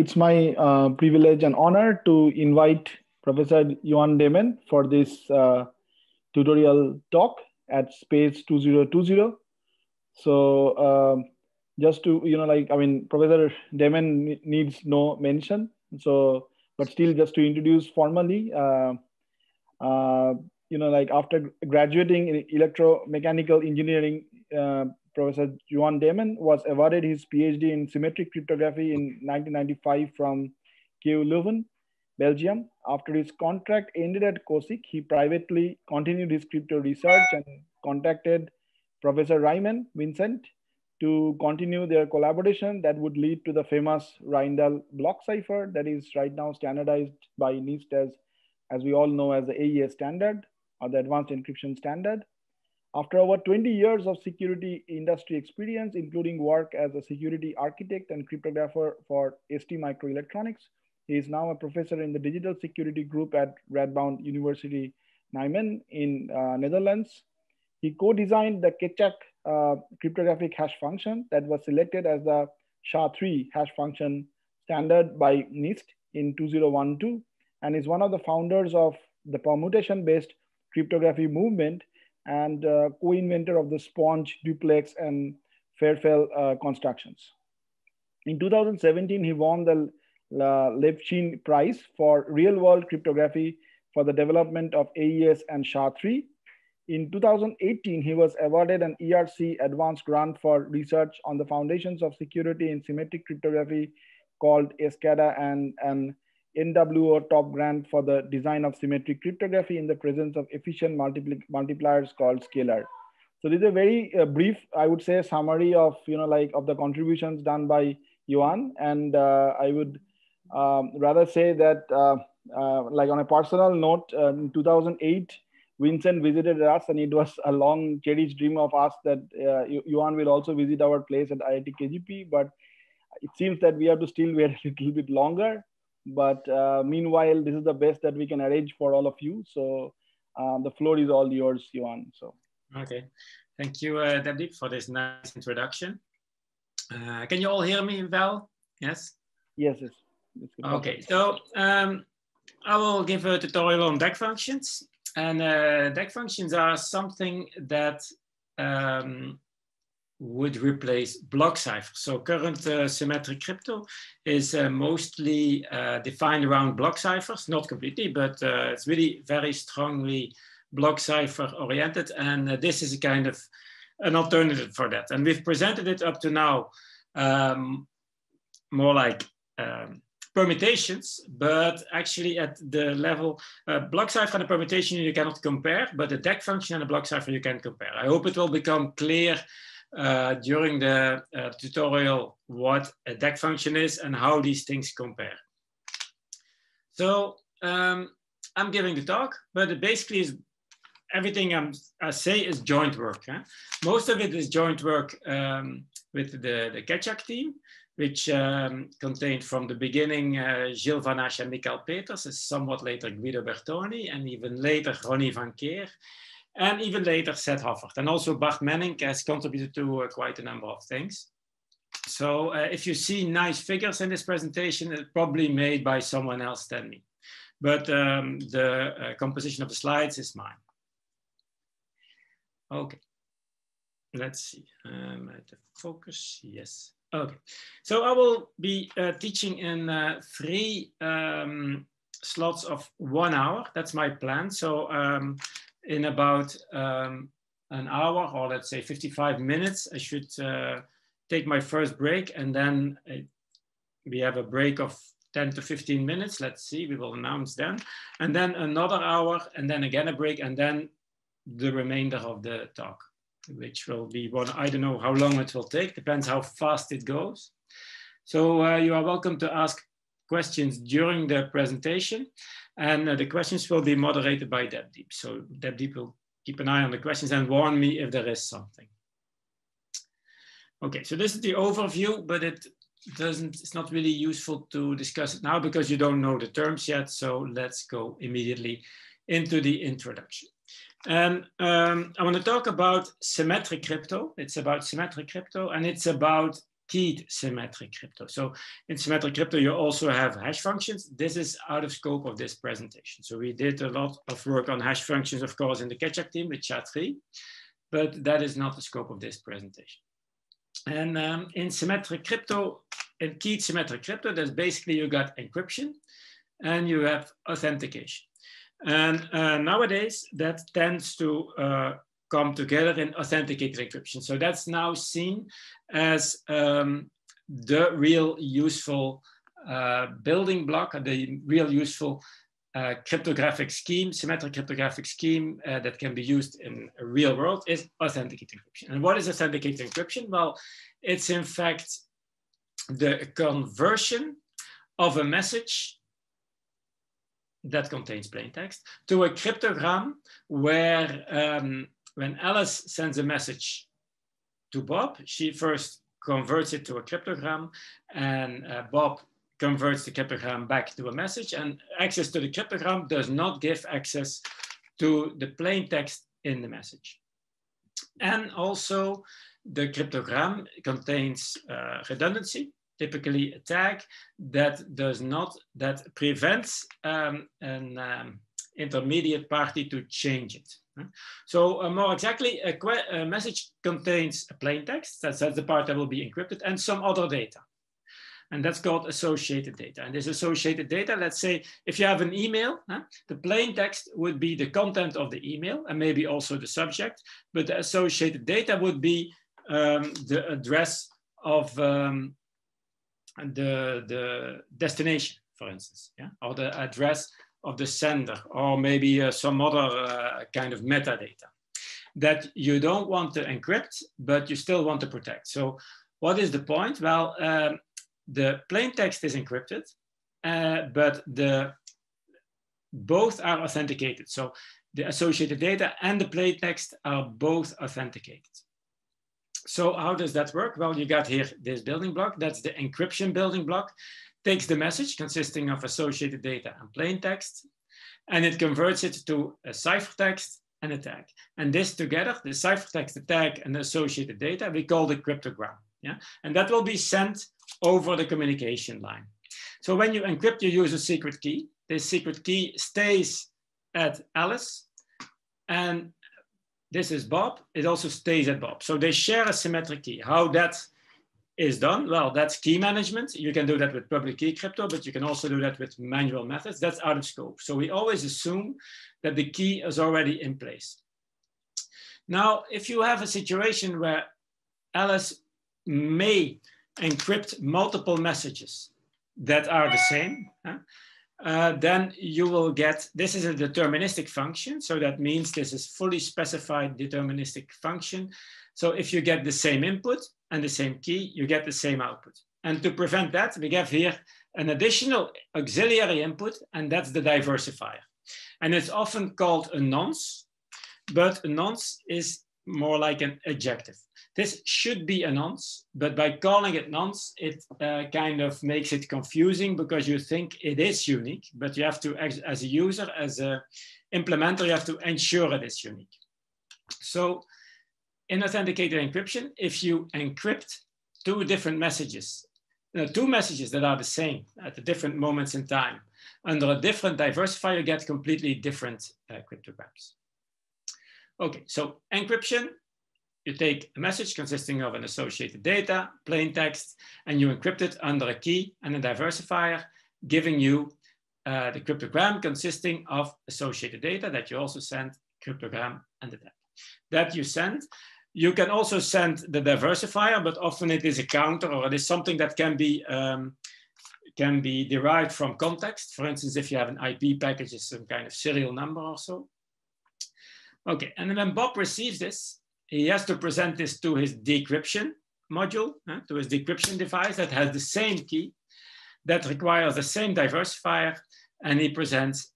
it's my uh, privilege and honor to invite Professor Joan Daemen for this uh, tutorial talk at Space 2020. So um, just to, you know, like, I mean, Professor Daemen needs no mention. So, but still just to introduce formally, uh, uh, you know, like after graduating in electromechanical engineering, uh, Professor Joan Daemen was awarded his PhD in symmetric cryptography in 1995 from KU Leuven, Belgium. After his contract ended at COSIC, he privately continued his crypto research and contacted Professor Rijmen Vincent to continue their collaboration that would lead to the famous Rijndael block cipher that is right now standardized by NIST as, as we all know as the AES standard or the advanced encryption standard. After over 20 years of security industry experience, including work as a security architect and cryptographer for ST Microelectronics, he is now a professor in the digital security group at Radboud University Nijmegen in uh, Netherlands. He co-designed the Keccak uh, cryptographic hash function that was selected as the SHA-3 hash function standard by NIST in 2012 and is one of the founders of the permutation-based cryptography movement and uh, co-inventor of the sponge, duplex, and Farfalle uh, constructions. In 2017, he won the Levchin Prize for real-world cryptography for the development of AES and SHA-3. In 2018, he was awarded an ERC advanced grant for research on the foundations of security in symmetric cryptography called ESCADA and an NWO top grant for the design of symmetric cryptography in the presence of efficient multipli multipliers called scalar. So this is a very uh, brief, I would say, summary of you know like of the contributions done by Joan, and uh, I would um, rather say that uh, uh like on a personal note, uh, in 2008, Vincent visited us, and it was a long cherished dream of us that uh, Joan will also visit our place at IIT KGP, but it seems that we have to still wait a little bit longer. But uh, meanwhile, this is the best that we can arrange for all of you. So uh, the floor is all yours, Joan. So. Okay. Thank you, uh, for this nice introduction. Uh, can you all hear me well? Yes? Yes, yes. Okay, so um, I will give a tutorial on deck functions. And uh, functions are something that um, would replace block cipher. So current uh, symmetric crypto is uh, mostly uh, defined around block ciphers, not completely, but uh, it's really very strongly block cipher oriented. And uh, this is a kind of an alternative for that. And we've presented it up to now um, more like um, permutations, but actually at the level, uh, block cipher and permutation you cannot compare, but the deck function and a block cipher you can compare. I hope it will become clear uh, during the uh, tutorial what a deck function is and how these things compare. So um, I'm giving the talk, but it basically is everything I'm, i say is joint work. Huh? Most of it is joint work um, with the, the Keccak team, which um, contained from the beginning uh, Gilles Van Assche and Michaël Peeters, somewhat later Guido Bertoni, and even later Ronny Van Keer and even later Seth Hoffert. And also Bart Mennink has contributed to uh, quite a number of things. So uh, if you see nice figures in this presentation, it's probably made by someone else than me. But um, the uh, composition of the slides is mine. Okay, let's see. Um, the focus, yes. Okay, so I will be uh, teaching in uh, three um, slots of one hour. That's my plan. So um, in about um, an hour or let's say 55 minutes, I should uh, take my first break and then uh, we have a break of 10 to 15 minutes. Let's see, we will announce then. And then another hour and then again a break and then the remainder of the talk, which will be one, I don't know how long it will take, depends how fast it goes. So uh, you are welcome to ask questions during the presentation. And uh, the questions will be moderated by Debdeep. So Debdeep will keep an eye on the questions and warn me if there is something. Okay, so this is the overview, but it doesn't, it's not really useful to discuss it now because you don't know the terms yet. So let's go immediately into the introduction. And um, I want to talk about symmetric crypto. It's about symmetric crypto and it's about keyed symmetric crypto. So in symmetric crypto, you also have hash functions. This is out of scope of this presentation. So we did a lot of work on hash functions, of course, in the Keccak team with SHA-3, but that is not the scope of this presentation. And um, in symmetric crypto, in keyed symmetric crypto, that's basically you got encryption and you have authentication. And uh, nowadays, that tends to uh, come together in authenticated encryption. So that's now seen as um, the real useful uh, building block, the real useful uh, cryptographic scheme, symmetric cryptographic scheme uh, that can be used in a real world is authenticated encryption. And what is authenticated encryption? Well, it's in fact the conversion of a message that contains plain text to a cryptogram where um, when Alice sends a message to Bob, she first converts it to a cryptogram and uh, Bob converts the cryptogram back to a message and access to the cryptogram does not give access to the plain text in the message. And also the cryptogram contains uh, redundancy, typically a tag that does not, that prevents um, an um, intermediate party to change it. So uh, more exactly, a, a, message contains a plain text, that's, that's the part that will be encrypted, and some other data. And that's called associated data. And this associated data, let's say, if you have an email, huh, the plain text would be the content of the email and maybe also the subject, but the associated data would be um, the address of um, the, the destination, for instance, yeah? or the address of the sender, or maybe uh, some other uh, kind of metadata that you don't want to encrypt, but you still want to protect. So what is the point? Well, um, the plain text is encrypted, uh, but the both are authenticated. So the associated data and the plain text are both authenticated. So how does that work? Well, you got here this building block. That's the encryption building block. Takes the message consisting of associated data and plain text, and it converts it to a ciphertext and a tag. And this together, the ciphertext, the tag, and the associated data, we call the cryptogram. Yeah? And that will be sent over the communication line. So when you encrypt, you use a secret key. This secret key stays at Alice and this is Bob, it also stays at Bob. So they share a symmetric key. How that is done, well, that's key management. You can do that with public key crypto, but you can also do that with manual methods. That's out of scope. So we always assume that the key is already in place. Now, if you have a situation where Alice may encrypt multiple messages that are the same, huh? uh, then you will get, this is a deterministic function. So that means this is fully specified deterministic function. So if you get the same input and the same key, you get the same output. And to prevent that, we have here an additional auxiliary input, and that's the diversifier. And it's often called a nonce, but a nonce is more like an adjective. This should be a nonce, but by calling it nonce, it uh, kind of makes it confusing because you think it is unique, but you have to, as a user, as a implementer, you have to ensure it is unique. So in authenticated encryption, if you encrypt two different messages, you know, two messages that are the same at the different moments in time, under a different diversifier, you get completely different uh, cryptograms. Okay, so encryption, you take a message consisting of an associated data, plain text, and you encrypt it under a key and a diversifier, giving you uh, the cryptogram consisting of associated data that you also send, cryptogram and the tag. That you send. You can also send the diversifier, but often it is a counter or it is something that can be um, can be derived from context. For instance, if you have an IP package, it's some kind of serial number or so. Okay, and then when Bob receives this, he has to present this to his decryption module, to his decryption device that has the same key, that requires the same diversifier, and he presents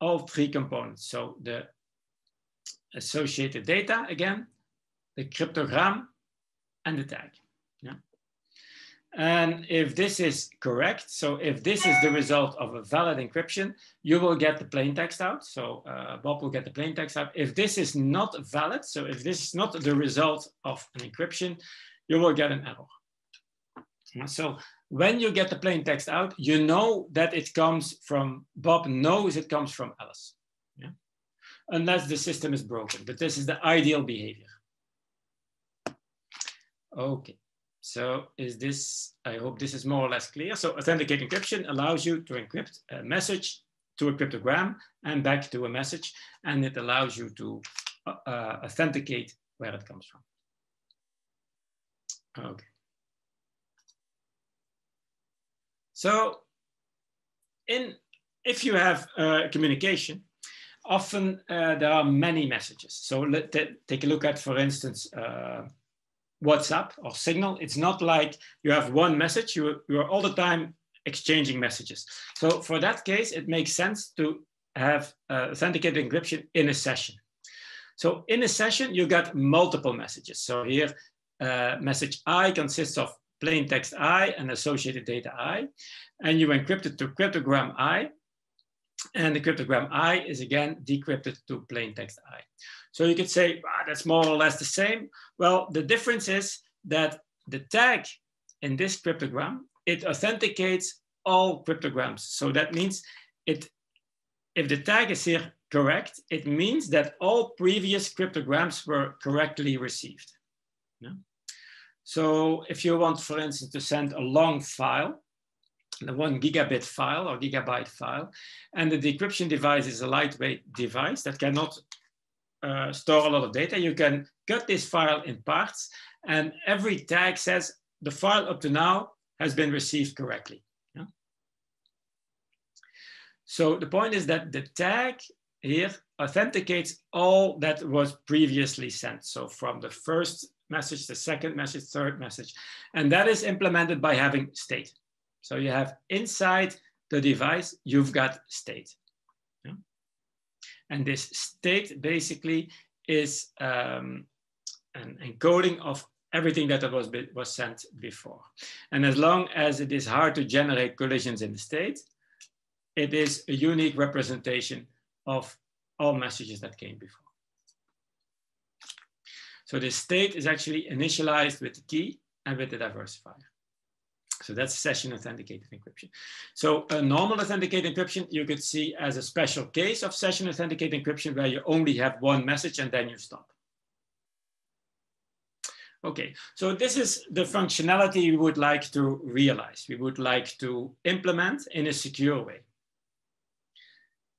all three components. So the associated data again, the cryptogram, and the tag. And if this is correct, so if this is the result of a valid encryption, you will get the plain text out. So uh, Bob will get the plain text out. If this is not valid, so if this is not the result of an encryption, you will get an error. So when you get the plain text out, you know that it comes from, Bob knows it comes from Alice. Yeah? Unless the system is broken, but this is the ideal behavior. Okay, so is this, I hope this is more or less clear. So authenticate encryption allows you to encrypt a message to a cryptogram and back to a message, and it allows you to uh, uh authenticate where it comes from. Okay. So in, if you have uh, communication, often uh, there are many messages. So let take a look at, for instance, uh, WhatsApp or Signal. It's not like you have one message, you, you are all the time exchanging messages. So for that case, it makes sense to have uh, authenticated encryption in a session. So in a session, you got multiple messages. So here, uh, message I consists of plain text I and associated data I, and you encrypt it to cryptogram I, and the cryptogram I is again decrypted to plain text I. So you could say ah, that's more or less the same. Well, the difference is that the tag in this cryptogram, it authenticates all cryptograms. So that means it, if the tag is here correct, it means that all previous cryptograms were correctly received. Yeah? So if you want, for instance, to send a long file, the one gigabit file or gigabyte file, and the decryption device is a lightweight device that cannot uh, store a lot of data, you can cut this file in parts, and every tag says the file up to now has been received correctly. Yeah? So the point is that the tag here authenticates all that was previously sent. So from the first message, the second message, third message. And that is implemented by having state. So you have inside the device, you've got state. And this state basically is um, an encoding of everything that was, was sent before. And as long as it is hard to generate collisions in the state, it is a unique representation of all messages that came before. So the state is actually initialized with the key and with the diversifier. So that's session authenticated encryption. So a normal authenticated encryption you could see as a special case of session authenticated encryption where you only have one message and then you stop. Okay, so this is the functionality we would like to realize. We would like to implement in a secure way.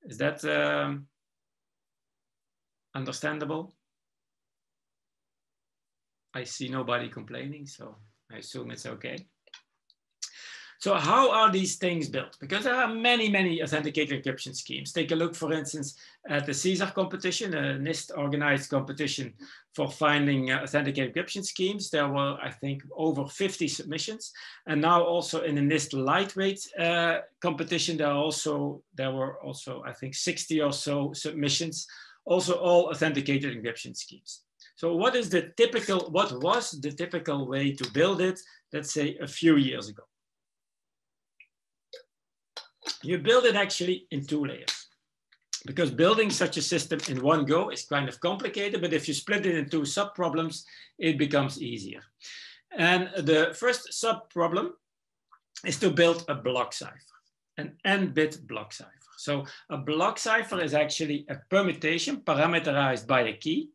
Is that um, understandable? I see nobody complaining, so I assume it's okay. So how are these things built? Because there are many, many authenticated encryption schemes. Take a look, for instance, at the CAESAR competition, a NIST organized competition for finding uh, authenticated encryption schemes. There were, I think, over 50 submissions. And now also in the NIST lightweight uh, competition, there, also, there were also, I think, 60 or so submissions, also all authenticated encryption schemes. So what is the typical, what was the typical way to build it, let's say a few years ago? You build it actually in two layers because building such a system in one go is kind of complicated, but if you split it into sub-problems, it becomes easier. And the first sub-problem is to build a block cipher, an n-bit block cipher. So a block cipher is actually a permutation parameterized by a key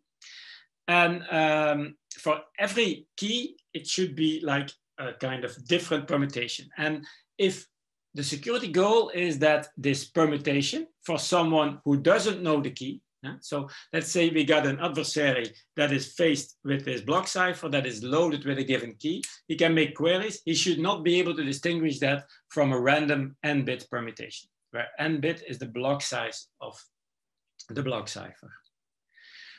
and um, for every key, it should be like a kind of different permutation. And if the security goal is that this permutation for someone who doesn't know the key, yeah? so let's say we got an adversary that is faced with this block cipher that is loaded with a given key. He can make queries. He should not be able to distinguish that from a random n-bit permutation, where n-bit is the block size of the block cipher.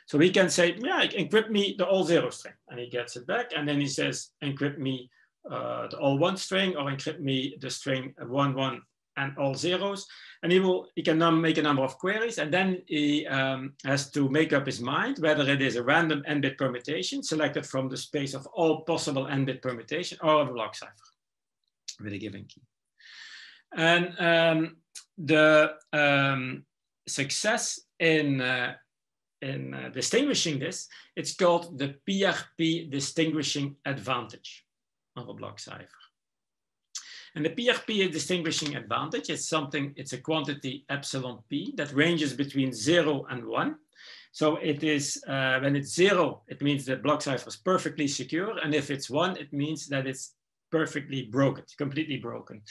So we can say, yeah, encrypt me the all zero string. And he gets it back. And then he says, encrypt me uh, the all one string or encrypt me the string one, one and all zeros. And he will, he can now make a number of queries. And then he um, has to make up his mind whether it is a random n-bit permutation selected from the space of all possible n-bit permutation or a block cipher with a given key. And um, the um, success in uh, in uh, distinguishing this, it's called the PRP distinguishing advantage of a block cipher. And the PRP distinguishing advantage is something, it's a quantity epsilon p that ranges between zero and one. So it is, uh, when it's zero, it means the block cipher is perfectly secure. And if it's one, it means that it's perfectly broken, completely broken.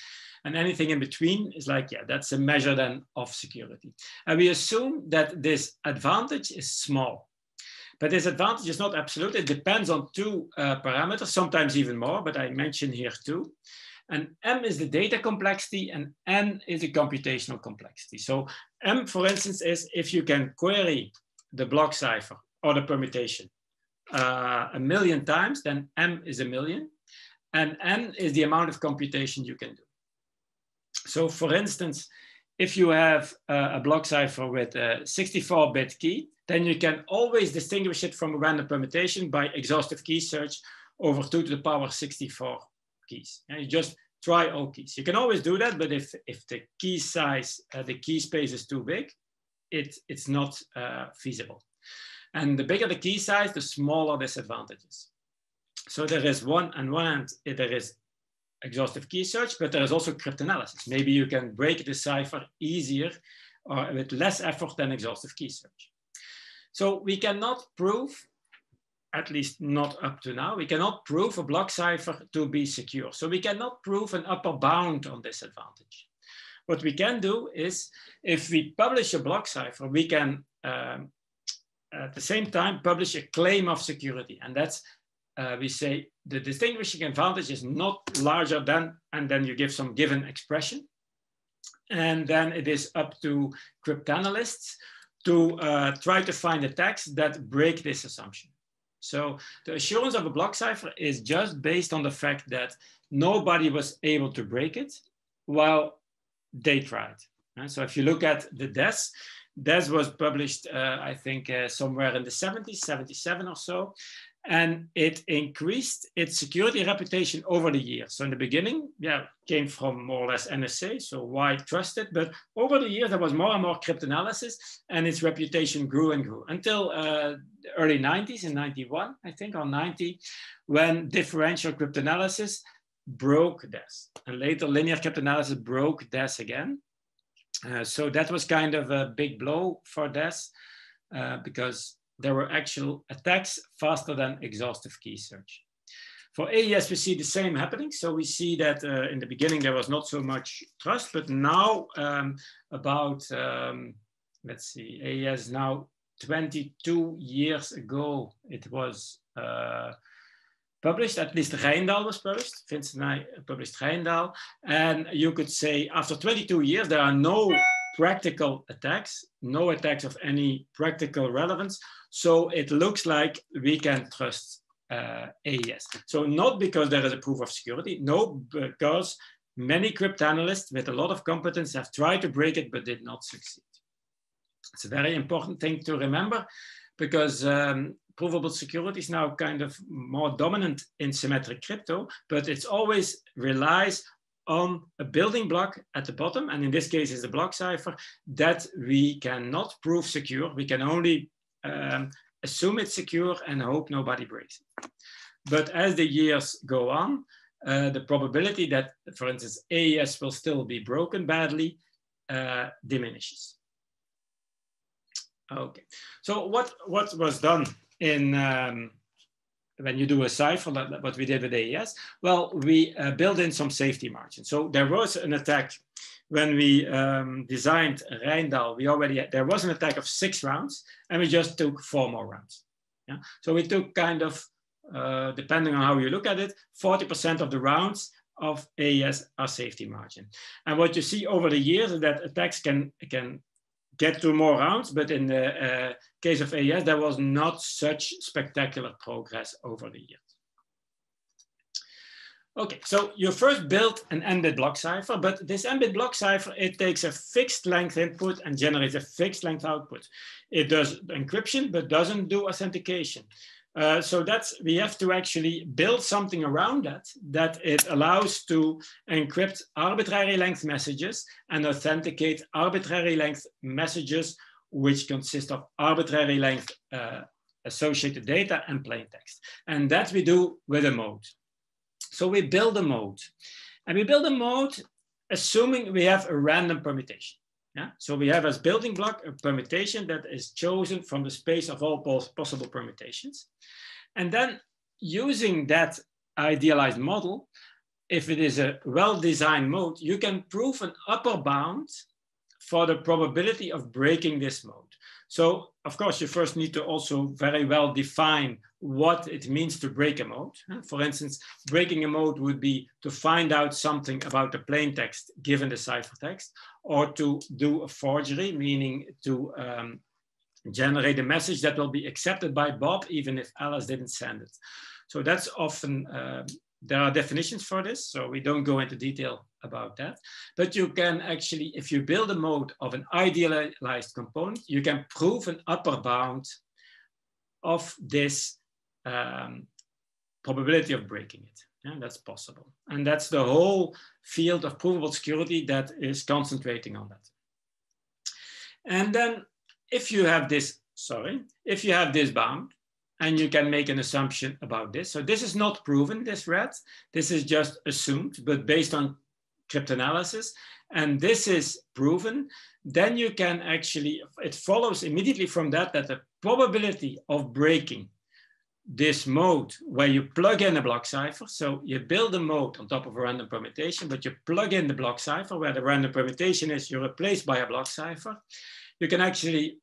And anything in between is like, yeah, that's a measure then of security. And we assume that this advantage is small. But this advantage is not absolute. It depends on two uh, parameters, sometimes even more, but I mention here two. And M is the data complexity and N is the computational complexity. So M, for instance, is if you can query the block cipher or the permutation uh, a million times, then M is a million. And N is the amount of computation you can do. So for instance, if you have uh, a block cipher with a 64-bit key, then you can always distinguish it from a random permutation by exhaustive key search over 2 to the power 64 keys. And you just try all keys. You can always do that, but if, if the key size, uh, the key space is too big, it, it's not uh, feasible. And the bigger the key size, the smaller disadvantages. So there is one, on one hand, there is exhaustive key search, but there is also cryptanalysis. Maybe you can break the cipher easier or with less effort than exhaustive key search. So we cannot prove, at least not up to now, we cannot prove a block cipher to be secure. So we cannot prove an upper bound on this advantage. What we can do is, if we publish a block cipher, we can um, at the same time publish a claim of security. And that's uh, we say the distinguishing advantage is not larger than, and then you give some given expression. And then it is up to cryptanalysts to uh, try to find attacks that break this assumption. So the assurance of a block cipher is just based on the fact that nobody was able to break it while they tried. And so if you look at the DES, DES was published, uh, I think, uh, somewhere in the 70s, 77 or so and it increased its security reputation over the years. So in the beginning, yeah, came from more or less NSA, so why trust it? But over the years, there was more and more cryptanalysis, and its reputation grew and grew until uh, early 90s, in 91, I think, or 90, when differential cryptanalysis broke DES. And later, linear cryptanalysis broke DES again. Uh, so that was kind of a big blow for DES uh, because there were actual attacks faster than exhaustive key search. For AES, we see the same happening. So we see that uh, in the beginning, there was not so much trust, but now um, about, um, let's see, AES now 22 years ago, it was uh, published, at least Rijndael was published, Vincent and I published Rijndael. And you could say after 22 years, there are no practical attacks, no attacks of any practical relevance. So it looks like we can trust uh, AES. So not because there is a proof of security, no, because many cryptanalysts with a lot of competence have tried to break it, but did not succeed. It's a very important thing to remember because um, provable security is now kind of more dominant in symmetric crypto, but it's always relies on a building block at the bottom, and in this case is the block cipher, that we cannot prove secure. We can only um, assume it's secure and hope nobody breaks it. But as the years go on, uh, the probability that, for instance, AES will still be broken badly uh, diminishes. Okay, so what, what was done in um, when you do a cipher, like what we did with AES? Well, we uh, in some safety margin. So there was an attack when we um, designed Rijndael, we already had, there was an attack of six rounds, and we just took four more rounds. Yeah? So we took kind of, uh, depending on how you look at it, 40% of the rounds of AES are safety margin. And what you see over the years is that attacks can, can get to more rounds, but in the uh, case of AES, there was not such spectacular progress over the years. Okay, so you first build an n-bit block cipher, but this n-bit block cipher, it takes a fixed length input and generates a fixed length output. It does encryption, but doesn't do authentication. Uh, so that's, we have to actually build something around that, that it allows to encrypt arbitrary length messages and authenticate arbitrary length messages, which consist of arbitrary length uh, associated data and plain text. And that we do with a mode. So we build a mode. And we build a mode assuming we have a random permutation. Yeah? So we have as building block a permutation that is chosen from the space of all possible permutations. And then using that idealized model, if it is a well-designed mode, you can prove an upper bound for the probability of breaking this mode. So of course, you first need to also very well define what it means to break a mode. For instance, breaking a mode would be to find out something about the plain text given the ciphertext, or to do a forgery, meaning to um, generate a message that will be accepted by Bob, even if Alice didn't send it. So that's often uh, there are definitions for this, so we don't go into detail about that. But you can actually, if you build a mode of an idealized component, you can prove an upper bound of this um, probability of breaking it. Yeah, that's possible. And that's the whole field of provable security that is concentrating on that. And then if you have this, sorry, if you have this bound, and you can make an assumption about this. So this is not proven, this red. This is just assumed, but based on cryptanalysis. And this is proven. Then you can actually, it follows immediately from that that the probability of breaking this mode where you plug in a block cipher. So you build a mode on top of a random permutation, but you plug in the block cipher where the random permutation is, you're replaced by a block cipher. You can actually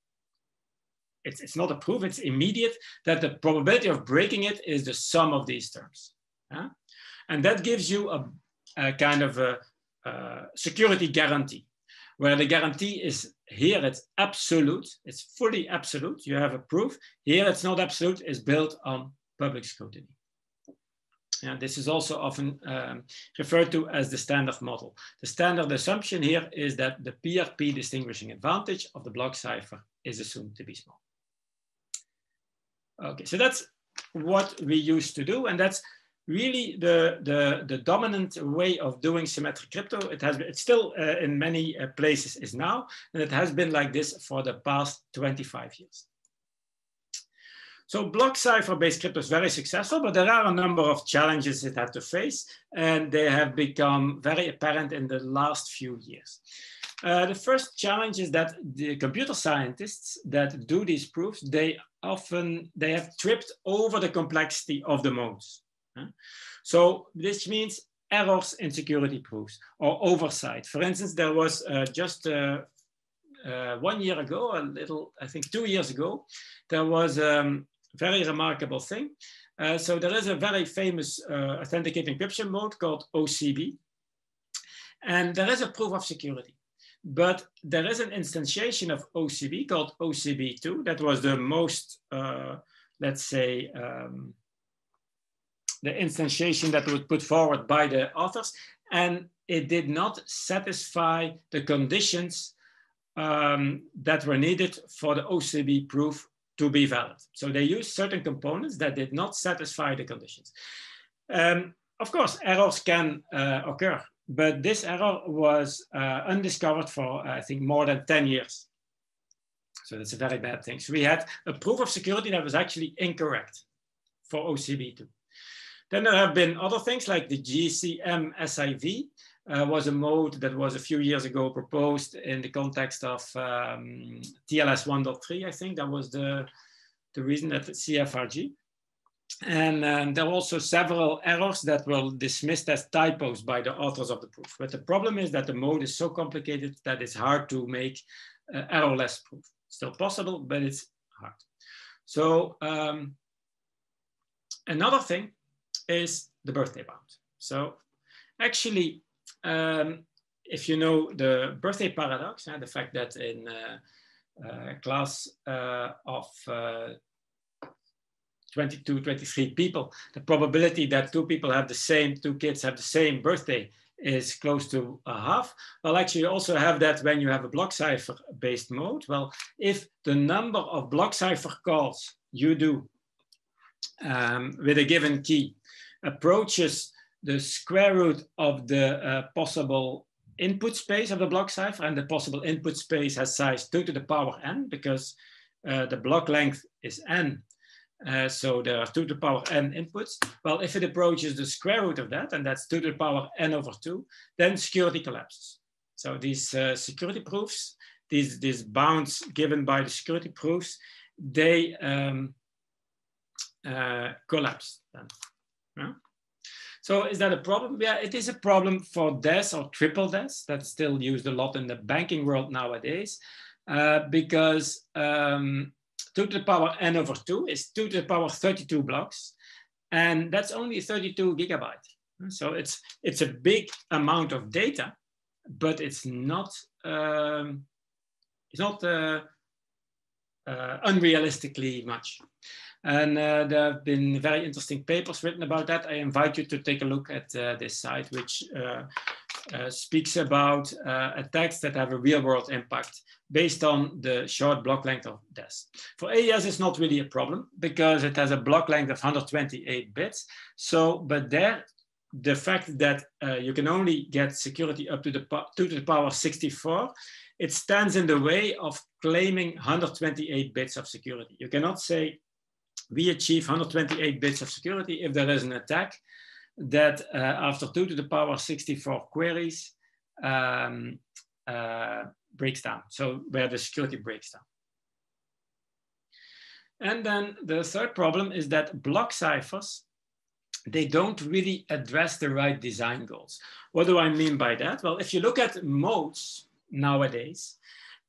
it's, it's not a proof, it's immediate that the probability of breaking it is the sum of these terms. Yeah? And that gives you a, a kind of a, a, security guarantee, where the guarantee is here it's absolute, it's fully absolute, you have a proof. Here it's not absolute, it's built on public scrutiny. And this is also often um, referred to as the standard model. The standard assumption here is that the PRP distinguishing advantage of the block cipher is assumed to be small. Okay, so that's what we used to do. And that's really the, the, the dominant way of doing symmetric crypto. It has it's still uh, in many uh, places is now, and it has been like this for the past 25 years. So block cipher-based crypto is very successful, but there are a number of challenges it had to face, and they have become very apparent in the last few years. Uh, the first challenge is that the computer scientists that do these proofs, they often, they have tripped over the complexity of the modes. So this means errors in security proofs or oversight. For instance, there was uh, just uh, uh, one year ago, a little, I think two years ago, there was a um, very remarkable thing. Uh, so there is a very famous uh, authenticating encryption mode called OCB. And there is a proof of security. But there is an instantiation of OCB called OCB2 that was the most, uh, let's say, um, the instantiation that was put forward by the authors. And it did not satisfy the conditions um, that were needed for the OCB proof to be valid. So they used certain components that did not satisfy the conditions. Um, of course, errors can uh, occur but this error was uh, undiscovered for, I think, more than 10 years. So that's a very bad thing. So we had a proof of security that was actually incorrect for OCB2. Then there have been other things like the GCM SIV uh, was a mode that was a few years ago proposed in the context of um, TLS 1.3, I think that was the, the reason that CFRG. And um, there were also several errors that were dismissed as typos by the authors of the proof. But the problem is that the mode is so complicated that it's hard to make uh, errorless proof. Still possible, but it's hard. So um, another thing is the birthday bound. So actually, um, if you know the birthday paradox, uh, the fact that in uh, uh class uh, of uh, 22, 23 people, the probability that two people have the same, two kids have the same birthday is close to a half. Well, actually you also have that when you have a block cipher based mode. Well, if the number of block cipher calls you do um, with a given key approaches the square root of the uh, possible input space of the block cipher and the possible input space has size 2 to the power n because uh, the block length is n Uh, so there are 2 to the power n inputs. Well, if it approaches the square root of that, and that's 2 to the power n over 2, then security collapses. So these uh, security proofs, these, these bounds given by the security proofs, they um, uh, collapse then. Yeah? So is that a problem? Yeah, it is a problem for DES or triple DES. That's still used a lot in the banking world nowadays uh, because um, 2 to the power n over 2 is 2 to the power 32 blocks. And that's only 32 gigabyte. So it's, it's a big amount of data, but it's not, um, it's not uh, uh, unrealistically much. And uh, there have been very interesting papers written about that. I invite you to take a look at uh, this site, which uh, uh, speaks about attacks that have a real world impact based on the short block length of DES. For AES, it's not really a problem because it has a block length of 128 bits. So, but there, the fact that uh, you can only get security up to the, to the power 64, it stands in the way of claiming 128 bits of security. You cannot say we achieve 128 bits of security if there is an attack that uh, after 2 to the power 64 queries um, uh, breaks down. So where the security breaks down. And then the third problem is that block ciphers, they don't really address the right design goals. What do I mean by that? Well, if you look at modes nowadays,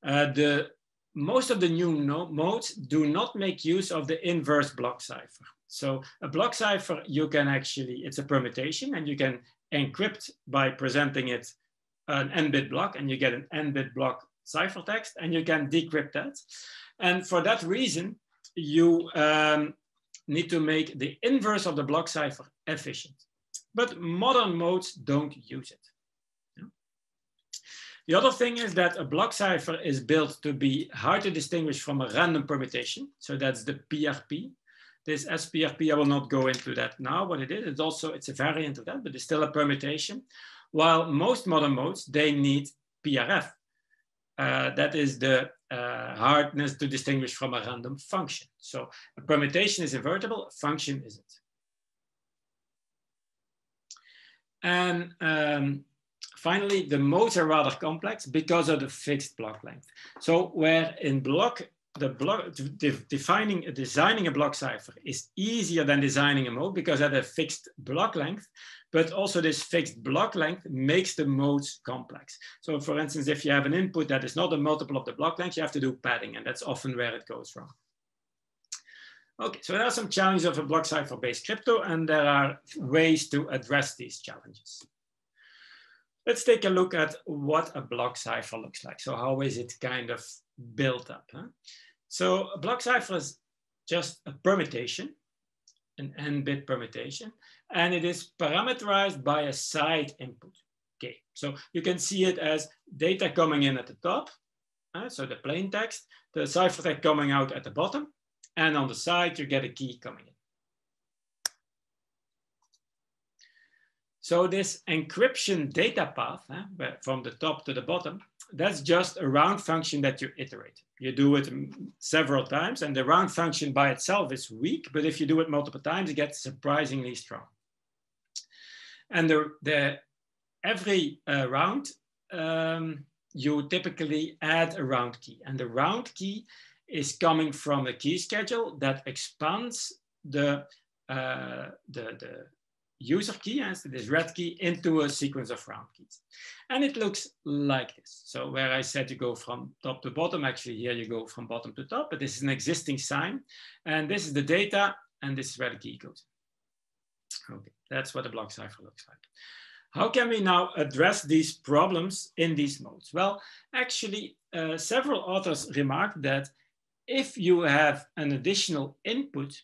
uh, the most of the new modes do not make use of the inverse block cipher. So a block cipher, you can actually, it's a permutation and you can encrypt by presenting it an n-bit block and you get an n-bit block ciphertext and you can decrypt that. And for that reason, you um, need to make the inverse of the block cipher efficient. But modern modes don't use it. The other thing is that a block cipher is built to be hard to distinguish from a random permutation. So that's the PRP. This SPRP, I will not go into that now, what it is. It's also, it's a variant of that, but it's still a permutation. While most modern modes, they need PRF. Uh, that is the uh, hardness to distinguish from a random function. So a permutation is invertible, a function isn't. And um, finally, the modes are rather complex because of the fixed block length. So where in block the block de defining designing a block cipher is easier than designing a mode because at a fixed block length but also this fixed block length makes the modes complex. So for instance if you have an input that is not a multiple of the block length you have to do padding and that's often where it goes wrong. Okay so there are some challenges of a block cipher based crypto and there are ways to address these challenges let's take a look at what a block cipher looks like so how is it kind of built up huh? So a block cipher is just a permutation, an n-bit permutation, and it is parameterized by a side input. Okay, so you can see it as data coming in at the top, uh, so the plain text, the ciphertext coming out at the bottom, and on the side you get a key coming in. So this encryption data path from the top to the bottom, that's just a round function that you iterate you do it several times and the round function by itself is weak, but if you do it multiple times, it gets surprisingly strong. And the, the every uh, round, um, you typically add a round key and the round key is coming from a key schedule that expands the, uh, the, the user key, as this red key, into a sequence of round keys. And it looks like this. So where I said you go from top to bottom, actually here you go from bottom to top, but this is an existing sign. And this is the data, and this is where the key goes. Okay, that's what a block cipher looks like. How can we now address these problems in these modes? Well, actually, uh, several authors remarked that if you have an additional input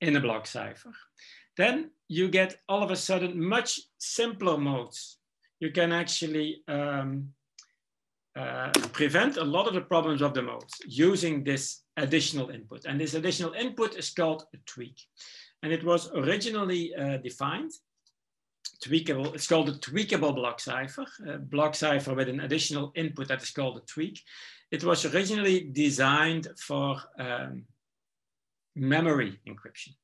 in a block cipher, then you get all of a sudden much simpler modes. You can actually um, uh, prevent a lot of the problems of the modes using this additional input. And this additional input is called a tweak. And it was originally uh, defined, tweakable, it's called a tweakable block cipher, a block cipher with an additional input that is called a tweak. It was originally designed for um, memory encryption.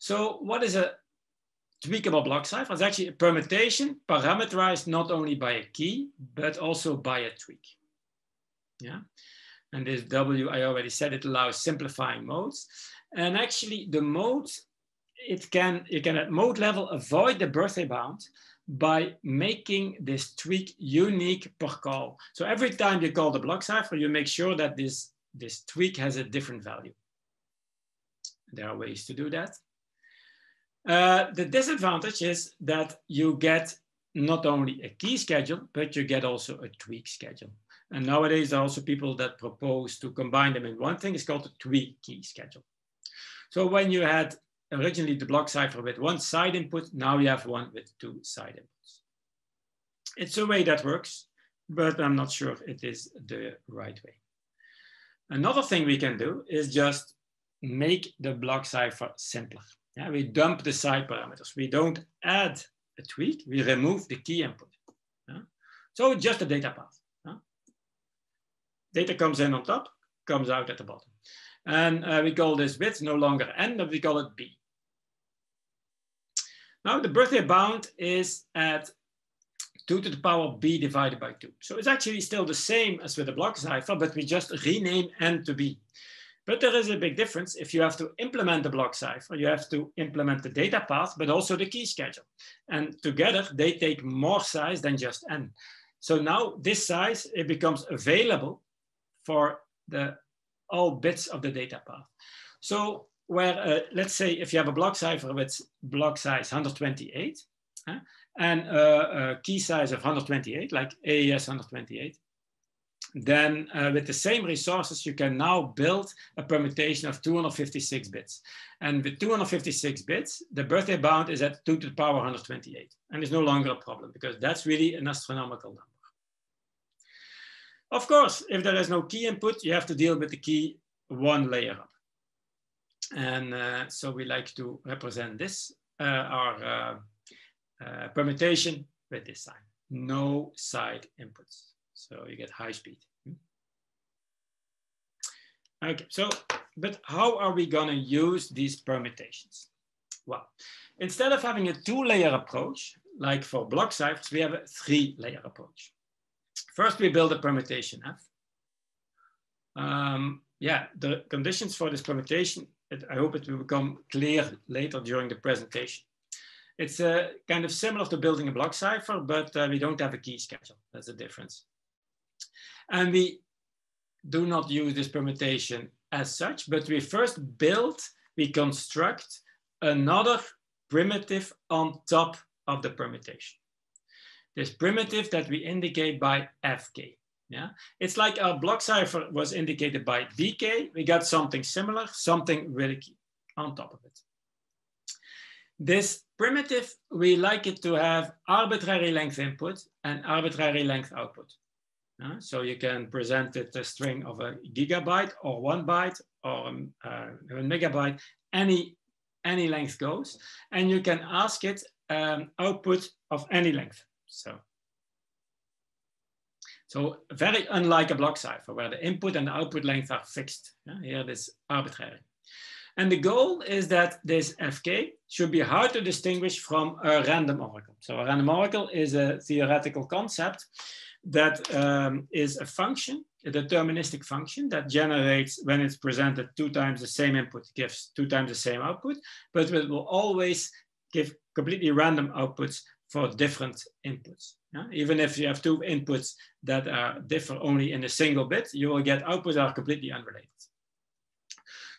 So what is a tweakable block cipher? It's actually a permutation parameterized not only by a key, but also by a tweak. Yeah. And this W, I already said, it allows simplifying modes. And actually the modes, it can, you can at mode level avoid the birthday bound by making this tweak unique per call. So every time you call the block cipher, you make sure that this, this tweak has a different value. There are ways to do that. Uh, the disadvantage is that you get not only a key schedule, but you get also a tweak schedule. And nowadays, there are also people that propose to combine them in one thing. It's called a tweak key schedule. So when you had originally the block cipher with one side input, now you have one with two side inputs. It's a way that works, but I'm not sure it is the right way. Another thing we can do is just make the block cipher simpler. Yeah, we dump the side parameters. We don't add a tweak, we remove the key input. Yeah? So just a data path. Yeah? Data comes in on top, comes out at the bottom. And uh, we call this bit no longer n, but we call it b. Now the birthday bound is at 2 to the power b divided by 2. So it's actually still the same as with the block cipher, but we just rename n to b. But there is a big difference. If you have to implement the block cipher, you have to implement the data path, but also the key schedule. And together they take more size than just n. So now this size, it becomes available for the all bits of the data path. So where, uh, let's say if you have a block cipher with block size 128 uh, and a, a key size of 128, like AES 128, then uh, with the same resources, you can now build a permutation of 256 bits. And with 256 bits, the birthday bound is at 2 to the power 128. And it's no longer a problem because that's really an astronomical number. Of course, if there is no key input, you have to deal with the key one layer up. And uh, so we like to represent this, uh, our uh, uh, permutation with this sign, no side inputs. So you get high speed. Hmm? Okay, so, but how are we gonna use these permutations? Well, instead of having a two layer approach, like for block ciphers, we have a three layer approach. First, we build a permutation F. Um, yeah, the conditions for this permutation, it, I hope it will become clear later during the presentation. It's uh, kind of similar to building a block cipher, but uh, we don't have a key schedule. That's the difference. And we do not use this permutation as such, but we first build, we construct another primitive on top of the permutation. This primitive that we indicate by fk. Yeah, it's like our block cipher was indicated by bk. We got something similar, something really key on top of it. This primitive, we like it to have arbitrary length input and arbitrary length output. Uh, so you can present it a string of a gigabyte or one byte or um, uh, a megabyte, any, any length goes. And you can ask it um, output of any length. So, so very unlike a block cipher where the input and output length are fixed. Yeah? Here it is arbitrary. And the goal is that this fk should be hard to distinguish from a random oracle. So a random oracle is a theoretical concept that um, is a function, a deterministic function that generates, when it's presented two times the same input, gives two times the same output, but it will always give completely random outputs for different inputs. Yeah? Even if you have two inputs that are differ only in a single bit, you will get outputs that are completely unrelated.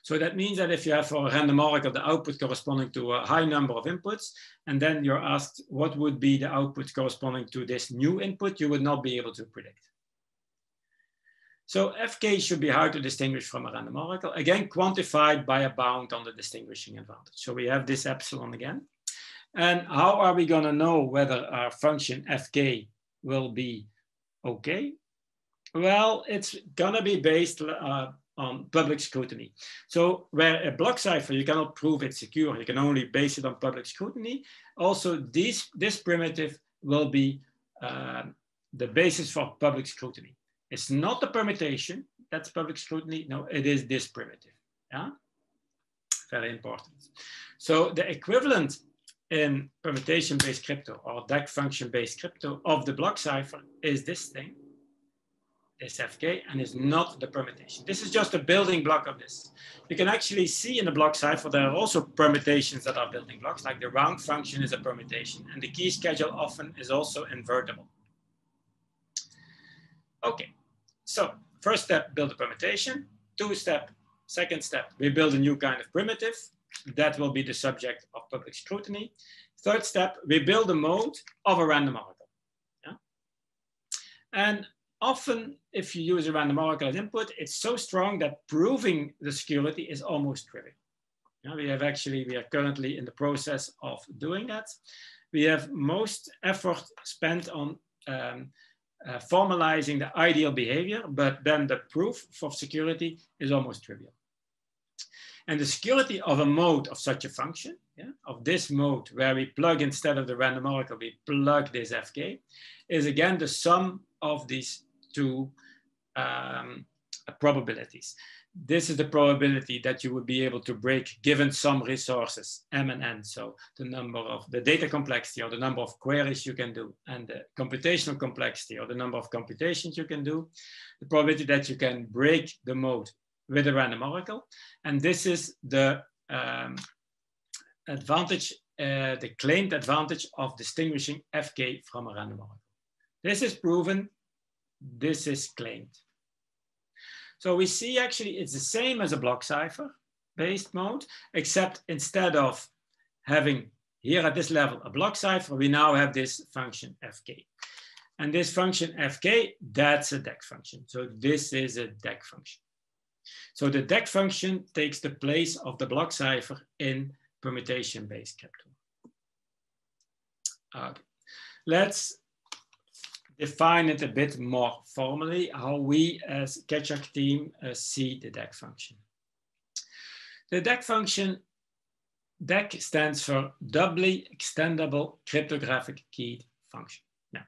So that means that if you have for a random oracle the output corresponding to a high number of inputs, and then you're asked what would be the output corresponding to this new input, you would not be able to predict. So fk should be hard to distinguish from a random oracle, again, quantified by a bound on the distinguishing advantage. So we have this epsilon again. And how are we gonna know whether our function fk will be okay? Well, it's gonna be based uh, on public scrutiny. So where a block cipher, you cannot prove it's secure, you can only base it on public scrutiny. Also, this, this primitive will be uh, the basis for public scrutiny. It's not the permutation, that's public scrutiny. No, it is this primitive. Yeah, very important. So the equivalent in permutation-based crypto or deck function-based crypto of the block cipher is this thing, this FK, and is not the permutation. This is just a building block of this. You can actually see in the block cipher, there are also permutations that are building blocks, like the round function is a permutation, and the key schedule often is also invertible. Okay, so first step, build a permutation. Two step, second step, we build a new kind of primitive. That will be the subject of public scrutiny. Third step, we build a mode of a random oracle. Yeah? And often, if you use a random oracle as input, it's so strong that proving the security is almost trivial. Yeah, we have actually, we are currently in the process of doing that. We have most effort spent on um, uh, formalizing the ideal behavior, but then the proof for security is almost trivial. And the security of a mode of such a function, yeah, of this mode where we plug instead of the random oracle, we plug this FK, is again the sum of these two um, probabilities. This is the probability that you would be able to break given some resources, M and N. So the number of the data complexity or the number of queries you can do and the computational complexity or the number of computations you can do, the probability that you can break the mode with a random oracle. And this is the um, advantage, uh, the claimed advantage of distinguishing FK from a random oracle. This is proven, this is claimed. So we see actually it's the same as a block cipher based mode, except instead of having here at this level a block cipher, we now have this function fk. And this function fk, that's a deck function. So this is a deck function. So the deck function takes the place of the block cipher in permutation-based crypto. Okay. Let's define it a bit more formally, how we as Keccak team uh, see the deck function. The deck function, deck stands for doubly extendable cryptographic keyed function. Now,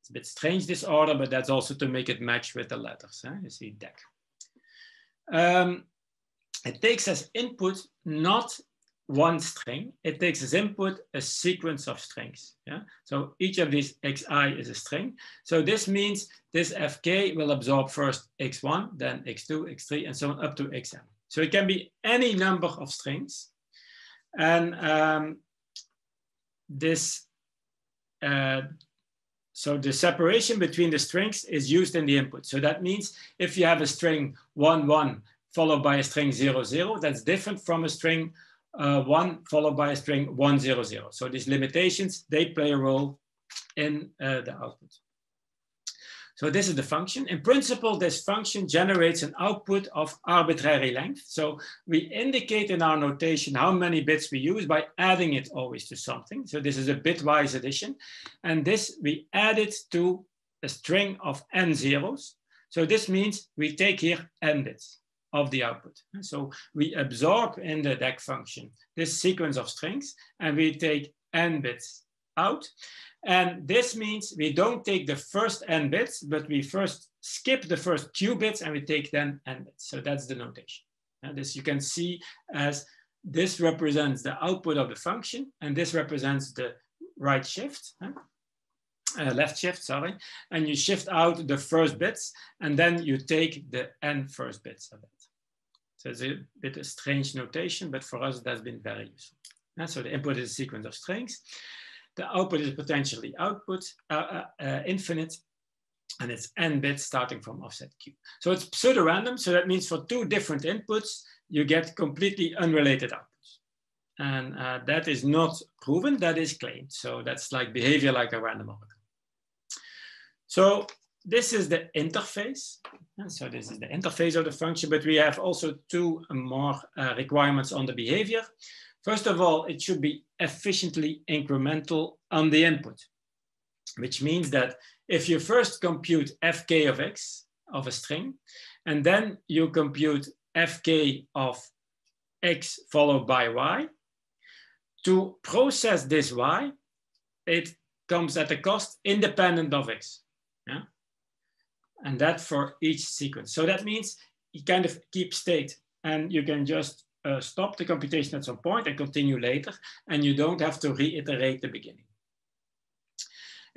it's a bit strange this order, but that's also to make it match with the letters. Huh? You see deck. Um, it takes as input not one string, it takes as input a sequence of strings. Yeah? So each of these xi is a string. So this means this fk will absorb first x1, then x2, x3, and so on up to xm. So it can be any number of strings. And um, this, uh, so the separation between the strings is used in the input. So that means if you have a string 1, 1, followed by a string 0, 0, that's different from a string uh, one followed by a string one zero zero. So these limitations, they play a role in uh, the output. So this is the function. In principle, this function generates an output of arbitrary length. So we indicate in our notation how many bits we use by adding it always to something. So this is a bitwise addition. And this we add it to a string of n zeros. So this means we take here n bits of the output. So we absorb in the deck function this sequence of strings and we take n bits out. And this means we don't take the first n bits, but we first skip the first q bits and we take then n bits. So that's the notation. And this you can see as this represents the output of the function and this represents the right shift. Uh, left shift, sorry, and you shift out the first bits, and then you take the n first bits of it. So it's a bit a strange notation, but for us, that's been very useful. And so the input is a sequence of strings. The output is potentially output uh, uh, uh, infinite, and it's n bits starting from offset q. So it's pseudo-random, so that means for two different inputs, you get completely unrelated outputs. And uh, that is not proven, that is claimed. So that's like behavior like a random oracle. So this is the interface. And so this is the interface of the function, but we have also two more uh, requirements on the behavior. First of all, it should be efficiently incremental on the input, which means that if you first compute fk of x of a string, and then you compute fk of x followed by y, to process this y, it comes at a cost independent of x. And that for each sequence. So that means you kind of keep state and you can just uh, stop the computation at some point and continue later, and you don't have to reiterate the beginning.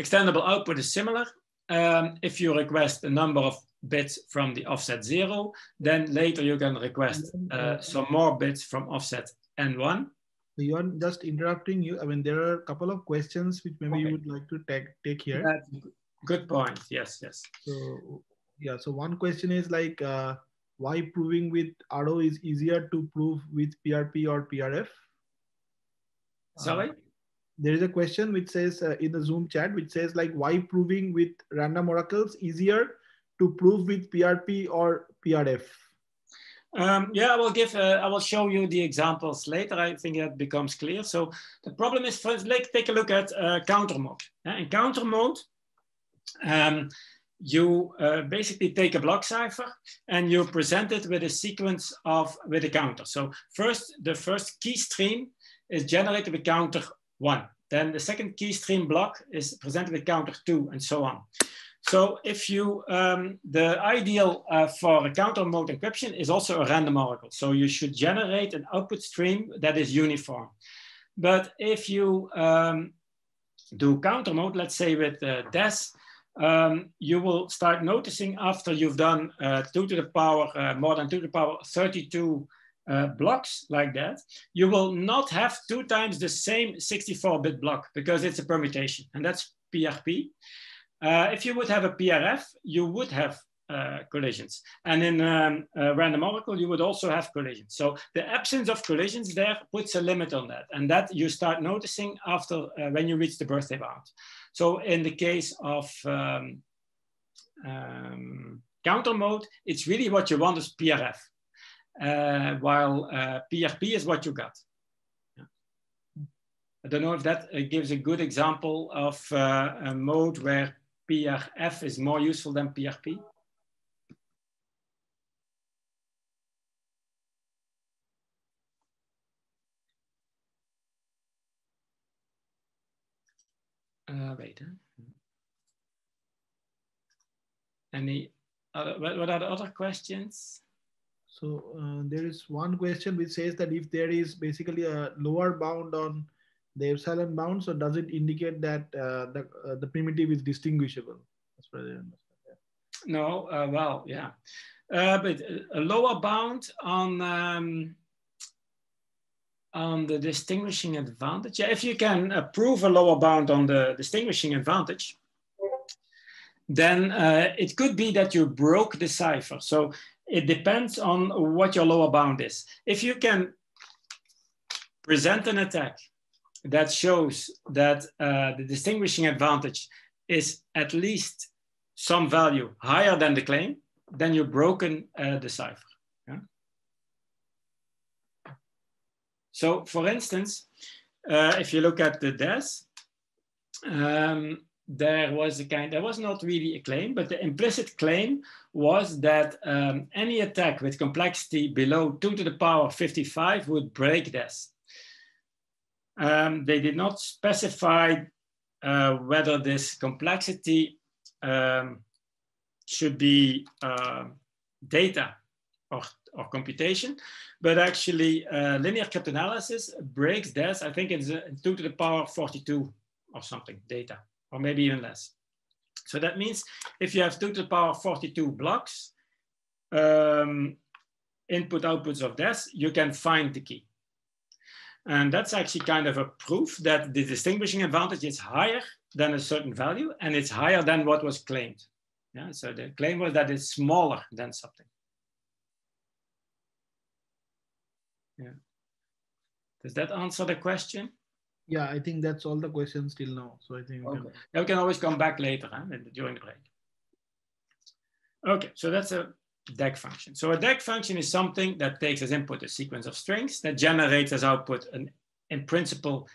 Extendable output is similar. Um, if you request a number of bits from the offset zero, then later you can request uh, some more bits from offset n1. You are just interrupting you. I mean, there are a couple of questions which maybe okay. you would like to take, take here. That's good point. Yes, yes. So, yeah. So one question is like, uh, why proving with RO is easier to prove with PRP or PRF? Sorry? Uh, there is a question which says uh, in the Zoom chat, which says like, why proving with random oracles easier to prove with PRP or PRF? Um, yeah, I will give, uh, I will show you the examples later. I think that becomes clear. So the problem is, first, let's take a look at uh, counter mode. Uh, in counter mode, um, you uh, basically take a block cipher and you present it with a sequence of, with a counter. So first, the first key stream is generated with counter one. Then the second key stream block is presented with counter two and so on. So if you, um, the ideal uh, for a counter mode encryption is also a random oracle. So you should generate an output stream that is uniform. But if you um, do counter mode, let's say with uh, DES, um, you will start noticing after you've done uh, 2 to the power, uh, more than 2 to the power 32 uh, blocks like that, you will not have two times the same 64-bit block because it's a permutation, and that's PRP. Uh, if you would have a PRF, you would have uh, collisions. And in um, random oracle, you would also have collisions. So the absence of collisions there puts a limit on that. And that you start noticing after uh, when you reach the birthday bound. So in the case of um, um, counter mode, it's really what you want is PRF, uh, while PRP uh, is what you got. I don't know if that uh, gives a good example of uh, a mode where PRF is more useful than PRP? Uh. Huh? Any other, what are the other questions? So uh, there is one question which says that if there is basically a lower bound on the epsilon bound. So does it indicate that uh, the, uh, the primitive is distinguishable? As far as I understand. No, uh, well, yeah. Uh, but a lower bound on um, on the distinguishing advantage. Yeah, if you can uh, prove a lower bound on the distinguishing advantage, then uh, it could be that you broke the cipher. So it depends on what your lower bound is. If you can present an attack that shows that uh, the distinguishing advantage is at least some value higher than the claim, then you've broken uh, the cipher. Yeah? So for instance, uh, if you look at the DES, um, there was a kind, there was not really a claim, but the implicit claim was that um, any attack with complexity below 2 to the power 55 would break DES. Um, they did not specify uh, whether this complexity um, should be uh, data or, or computation, but actually uh, linear cryptanalysis breaks this. I think it's 2 to the power 42 or something data, or maybe even less. So that means if you have 2 to the power 42 blocks, um, input outputs of this, you can find the key. And that's actually kind of a proof that the distinguishing advantage is higher than a certain value and it's higher than what was claimed. Yeah, so the claim was that it's smaller than something. Yeah. Does that answer the question? Yeah, I think that's all the questions till now. So I think okay. we, can... Yeah, we can always come back later huh, during the break. Okay, so that's a deck function. So a deck function is something that takes as input a sequence of strings that generates as output an, in principle,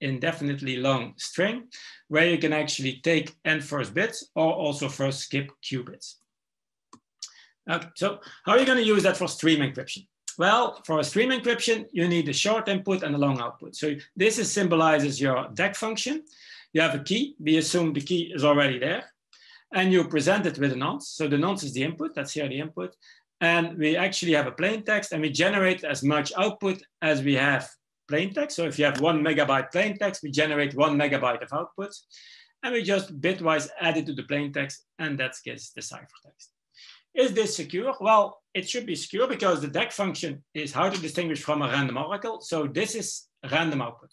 indefinitely long string, where you can actually take n first bits or also first skip q bits. Okay, so how are you going to use that for stream encryption? Well, for a stream encryption, you need a short input and a long output. So this is symbolizes your deck function. You have a key. We assume the key is already there and you present it with a nonce. So the nonce is the input, that's here the input. And we actually have a plain text and we generate as much output as we have plain text. So if you have one megabyte plain text, we generate one megabyte of output. And we just bitwise add it to the plain text and that gets the ciphertext. Is this secure? Well, it should be secure because the deck function is how to distinguish from a random oracle. So this is random output.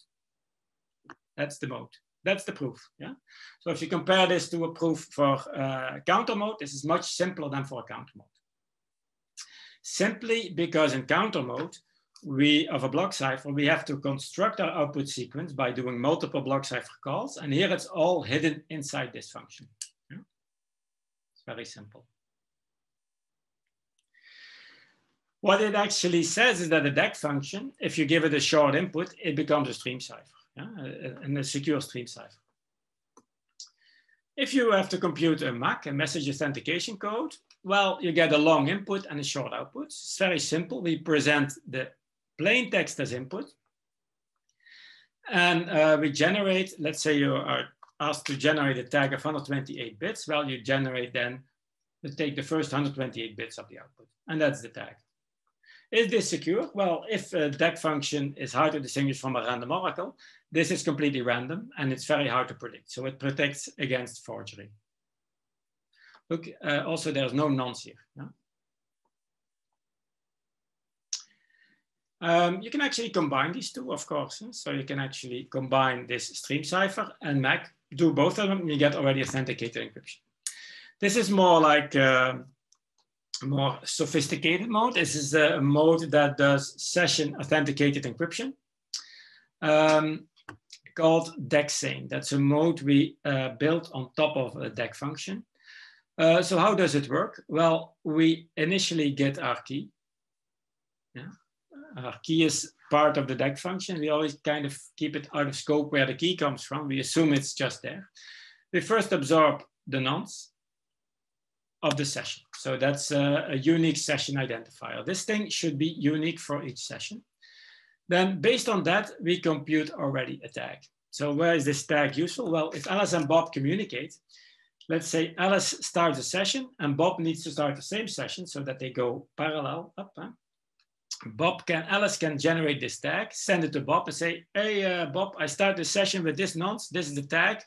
That's the mode. That's the proof. Yeah. So if you compare this to a proof for uh, counter mode, this is much simpler than for a counter mode. Simply because in counter mode, we of a block cipher, we have to construct our output sequence by doing multiple block cipher calls. And here it's all hidden inside this function. Yeah? It's very simple. What it actually says is that the deck function, if you give it a short input, it becomes a stream cipher, yeah? and a secure stream cipher. If you have to compute a MAC, a message authentication code, well, you get a long input and a short output. It's very simple. We present the plain text as input. And uh, we generate, let's say you are asked to generate a tag of 128 bits. Well, you generate then, you take the first 128 bits of the output, and that's the tag. Is this secure? Well, if a deck function is hard to distinguish from a random oracle, this is completely random and it's very hard to predict. So it protects against forgery. Look, uh, also there's no nonce here. Um, you can actually combine these two, of course. So you can actually combine this stream cipher and MAC, do both of them, and you get already authenticated encryption. This is more like uh, more sophisticated mode. This is a mode that does session authenticated encryption um, called Deck-SANE. That's a mode we uh, built on top of a deck function. Uh, so how does it work? Well, we initially get our key. Yeah. Our key is part of the deck function. We always kind of keep it out of scope where the key comes from. We assume it's just there. We first absorb the nonce of the session. So that's a, a, unique session identifier. This thing should be unique for each session. Then based on that, we compute already a tag. So where is this tag useful? Well, if Alice and Bob communicate, let's say Alice starts a session and Bob needs to start the same session so that they go parallel up. Huh? Bob can, Alice can generate this tag, send it to Bob and say, hey, uh, Bob, I start the session with this nonce, this is the tag.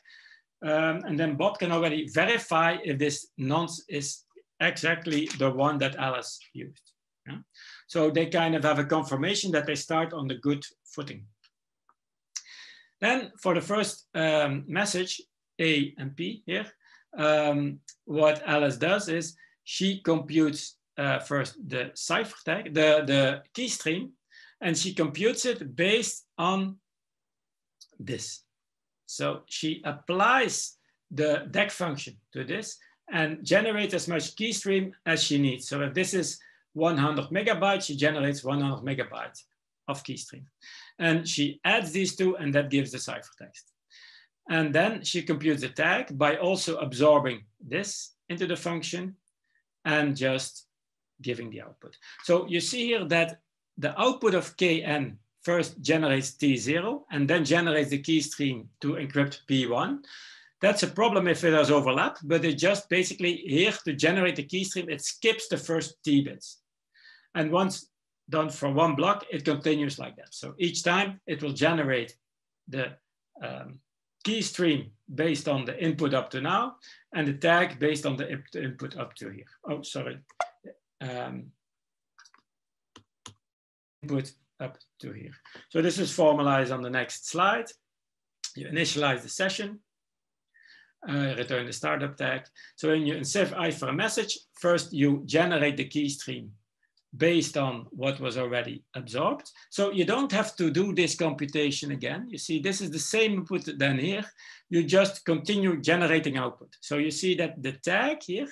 Um, and then Bob can already verify if this nonce is exactly the one that Alice used. Yeah? So they kind of have a confirmation that they start on the good footing. Then for the first um, message, A and P here, um, what Alice does is she computes uh, first the cipher tag, the, the key stream, and she computes it based on this. So she applies the deck function to this and generates as much key stream as she needs. So if this is 100 megabytes, she generates 100 megabytes of key stream. And she adds these two and that gives the ciphertext. And then she computes the tag by also absorbing this into the function and just giving the output. So you see here that the output of kn first generates T0 and then generates the key stream to encrypt P1. That's a problem if it has overlap, but it just basically here to generate the key stream, it skips the first T bits. And once done for one block, it continues like that. So each time it will generate the um, key stream based on the input up to now and the tag based on the input up to here. Oh, sorry. Um, input up to here. So this is formalized on the next slide. You initialize the session, uh, return the startup tag. So when you insert I for a message, first you generate the key stream based on what was already absorbed. So you don't have to do this computation again. You see, this is the same input than here. You just continue generating output. So you see that the tag here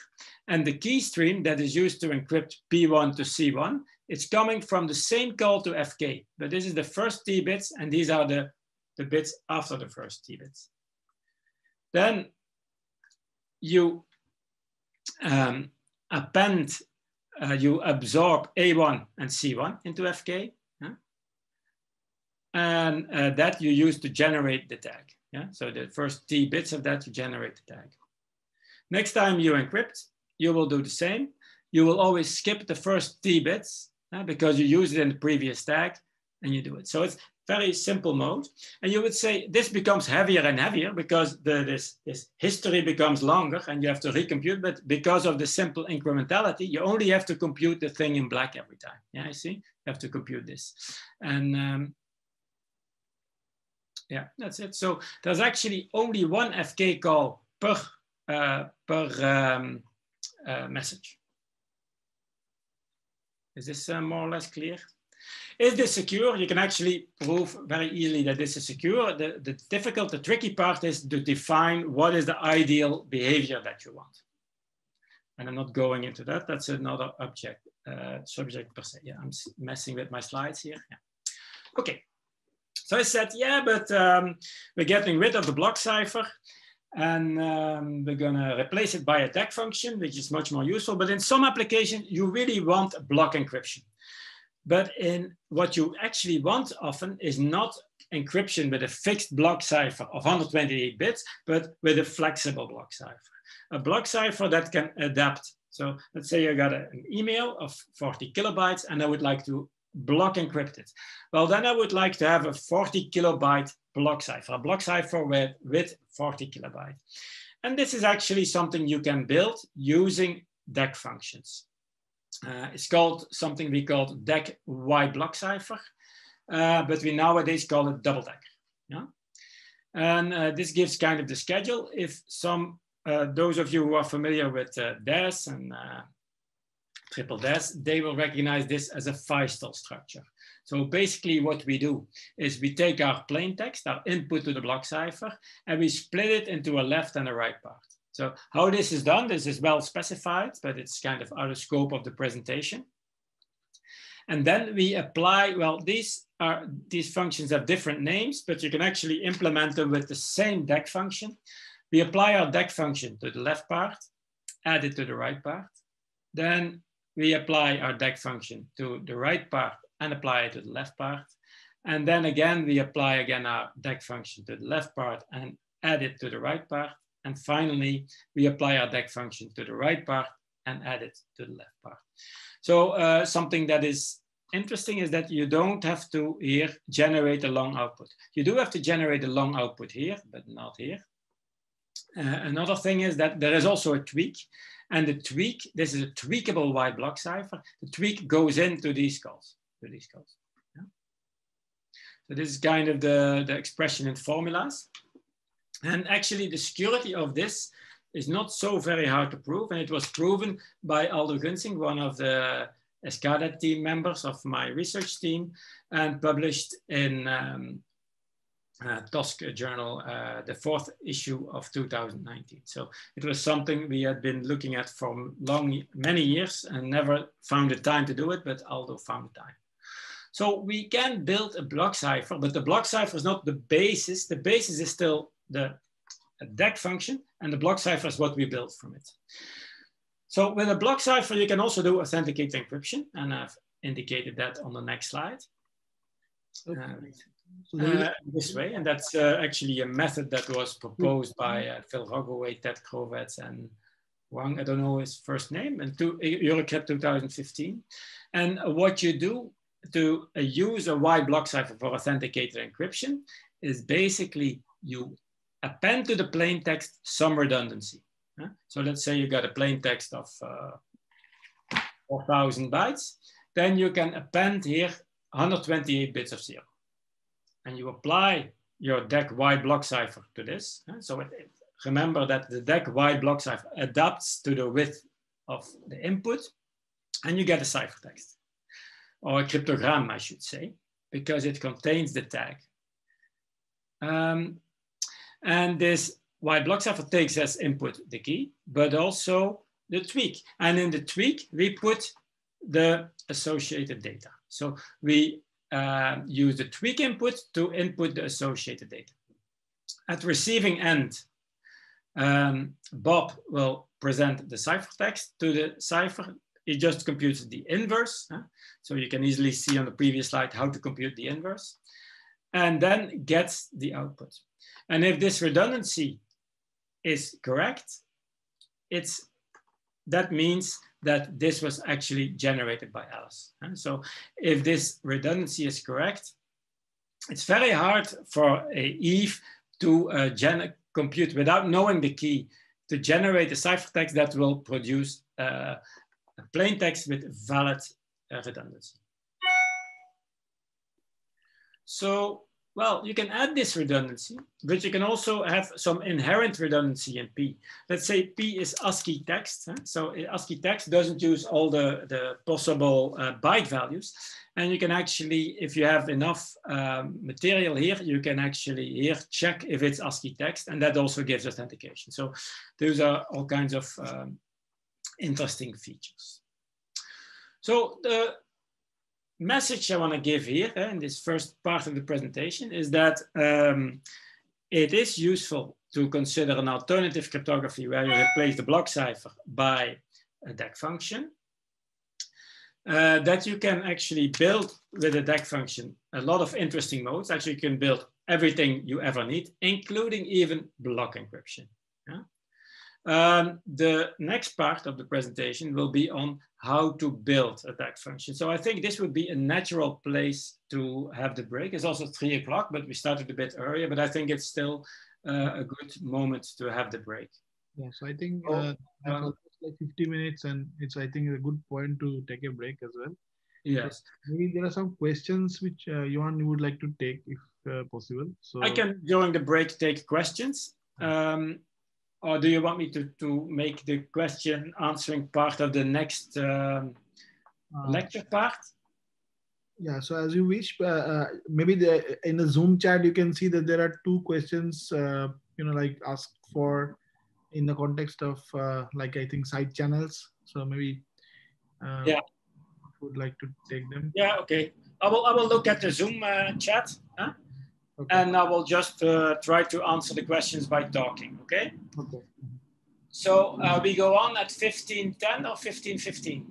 and the key stream that is used to encrypt P1 to C1 it's coming from the same call to FK, but this is the first T bits and these are the, the bits after the first T bits. Then you um, append, uh, you absorb A1 and C1 into FK. Yeah? And uh, that you use to generate the tag. Yeah? So the first T bits of that, you generate the tag. Next time you encrypt, you will do the same you will always skip the first t bits uh, because you use it in the previous tag and you do it. So it's very simple mode. And you would say this becomes heavier and heavier because the, this, this history becomes longer and you have to recompute, but because of the simple incrementality, you only have to compute the thing in black every time. Yeah, I see, you have to compute this. And um, yeah, that's it. So there's actually only one FK call per, uh, per um, uh, message. Is this uh, more or less clear? Is this secure? You can actually prove very easily that this is secure. The, the difficult, the tricky part is to define what is the ideal behavior that you want. And I'm not going into that. That's another object, uh, subject per se. Yeah, I'm messing with my slides here. Yeah. Okay. So I said, yeah, but um, we're getting rid of the block cipher and um, we're gonna replace it by a deck function, which is much more useful. But in some applications, you really want block encryption. But in what you actually want often is not encryption with a fixed block cipher of 128 bits, but with a flexible block cipher. A block cipher that can adapt. So let's say you got a, an email of 40 kilobytes and I would like to block encrypt it. Well, then I would like to have a 40 kilobyte block cipher, a block cipher with, with 40 kilobyte. And this is actually something you can build using deck functions. Uh, it's called something we call deck wide block cipher, uh, but we nowadays call it double decker. Yeah? And uh, this gives kind of the schedule. If some, uh, those of you who are familiar with uh, DES and uh, triple DES, they will recognize this as a Feistel structure. So basically what we do is we take our plain text, our input to the block cipher, and we split it into a left and a right part. So how this is done, this is well specified, but it's kind of out of scope of the presentation. And then we apply, well, these are these functions have different names, but you can actually implement them with the same deck function. We apply our deck function to the left part, add it to the right part. Then we apply our DEC function to the right part and apply it to the left part. And then again, we apply again our deck function to the left part and add it to the right part. And finally, we apply our deck function to the right part and add it to the left part. So uh, something that is interesting is that you don't have to here generate a long output. You do have to generate a long output here, but not here. Uh, another thing is that there is also a tweak and the tweak, this is a tweakable wide block cipher. The tweak goes into these calls, these? So this is kind of the, the expression in formulas. And actually the security of this is not so very hard to prove. And it was proven by Aldo Gunsing, one of the ESCADA team members of my research team, and published in um, uh, journal, uh, the fourth issue of 2019. So it was something we had been looking at for long, many years and never found the time to do it, but Aldo found the time. So we can build a block cipher, but the block cipher is not the basis. The basis is still the deck function, and the block cipher is what we build from it. So with a block cipher, you can also do authenticated encryption, and I've indicated that on the next slide. Okay. Uh, uh, this way, and that's uh, actually a method that was proposed by uh, Phil Rogaway, Ted Krovetz, and Wang, I don't know his first name, and to, Eurocrypt 2015. And what you do to use a wide block cipher for authenticated encryption is basically you append to the plain text some redundancy. So let's say you got a plain text of uh, 4,000 bytes, then you can append here 128 bits of zero. And you apply your deck wide block cipher to this. So it, remember that the deck wide block cipher adapts to the width of the input and you get a ciphertext or a cryptogram, I should say, because it contains the tag. Um, and this wide block cipher takes as input the key, but also the tweak. And in the tweak, we put the associated data. So we uh, use the tweak input to input the associated data. At receiving end, um, Bob will present the ciphertext to the cipher. He just computes the inverse. Huh? So you can easily see on the previous slide how to compute the inverse. And then gets the output. And if this redundancy is correct, it's that means that this was actually generated by Alice. And so if this redundancy is correct, it's very hard for Eve to uh, compute without knowing the key to generate a ciphertext that will produce uh, a plain text with valid uh, redundancy. So well, you can add this redundancy, but you can also have some inherent redundancy in P. Let's say P is ASCII text. Huh? So ASCII text doesn't use all the, the possible uh, byte values. And you can actually, if you have enough um, material here, you can actually here check if it's ASCII text. And that also gives authentication. So those are all kinds of um, interesting features. So the message I want to give here uh, in this first part of the presentation is that um, it is useful to consider an alternative cryptography where you replace the block cipher by a deck function. Uh, that you can actually build with a deck function a lot of interesting modes. Actually, you can build everything you ever need, including even block encryption. Um, the next part of the presentation will be on how to build a deck function. So I think this would be a natural place to have the break. It's also three o'clock, but we started a bit earlier, but I think it's still uh, a good moment to have the break. Yeah, so I think uh, um, like 50 minutes and it's, I think, a good point to take a break as well. Yes. maybe there are some questions which uh, Joan would like to take if uh, possible. So I can, during the break, take questions. Um, or do you want me to, to make the question answering part of the next um, uh, lecture part? Yeah, so as you wish, uh, uh, maybe the, in the Zoom chat, you can see that there are two questions, uh, you know, like asked for in the context of uh, like, I think side channels. So maybe uh, yeah. would like to take them. Yeah, okay. I will, I will look at the Zoom chat. Huh? Okay. And I will just uh, try to answer the questions by talking, okay? Okay. So uh, we go on at 1510 or 1515?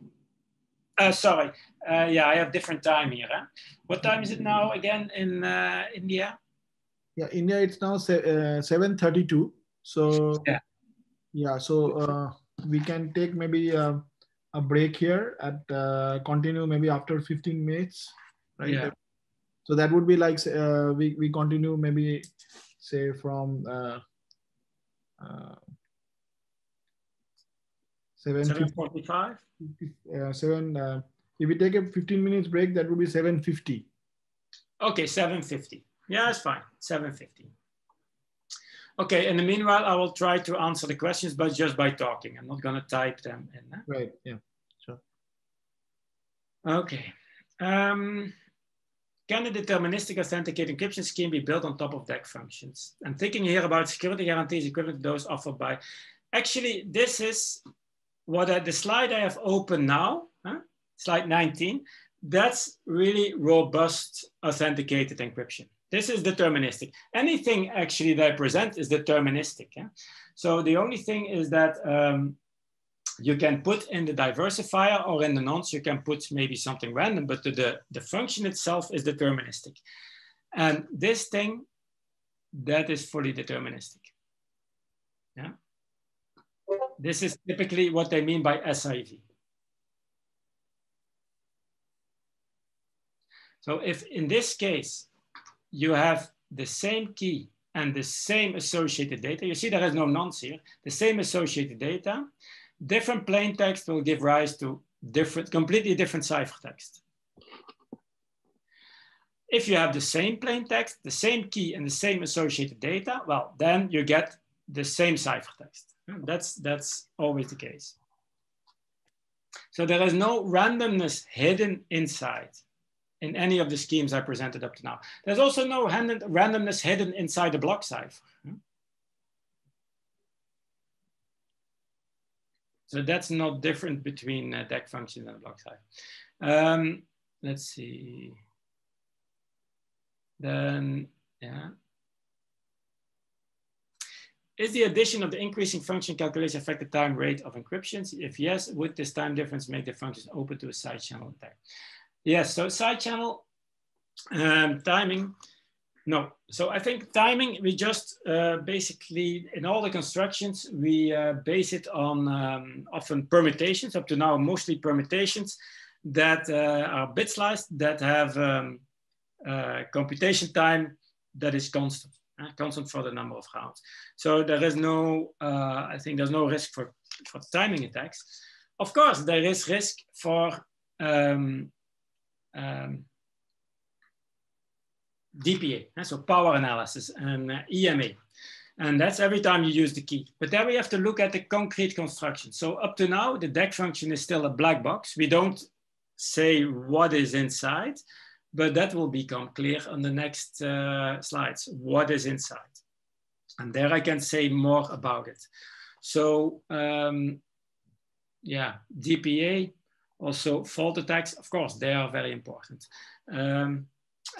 Uh, sorry, uh, yeah, I have different time here. Huh? What time is it now again in uh, India? Yeah, India, it's now 7.32. Uh, so, yeah, yeah so we can take maybe a break here at continue maybe after 15 minutes, right? Yeah. So that would be like uh, we we continue maybe say from uh, uh, seven forty five. Uh, seven. Uh, if we take a fifteen minutes break, that would be seven fifty. Okay, seven fifty. Yeah, that's fine. Seven fifty. Okay, in the meanwhile, I will try to answer the questions, but just by talking. I'm not going to type them in. Huh? Right. Yeah. Sure. Okay. Um, can a deterministic authenticated encryption scheme be built on top of deck functions? I'm thinking here about security guarantees equivalent to those offered by, actually, this is what I, the slide I have open now, huh? slide 19, that's really robust authenticated encryption. This is deterministic. Anything actually that I present is deterministic. Yeah? So the only thing is that um, you can put in the diversifier or in the nonce, you can put maybe something random, but the, the, function itself is deterministic. And this thing, that is fully deterministic. Yeah. This is typically what they mean by SIV. So if in this case, you have the same key and the same associated data, you see there is no nonce here, the same associated data, different plain text will give rise to different, completely different ciphertext. If you have the same plain text, the same key, and the same associated data, well, then you get the same ciphertext. That's, that's always the case. So there is no randomness hidden inside in any of the schemes I presented up to now. There's also no randomness hidden inside the block cipher. So that's not different between uh, deck functions and block cipher. Um, let's see. Then, yeah. Is the addition of the increasing function calculation affect the time rate of encryptions? If yes, would this time difference make the functions open to a side channel attack? Yes, so side channel um, timing No, so I think timing, we just uh, basically, in all the constructions, we uh, base it on um, often permutations, up to now mostly permutations that uh, are bit sliced that have um, uh, computation time that is constant, uh, constant for the number of rounds. So there is no, uh, I think there's no risk for, for timing attacks. Of course, there is risk for um, um, DPA, so power analysis and uh, EMA. And that's every time you use the key. But then we have to look at the concrete construction. So up to now, the deck function is still a black box. We don't say what is inside, but that will become clear on the next uh, slides, what is inside. And there I can say more about it. So um, yeah, DPA, also fault attacks, of course, they are very important. Um,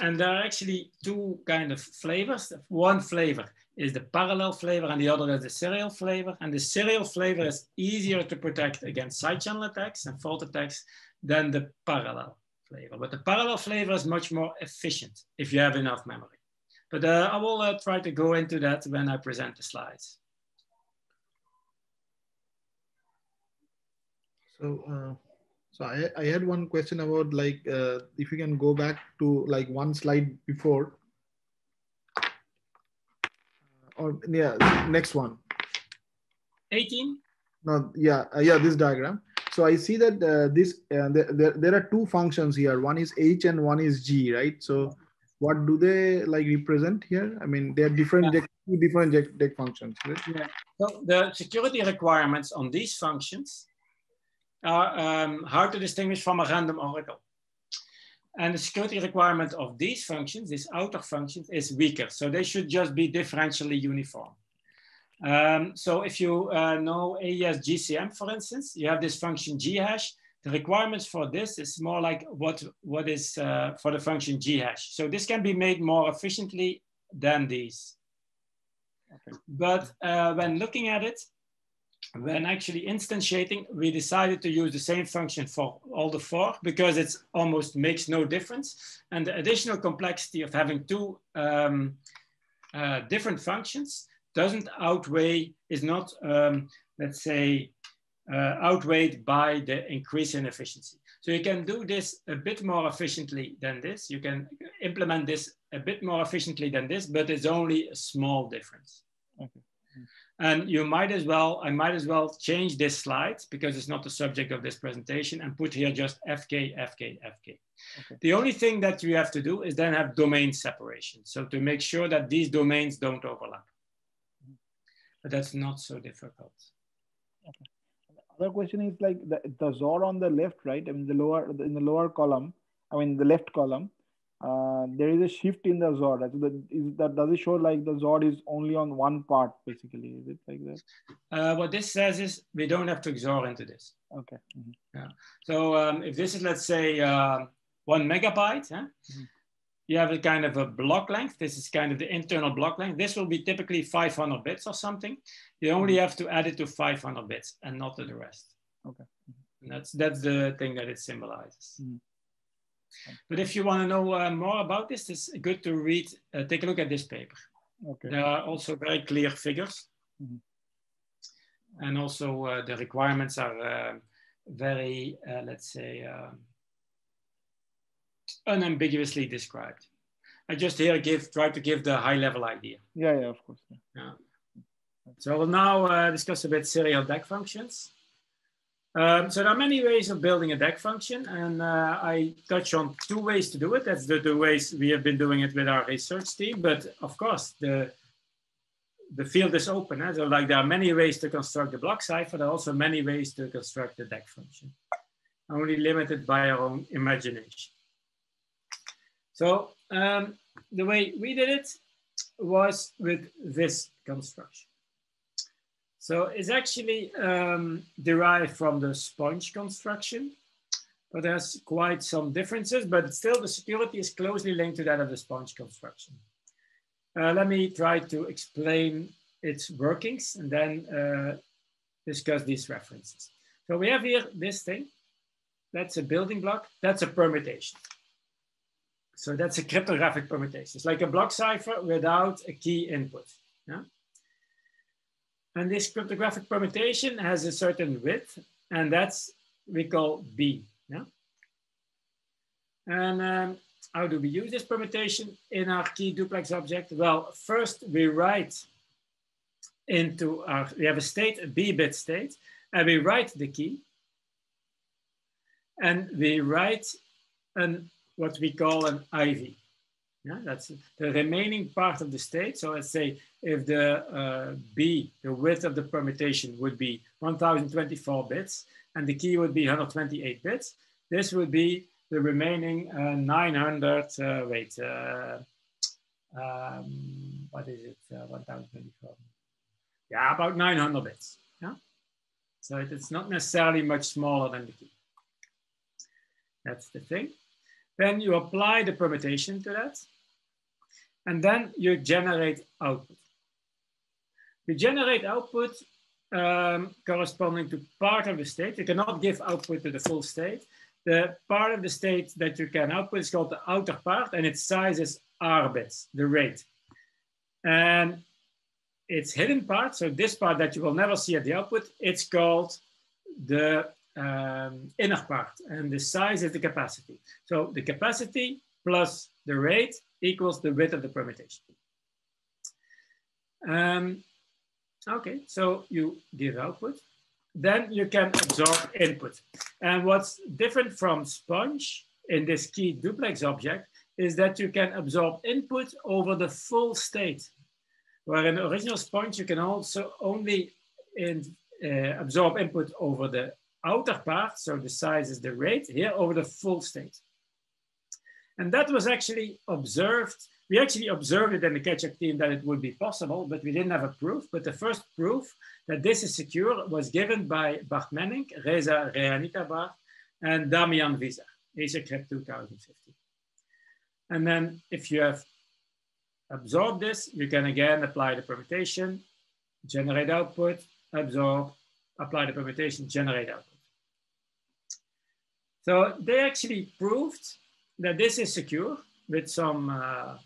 and there are actually two kind of flavors. One flavor is the parallel flavor and the other is the serial flavor. And the serial flavor is easier to protect against side channel attacks and fault attacks than the parallel flavor. But the parallel flavor is much more efficient if you have enough memory. But uh, I will uh, try to go into that when I present the slides. So uh, so I, I had one question about like uh, if you can go back to like one slide before. Uh, or yeah next one. 18 no yeah uh, yeah this diagram. So i see that uh, this uh, there, there, there are two functions here. One is h and one is g right? So what do they like represent here? I mean they're different yeah. two different deck functions right? yeah. So the security requirements on these functions are um, hard to distinguish from a random oracle. And the security requirement of these functions, these outer functions, is weaker. So they should just be differentially uniform. Um, so if you uh, know AES GCM, for instance, you have this function G hash. The requirements for this is more like what, what is uh, for the function G hash. So this can be made more efficiently than these. Okay. But uh, when looking at it, when actually instantiating, we decided to use the same function for all the four because it almost makes no difference. And the additional complexity of having two um, uh, different functions doesn't outweigh, is not, um, let's say, uh, outweighed by the increase in efficiency. So you can do this a bit more efficiently than this. You can implement this a bit more efficiently than this, but it's only a small difference. Okay. And you might as well, I might as well change this slide because it's not the subject of this presentation and put here just FK, FK, FK. Okay. The only thing that you have to do is then have domain separation. So to make sure that these domains don't overlap. But that's not so difficult. Okay. Other question is like the, the XOR on the left, right? I mean, the lower, in the lower column, I mean, the left column, uh, there is a shift in the XOR. So that, is, that does it show like the XOR is only on one part basically? Is it like that? Uh, what this says is we don't have to XOR into this. Okay. Mm -hmm. Yeah. So um, if this is let's say uh, one megabyte, huh? mm -hmm. you have a kind of a block length. This is kind of the internal block length. This will be typically 500 bits or something. You only mm -hmm. have to add it to 500 bits and not to the rest. Okay. And that's that's the thing that it symbolizes. But if you want to know uh, more about this, it's good to read, uh, take a look at this paper. Okay. There are also very clear figures. Mm -hmm. And also uh, the requirements are uh, very, uh, let's say, um, unambiguously described. I just here give, try to give the high level idea. Yeah, yeah, of course. Yeah. yeah. So we'll now uh, discuss a bit serial deck functions. Um, so there are many ways of building a deck function, and uh, I touch on two ways to do it. That's the two ways we have been doing it with our research team. But of course, the the field is open. Eh? So like there are many ways to construct the block cipher. There are also many ways to construct the deck function, only limited by our own imagination. So um, the way we did it was with this construction. So it's actually um, derived from the sponge construction, but there's quite some differences, but still the security is closely linked to that of the sponge construction. Uh, let me try to explain its workings and then uh, discuss these references. So we have here this thing. That's a building block. That's a permutation. So that's a cryptographic permutation. It's like a block cipher without a key input. Yeah? And this cryptographic permutation has a certain width, and that's we call B. Yeah? And um, how do we use this permutation in our key duplex object? Well, first we write into our, we have a state, a B bit state, and we write the key. And we write an what we call an IV. Yeah, that's the remaining part of the state. So let's say if the uh, B, the width of the permutation would be 1024 bits and the key would be 128 bits, this would be the remaining uh, 900, uh, wait, uh, um, what is it, uh, 1024? Yeah, about 900 bits. Yeah, so it's not necessarily much smaller than the key. That's the thing. Then you apply the permutation to that, and then you generate output. You generate output um, corresponding to part of the state. You cannot give output to the full state. The part of the state that you can output is called the outer part, and its size is r bits, the rate. And its hidden part, so this part that you will never see at the output, it's called the um, inner part and the size is the capacity. So the capacity plus the rate equals the width of the permutation. Um, okay, so you give output, then you can absorb input. And what's different from sponge in this key duplex object is that you can absorb input over the full state. Where in original sponge, you can also only in, uh, absorb input over the outer part, so the size is the rate, here over the full state. And that was actually observed. We actually observed it in the Keccak team that it would be possible, but we didn't have a proof. But the first proof that this is secure was given by Bart Reza Reyhanitabar and Damian Vizár, AsiaCrypt 2015. And then if you have absorbed this, you can again apply the permutation, generate output, absorb, apply the permutation, generate output. So they actually proved that this is secure with some, uh,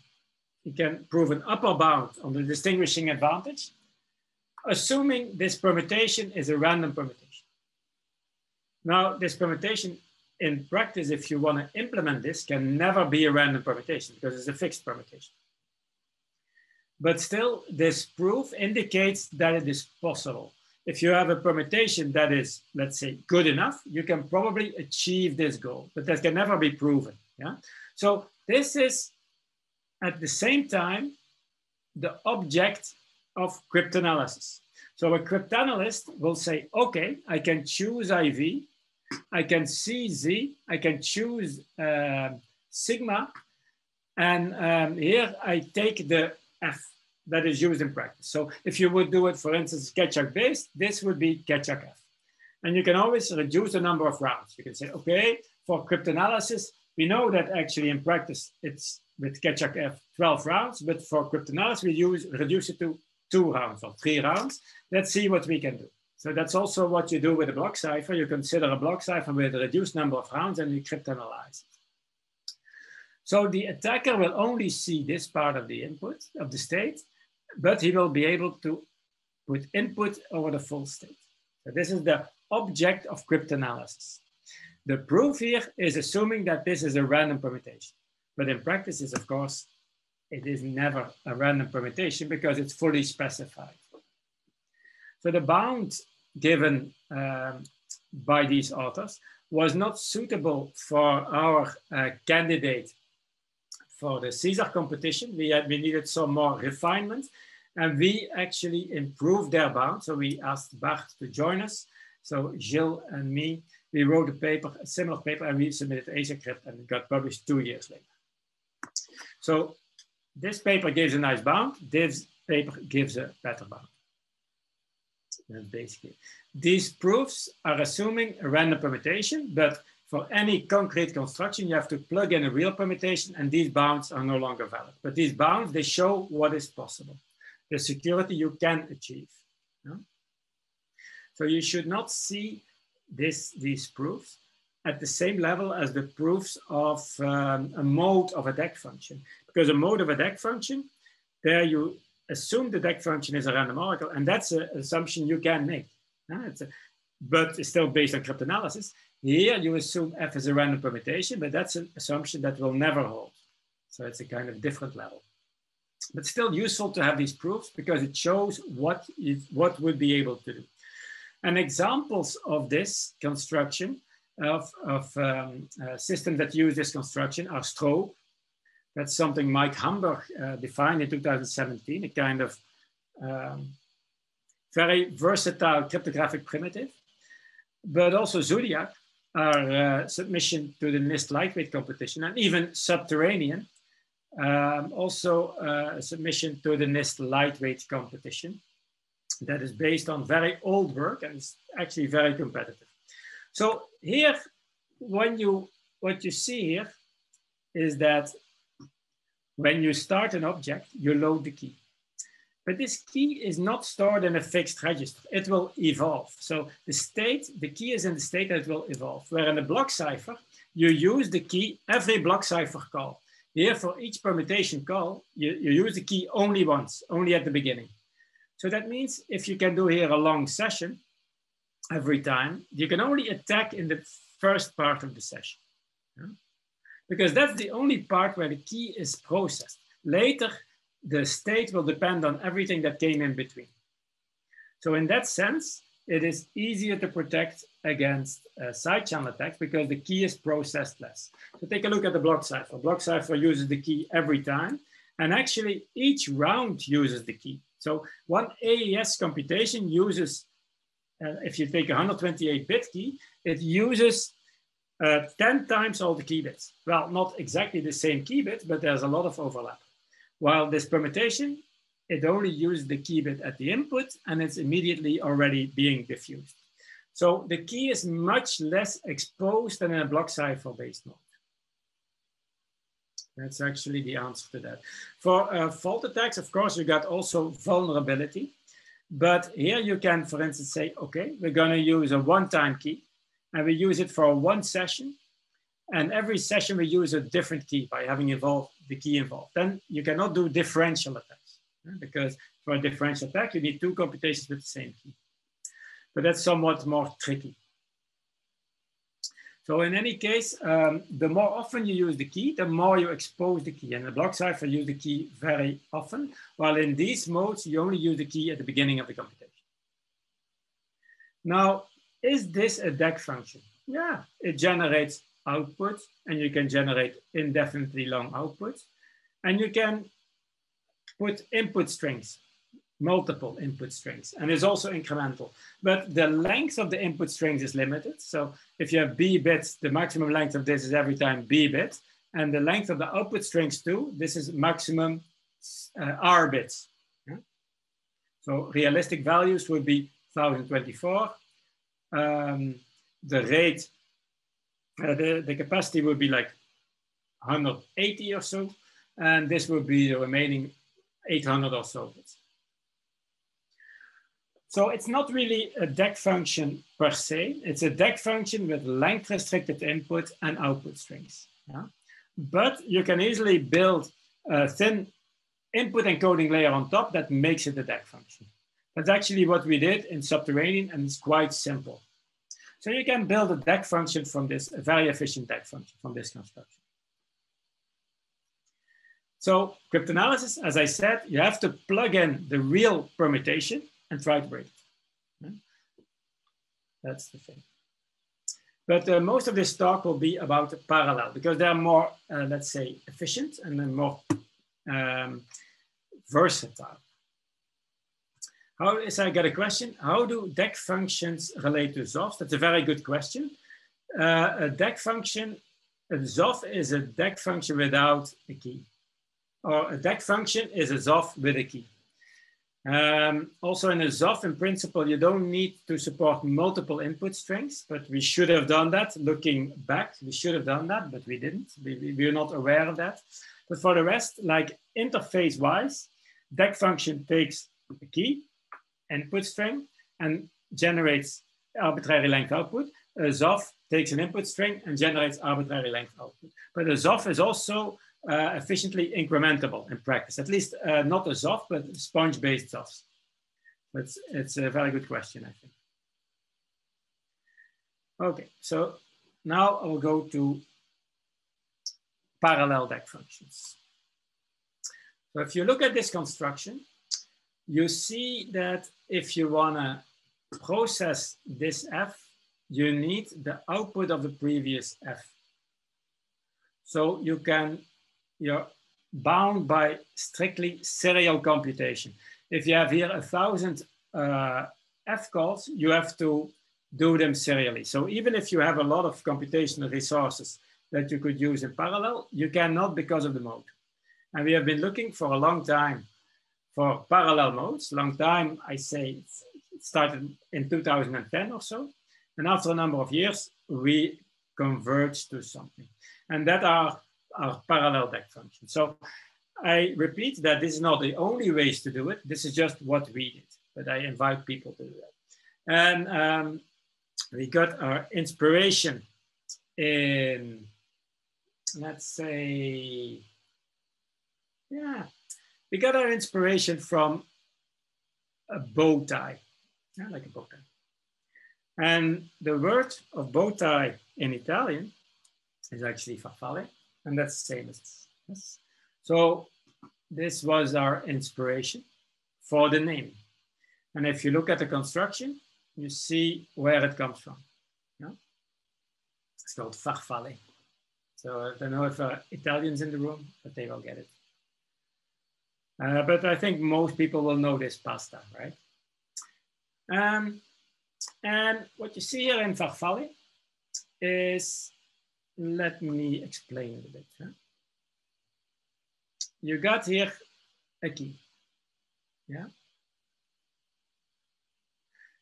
you can prove an upper bound on the distinguishing advantage, assuming this permutation is a random permutation. Now, this permutation in practice, if you want to implement this, can never be a random permutation because it's a fixed permutation. But still, this proof indicates that it is possible if you have a permutation that is, let's say, good enough, you can probably achieve this goal, but that can never be proven. Yeah. So this is at the same time the object of cryptanalysis. So a cryptanalyst will say, okay, I can choose IV, I can see Z, I can choose uh, sigma, and um, here I take the F that is used in practice. So if you would do it, for instance, Keccak based, this would be Keccak F. And you can always reduce the number of rounds. You can say, okay, for cryptanalysis, we know that actually in practice it's with Keccak F 12 rounds, but for cryptanalysis, we use reduce it to two rounds or three rounds. Let's see what we can do. So that's also what you do with a block cipher. You consider a block cipher with a reduced number of rounds and you cryptanalyze it. So the attacker will only see this part of the input of the state but he will be able to put input over the full state. So this is the object of cryptanalysis. The proof here is assuming that this is a random permutation. But in practice, of course, it is never a random permutation because it's fully specified. So the bound given um, by these authors was not suitable for our uh, candidate for the CAESAR competition. We, had, we needed some more refinement and we actually improved their bound. So we asked Bart to join us. So Gilles and me, we wrote a paper, a similar paper, and we submitted AsiaCrypt and it got published two years later. So this paper gives a nice bound. This paper gives a better bound. That's basically. These proofs are assuming a random permutation, but for any concrete construction, you have to plug in a real permutation and these bounds are no longer valid. But these bounds, they show what is possible the security you can achieve. So you should not see this, these proofs at the same level as the proofs of um, a mode of a deck function. Because a mode of a deck function, there you assume the deck function is a random oracle, and that's an assumption you can make. Uh, it's a, but it's still based on cryptanalysis. Here you assume f is a random permutation, but that's an assumption that will never hold. So it's a kind of different level. But still useful to have these proofs because it shows what, is, what would be able to do. And examples of this construction of, of um, systems that use this construction are Strobe. That's something Mike Hamburg uh, defined in 2017, a kind of um, very versatile cryptographic primitive. But also Xoodyak, our uh, submission to the NIST lightweight competition, and even Subterranean, um, also uh, a submission to the NIST lightweight competition that is based on very old work and is actually very competitive. So here, when you, what you see here is that when you start an object, you load the key. But this key is not stored in a fixed register. It will evolve. So the state, the key is in the state that it will evolve. Where in a block cipher, you use the key every block cipher call. Here, for each permutation call, you, you use the key only once, only at the beginning. So that means if you can do here a long session every time, you can only attack in the first part of the session. Yeah? Because that's the only part where the key is processed. Later, the state will depend on everything that came in between. So in that sense, it is easier to protect against uh, side channel attacks because the key is processed less. So take a look at the block cipher. Block cipher uses the key every time. And actually each round uses the key. So one AES computation uses, uh, if you take a 128 bit key, it uses uh, 10 times all the key bits. Well, not exactly the same key bit, but there's a lot of overlap. While this permutation, it only uses the key bit at the input and it's immediately already being diffused. So the key is much less exposed than in a block cipher based mode. That's actually the answer to that. For uh, fault attacks, of course, you got also vulnerability. But here you can, for instance, say, okay, we're going to use a one-time key and we use it for one session. And every session we use a different key by having involved the key involved. Then you cannot do differential attacks because for a differential attack, you need two computations with the same key. But that's somewhat more tricky. So in any case, um, the more often you use the key, the more you expose the key. And the block cipher use the key very often, while in these modes, you only use the key at the beginning of the computation. Now, is this a deck function? Yeah, it generates output and you can generate indefinitely long outputs. And you can put input strings multiple input strings and is also incremental. But the length of the input strings is limited. So if you have B bits, the maximum length of this is every time B bits. And the length of the output strings too, this is maximum uh, R bits. So realistic values would be 1024. Um, the rate, uh, the, the capacity would be like 180 or so. And this would be the remaining 800 or so bits. So it's not really a deck function per se. It's a deck function with length restricted input and output strings. Yeah? But you can easily build a thin input encoding layer on top that makes it a deck function. That's actually what we did in Subterranean and it's quite simple. So you can build a deck function from this, a very efficient deck function from this construction. So cryptanalysis, as I said, you have to plug in the real permutation and try to break. That's the thing. But uh, most of this talk will be about parallel because they're more, uh, let's say, efficient and then more um, versatile. How is, I got a question, how do deck functions relate to XOFs? That's a very good question. Uh, a deck function, a XOF is a deck function without a key. Or a deck function is a XOF with a key. Um, also in a XOF, in principle, you don't need to support multiple input strings, but we should have done that. Looking back, we should have done that, but we didn't. We, we, we were not aware of that. But for the rest, like interface-wise, deck function takes a key, input string, and generates arbitrary length output. A XOF takes an input string and generates arbitrary length output. But a XOF is also efficiently incrementable in practice, at least uh, not a XOF, but sponge-based XOFs. It's, it's a very good question, I think. Okay, so now I will go to parallel deck functions. So if you look at this construction, you see that if you want to process this f, you need the output of the previous f. So you can, you're bound by strictly serial computation. If you have here a thousand uh, f calls, you have to do them serially. So even if you have a lot of computational resources that you could use in parallel, you cannot because of the mode. And we have been looking for a long time for parallel modes. Long time, I say it started in 2010 or so. And after a number of years, we converged to something. And that are our parallel deck functions. So I repeat that this is not the only ways to do it. This is just what we did, but I invite people to do that. And um, we got our inspiration in, let's say, yeah, we got our inspiration from a bow tie, yeah, like a bow tie. And the word of bow tie in Italian is actually farfalle, and that's same as this. So this was our inspiration for the name. And if you look at the construction, you see where it comes from. Yeah? It's called farfalle. So I don't know if uh, Italians in the room, but they will get it. Uh, but I think most people will know this pasta, right? Um, and what you see here in farfalle is, let me explain a bit. Huh? You got here a key, yeah?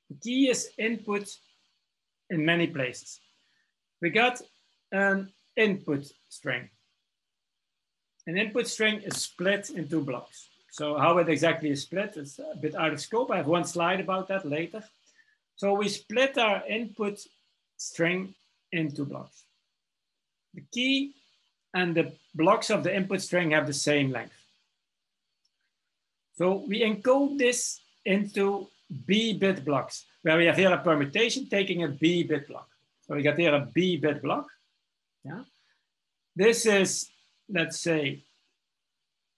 The key is input in many places. We got an input string. An input string is split in two blocks. So how it exactly is split is a bit out of scope. I have one slide about that later. So we split our input string into blocks. The key and the blocks of the input string have the same length. So we encode this into B-bit blocks, where we have here a permutation taking a B-bit block. So we got here a B-bit block. Yeah. This is, let's say,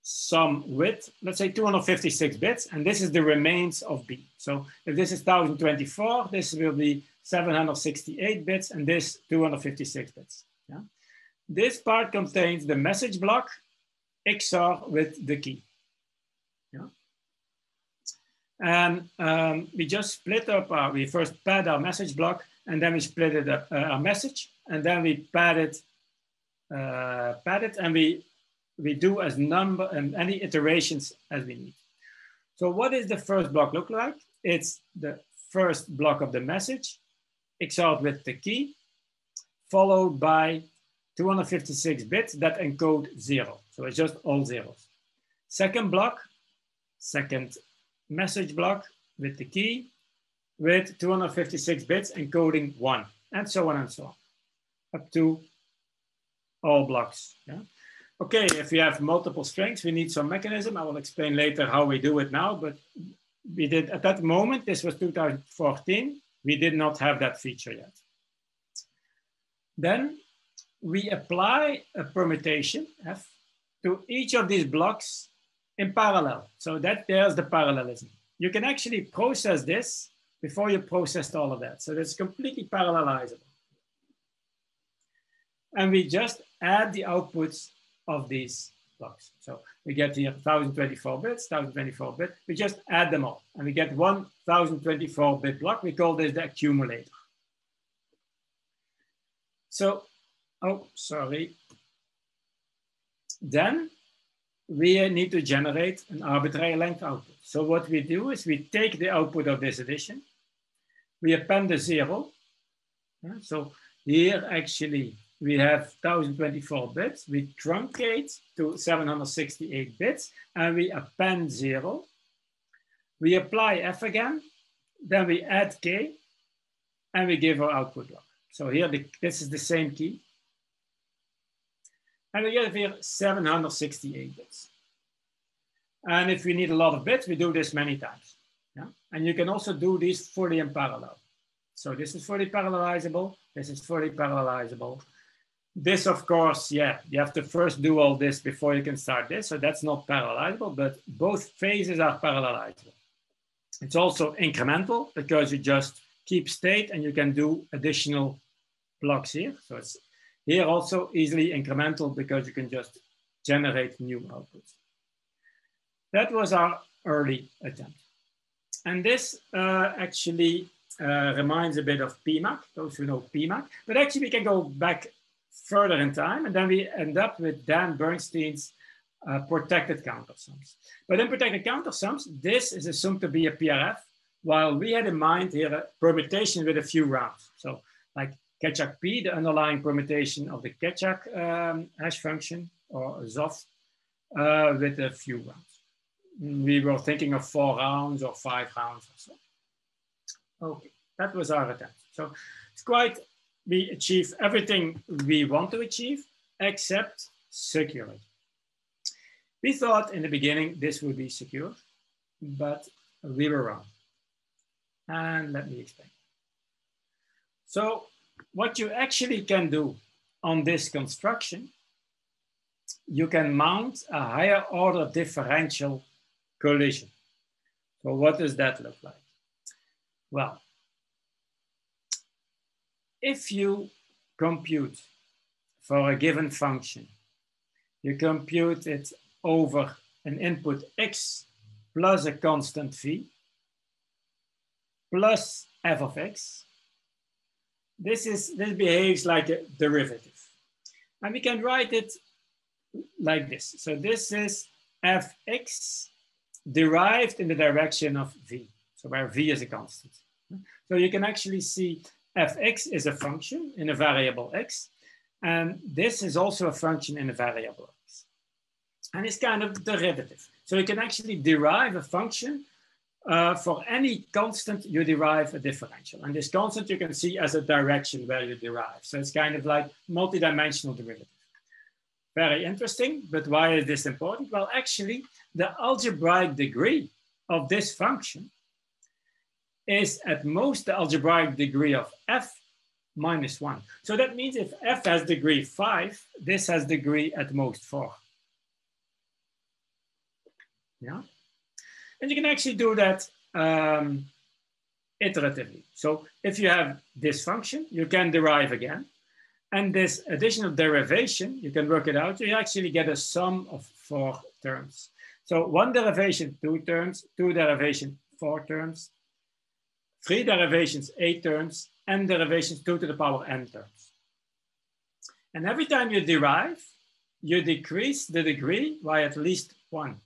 some width, let's say 256 bits, and this is the remains of B. So if this is 1024, this will be 768 bits, and this 256 bits. Yeah? This part contains the message block XOR with the key. Yeah? And um, we just split up, our, we first pad our message block, and then we split it up, uh, our message, and then we pad it, uh, pad it, and we we do as number and any iterations as we need. So what does the first block look like? It's the first block of the message, XOR with the key, followed by 256 bits that encode zero. So it's just all zeros. Second block, second message block with the key with 256 bits encoding one and so on and so on up to all blocks. Yeah? Okay, if we have multiple strings, we need some mechanism. I will explain later how we do it now, but we did at that moment, this was 2014, we did not have that feature yet. Then we apply a permutation F to each of these blocks in parallel. So that there's the parallelism. You can actually process this before you processed all of that. So it's completely parallelizable. And we just add the outputs of these blocks. So we get here 1024 bits, 1024 bit. We just add them all and we get 1024 bit block. We call this the accumulator. So, oh, sorry. Then we need to generate an arbitrary length output. So what we do is we take the output of this addition, we append the zero. So here actually we have 1024 bits, we truncate to 768 bits, and we append zero. We apply F again, then we add K, and we give our output block. So here, the, this is the same key. And we get here 768 bits. And if we need a lot of bits, we do this many times. Yeah? And you can also do these fully in parallel. So this is fully parallelizable. This is fully parallelizable. This, of course, yeah, you have to first do all this before you can start this. So that's not parallelizable, but both phases are parallelizable. It's also incremental because you just keep state and you can do additional blocks here. So it's here also easily incremental because you can just generate new outputs. That was our early attempt. And this uh, actually uh, reminds a bit of PMAC, those who know PMAC, but actually we can go back further in time and then we end up with Dan Bernstein's uh, protected counter sums. But in protected counter sums, this is assumed to be a PRF, while we had in mind here a permutation with a few rounds. So like Keccak P, the underlying permutation of the Keccak um, hash function or XOF uh, with a few rounds. We were thinking of four rounds or five rounds or so. Okay, that was our attempt. So it's quite, we achieve everything we want to achieve except security. We thought in the beginning this would be secure, but we were wrong. And let me explain. So what you actually can do on this construction, you can mount a higher order differential collision. So what does that look like? Well, if you compute for a given function, you compute it over an input x plus a constant v plus f of x, this is this behaves like a derivative. And we can write it like this. So this is fx derived in the direction of v, so where v is a constant. So you can actually see fx is a function in a variable x, and this is also a function in a variable x. And it's kind of derivative. So you can actually derive a function uh, for any constant, you derive a differential. And this constant you can see as a direction where you derive. So it's kind of like multidimensional derivative. Very interesting, but why is this important? Well, actually, the algebraic degree of this function is at most the algebraic degree of f minus one. So that means if f has degree five, this has degree at most four. Yeah. And you can actually do that um, iteratively. So if you have this function, you can derive again. And this additional derivation, you can work it out. You actually get a sum of four terms. So one derivation, two terms, two derivation, four terms, three derivations, eight terms, n derivations, two to the power n terms. And every time you derive, you decrease the degree by at least one.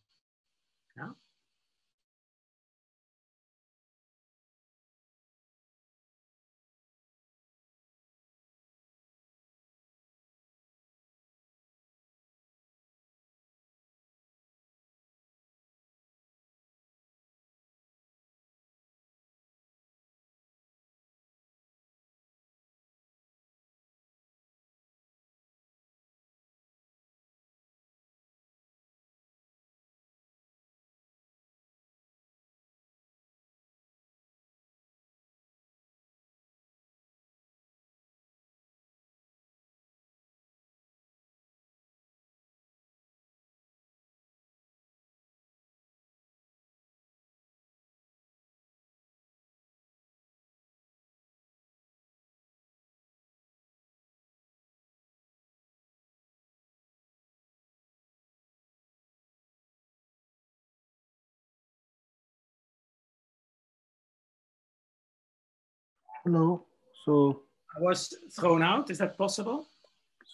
Hello. So I was thrown out. Is that possible?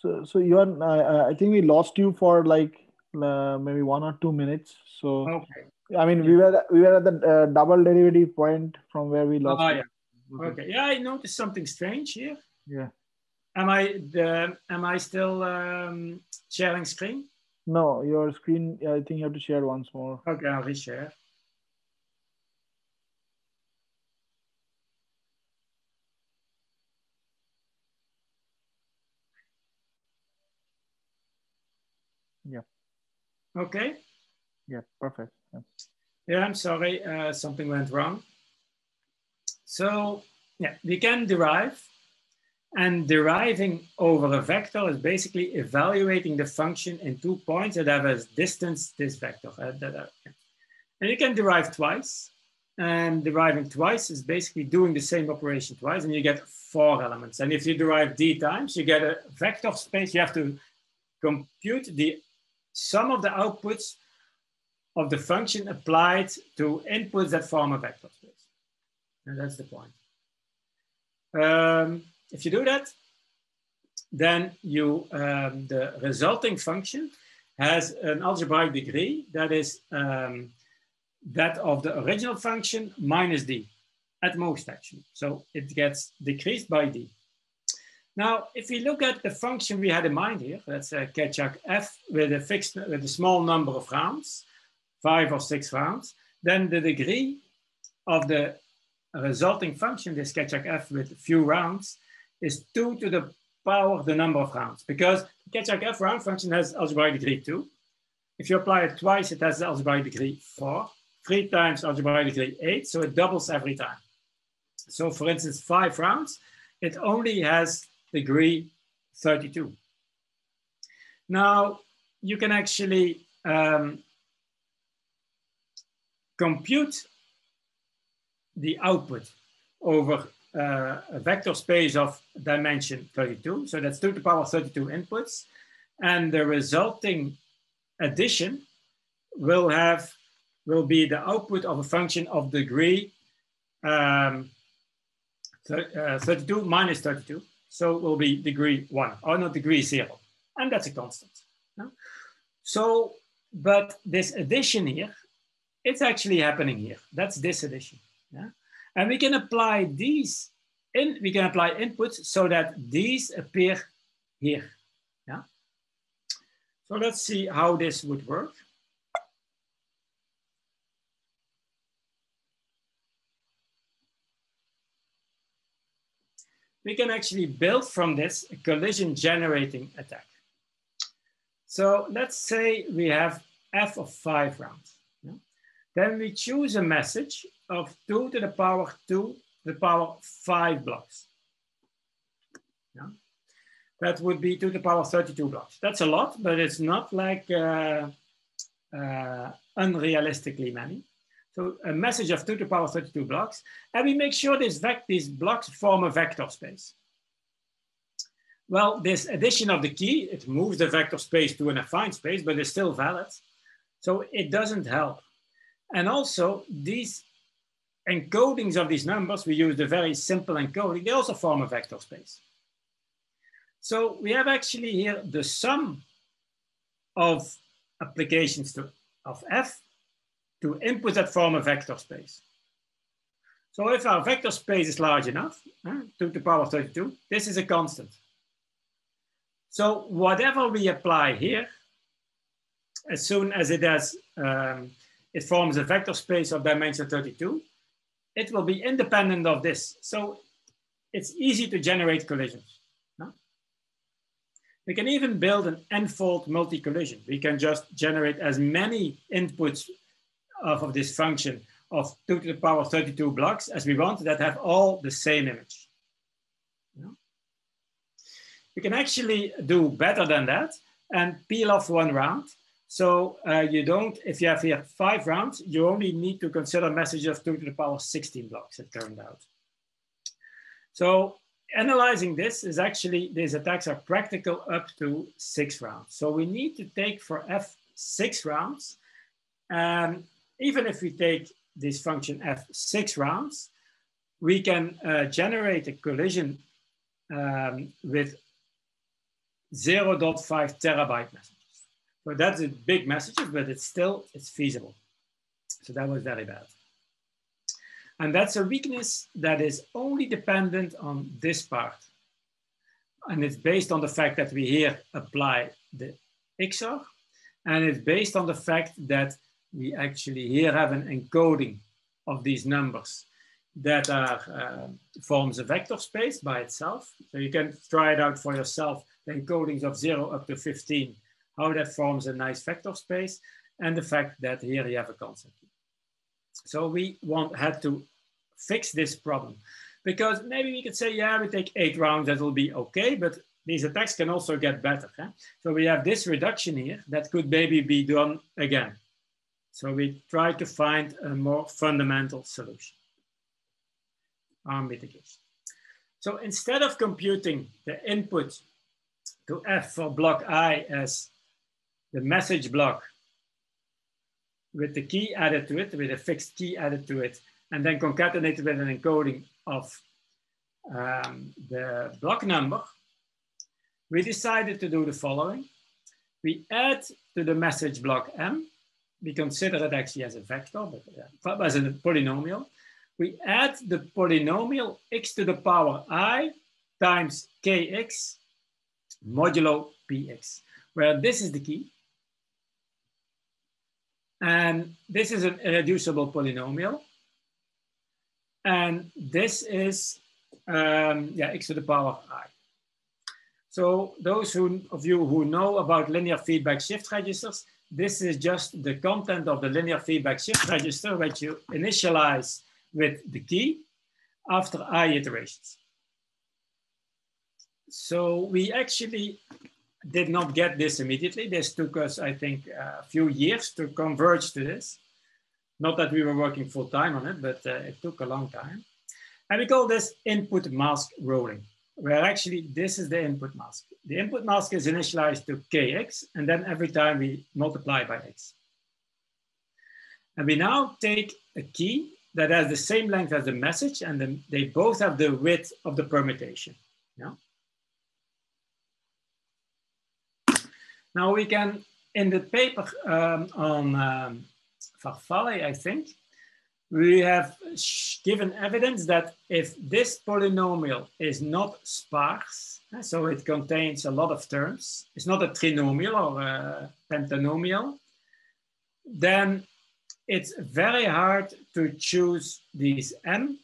So, so you are. I think we lost you for like uh, maybe one or two minutes. So, okay. I mean, we were we were at the uh, double derivative point from where we lost. Oh, yeah. Okay. Yeah, I noticed something strange here. Yeah. Am I the? Am I still um, sharing screen? No, your screen. I think you have to share once more. Okay, I'll reshare. Okay. Yeah, perfect. Yeah, yeah I'm sorry, uh, something went wrong. So yeah, we can derive and deriving over a vector is basically evaluating the function in two points that have a distance this vector. Uh, that are, and you can derive twice. And deriving twice is basically doing the same operation twice, and you get four elements. And if you derive d times, you get a vector space. You have to compute the sum of the outputs of the function applied to inputs that form a vector space. And that's the point. Um, if you do that, then you um, the resulting function has an algebraic degree that is um, that of the original function minus d at most actually. So it gets decreased by d. Now, if we look at the function we had in mind here, let's say Keccak f with a fixed, with a small number of rounds, five or six rounds, then the degree of the resulting function, this Keccak f with a few rounds, is two to the power of the number of rounds because Keccak f round function has algebraic degree two. If you apply it twice, it has algebraic degree four. Three times algebraic degree eight, so it doubles every time. So for instance, five rounds, it only has degree 32. Now, you can actually um, compute the output over uh, a vector space of dimension 32. So that's 2 to the power 32 inputs. And the resulting addition will have will be the output of a function of degree um, uh, 32 minus 32. So it will be degree one, or not degree zero. And that's a constant. No? So, but this addition here, it's actually happening here. That's this addition. Yeah? And we can apply these, in, we can apply inputs so that these appear here. Yeah. So let's see how this would work. We can actually build from this a collision generating attack. So let's say we have f of five rounds. Yeah? Then we choose a message of 2 to the power 2 to the power 5 blocks. Yeah. That would be 2 to the power 32 blocks. That's a lot, but it's not like uh, uh, unrealistically many. So a message of 2 to the power 32 blocks. And we make sure this these blocks form a vector space. Well, this addition of the key, it moves the vector space to an affine space, but it's still valid. So it doesn't help. And also these encodings of these numbers, we use the very simple encoding, they also form a vector space. So we have actually here the sum of applications to, of F to input that form a vector space. So if our vector space is large enough, uh, to the power of 32, this is a constant. So whatever we apply here, as soon as it has, um, it forms a vector space of dimension 32, it will be independent of this. So it's easy to generate collisions. We can even build an n-fold multi-collision. We can just generate as many inputs of, this function of 2 to the power 32 blocks as we want that have all the same image. No? We can actually do better than that and peel off one round so uh, you don't, if you have here five rounds, you only need to consider messages of 2 to the power 16 blocks, it turned out. So analyzing this is actually, these attacks are practical up to six rounds. So we need to take for F six rounds. Um, even if we take this function F six rounds, we can uh, generate a collision um, with 0.5 terabyte messages. So that's a big message, but it's still, it's feasible. So that was very bad. And that's a weakness that is only dependent on this part. And it's based on the fact that we here apply the XOR, and it's based on the fact that we actually here have an encoding of these numbers that are uh, forms a vector space by itself. So you can try it out for yourself, the encodings of zero up to 15 how that forms a nice vector space, and the fact that here you have a constant. So we want had to fix this problem because maybe we could say, yeah, we take eight rounds, that will be okay, but these attacks can also get better. So we have this reduction here that could maybe be done again. So we try to find a more fundamental solution. Arm mitigation. So instead of computing the input to F for block I as the message block with the key added to it, with a fixed key added to it, and then concatenated with an encoding of um, the block number, we decided to do the following. We add to the message block M, we consider it actually as a vector, but as a polynomial. We add the polynomial x to the power i times kx modulo px, where this is the key. And this is an irreducible polynomial. And this is, um, yeah, x to the power i. So those who, of you who know about linear feedback shift registers, this is just the content of the linear feedback shift register, which you initialize with the key after i iterations. So we actually did not get this immediately. This took us, I think, a few years to converge to this. Not that we were working full time on it, but uh, it took a long time. And we call this input mask rolling where actually this is the input mask. The input mask is initialized to kx, and then every time we multiply by x. And we now take a key that has the same length as the message, and then they both have the width of the permutation. Yeah? Now we can, in the paper um, on um, Farfalle, I think, we have given evidence that if this polynomial is not sparse, eh, so it contains a lot of terms, it's not a trinomial or a pentanomial, then it's very hard to choose these m,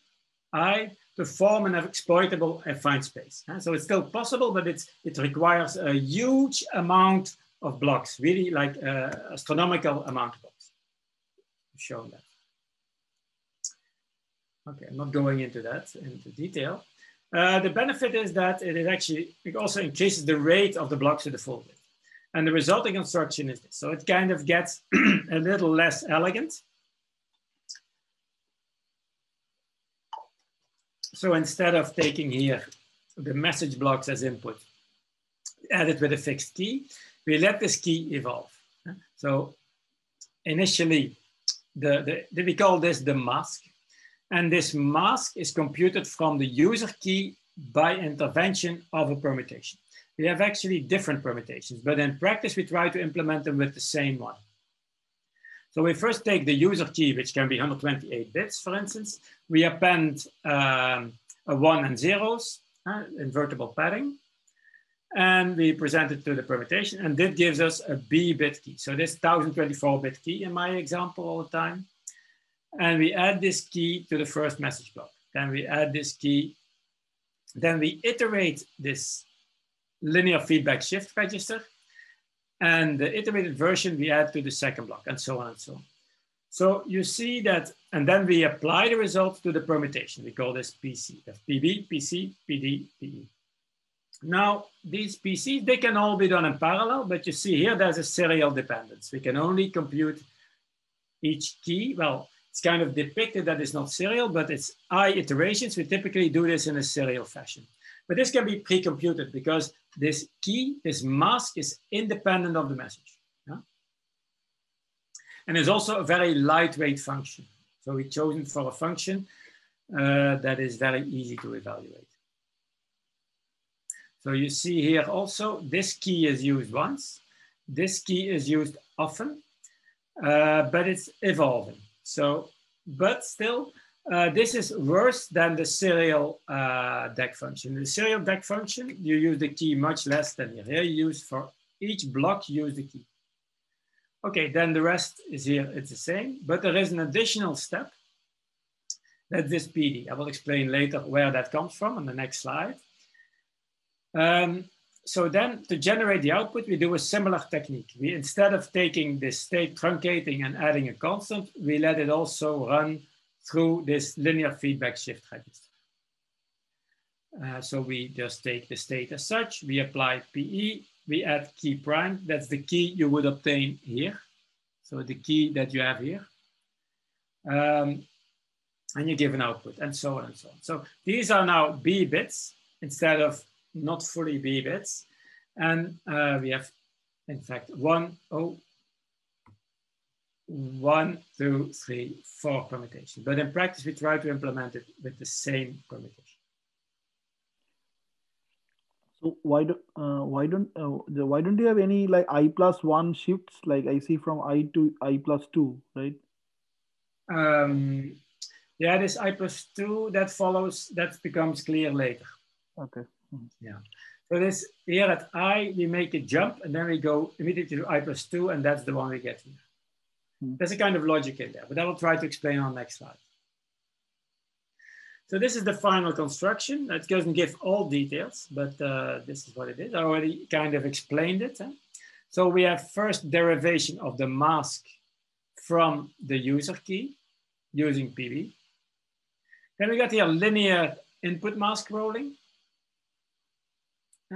i, to form an exploitable affine space. Eh. So it's still possible, but it's, it requires a huge amount of blocks, really like an astronomical amount of blocks. Show that. Okay, I'm not going into that into detail. Uh, the benefit is that it actually it also increases the rate of the blocks to the full width. And the resulting construction is this. So it kind of gets a little less elegant. So instead of taking here the message blocks as input, added with a fixed key, we let this key evolve. So initially, the, the, we call this the mask. And this mask is computed from the user key by intervention of a permutation. We have actually different permutations, but in practice, we try to implement them with the same one. So we first take the user key, which can be 128 bits, for instance. We append um, a one and zeros, uh, invertible padding, and we present it to the permutation, and that gives us a B bit key. So this 1024 bit key in my example all the time and we add this key to the first message block. Then we add this key. Then we iterate this linear feedback shift register. And the iterated version we add to the second block and so on and so on. So you see that, and then we apply the result to the permutation. We call this PC, PB, PC, PD, PE. Now, these PCs, they can all be done in parallel, but you see here, there's a serial dependence. We can only compute each key. Well, it's kind of depicted that it's not serial, but it's I iterations. We typically do this in a serial fashion. But this can be pre-computed because this key, this mask is independent of the message. Yeah? And it's also a very lightweight function. So we chosen for a function uh, that is very easy to evaluate. So you see here also, this key is used once. This key is used often, uh, but it's evolving. So, but still, uh, this is worse than the serial uh, function. The serial deck function, you use the key much less than. Here you use for each block, you use the key. Okay, then the rest is here, it's the same, but there is an additional step. That's this PD. I will explain later where that comes from on the next slide. Um, so then to generate the output, we do a similar technique. We, instead of taking this state truncating and adding a constant, we let it also run through this linear feedback shift register. Uh, so we just take the state as such, we apply PE, we add key prime, that's the key you would obtain here. So the key that you have here. Um, and you give an output and so on and so on. So these are now B bits instead of not fully B bits. And uh, we have, in fact, one, oh, one, two, three, four permutations. But in practice, we try to implement it with the same permutation. So why do uh, why don't uh, the, why don't you have any like i plus one shifts like I see from i to i plus two, right? Um, yeah, this i plus two that follows that becomes clear later. Okay. Yeah. So this here at i we make a jump and then we go immediately to i plus two and that's the one we get here. Hmm. There's a kind of logic in there, but I will try to explain on next slide. So this is the final construction. It doesn't give all details, but uh, this is what it is. I already kind of explained it. Huh? So we have first derivation of the mask from the user key using PB. Then we got here linear input mask rolling.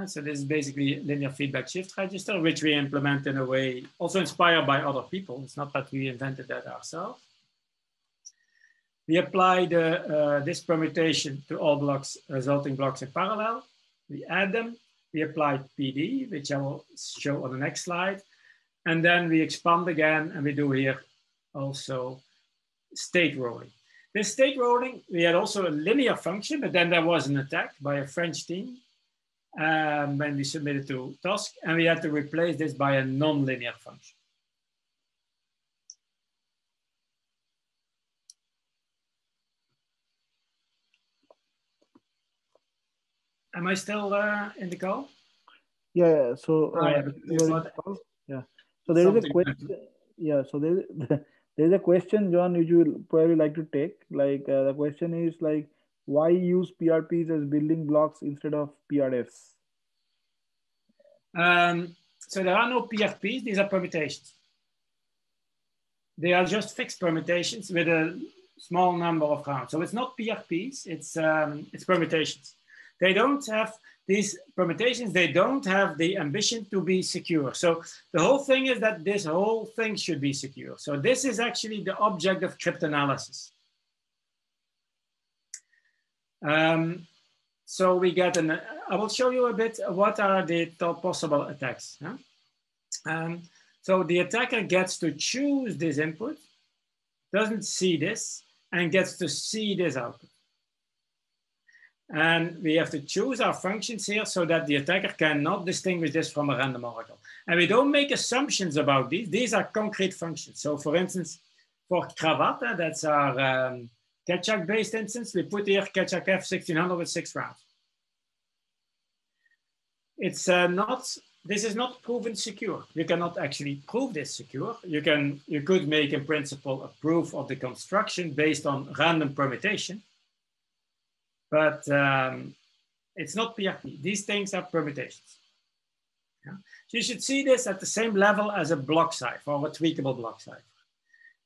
So this is basically linear feedback shift register, which we implement in a way also inspired by other people. It's not that we invented that ourselves. We apply the, uh, this permutation to all blocks, resulting blocks in parallel. We add them. We apply PD, which I will show on the next slide. And then we expand again, and we do here also state rolling. This state rolling, we had also a linear function, but then there was an attack by a French team um, when we submitted to TOSC, and we had to replace this by a non-linear function. Am I still uh, in the call? Yeah. So uh, yeah. So there is a question. Yeah. So there there is a question, Joan, which you probably like to take. Like uh, the question is like, why use PRPs as building blocks instead of PRFs? Um, so there are no PRPs. These are permutations. They are just fixed permutations with a small number of rounds. So it's not PRPs. It's um, it's permutations. They don't have these permutations, they don't have the ambition to be secure. So the whole thing is that this whole thing should be secure. So this is actually the object of cryptanalysis. Um, so we get an, I will show you a bit what are the top possible attacks. Huh? Um, so the attacker gets to choose this input, doesn't see this, and gets to see this output. And we have to choose our functions here so that the attacker cannot distinguish this from a random oracle. And we don't make assumptions about these. These are concrete functions. So for instance, for Kravatte, that's our um, Keccak-based instance, we put here Keccak F 1600 with six rounds. It's uh, not, this is not proven secure. You cannot actually prove this secure. You can, you could make in principle a proof of the construction based on random permutation but um, it's not PRP. These things are permutations. Yeah? So you should see this at the same level as a block cipher or a tweakable block cipher.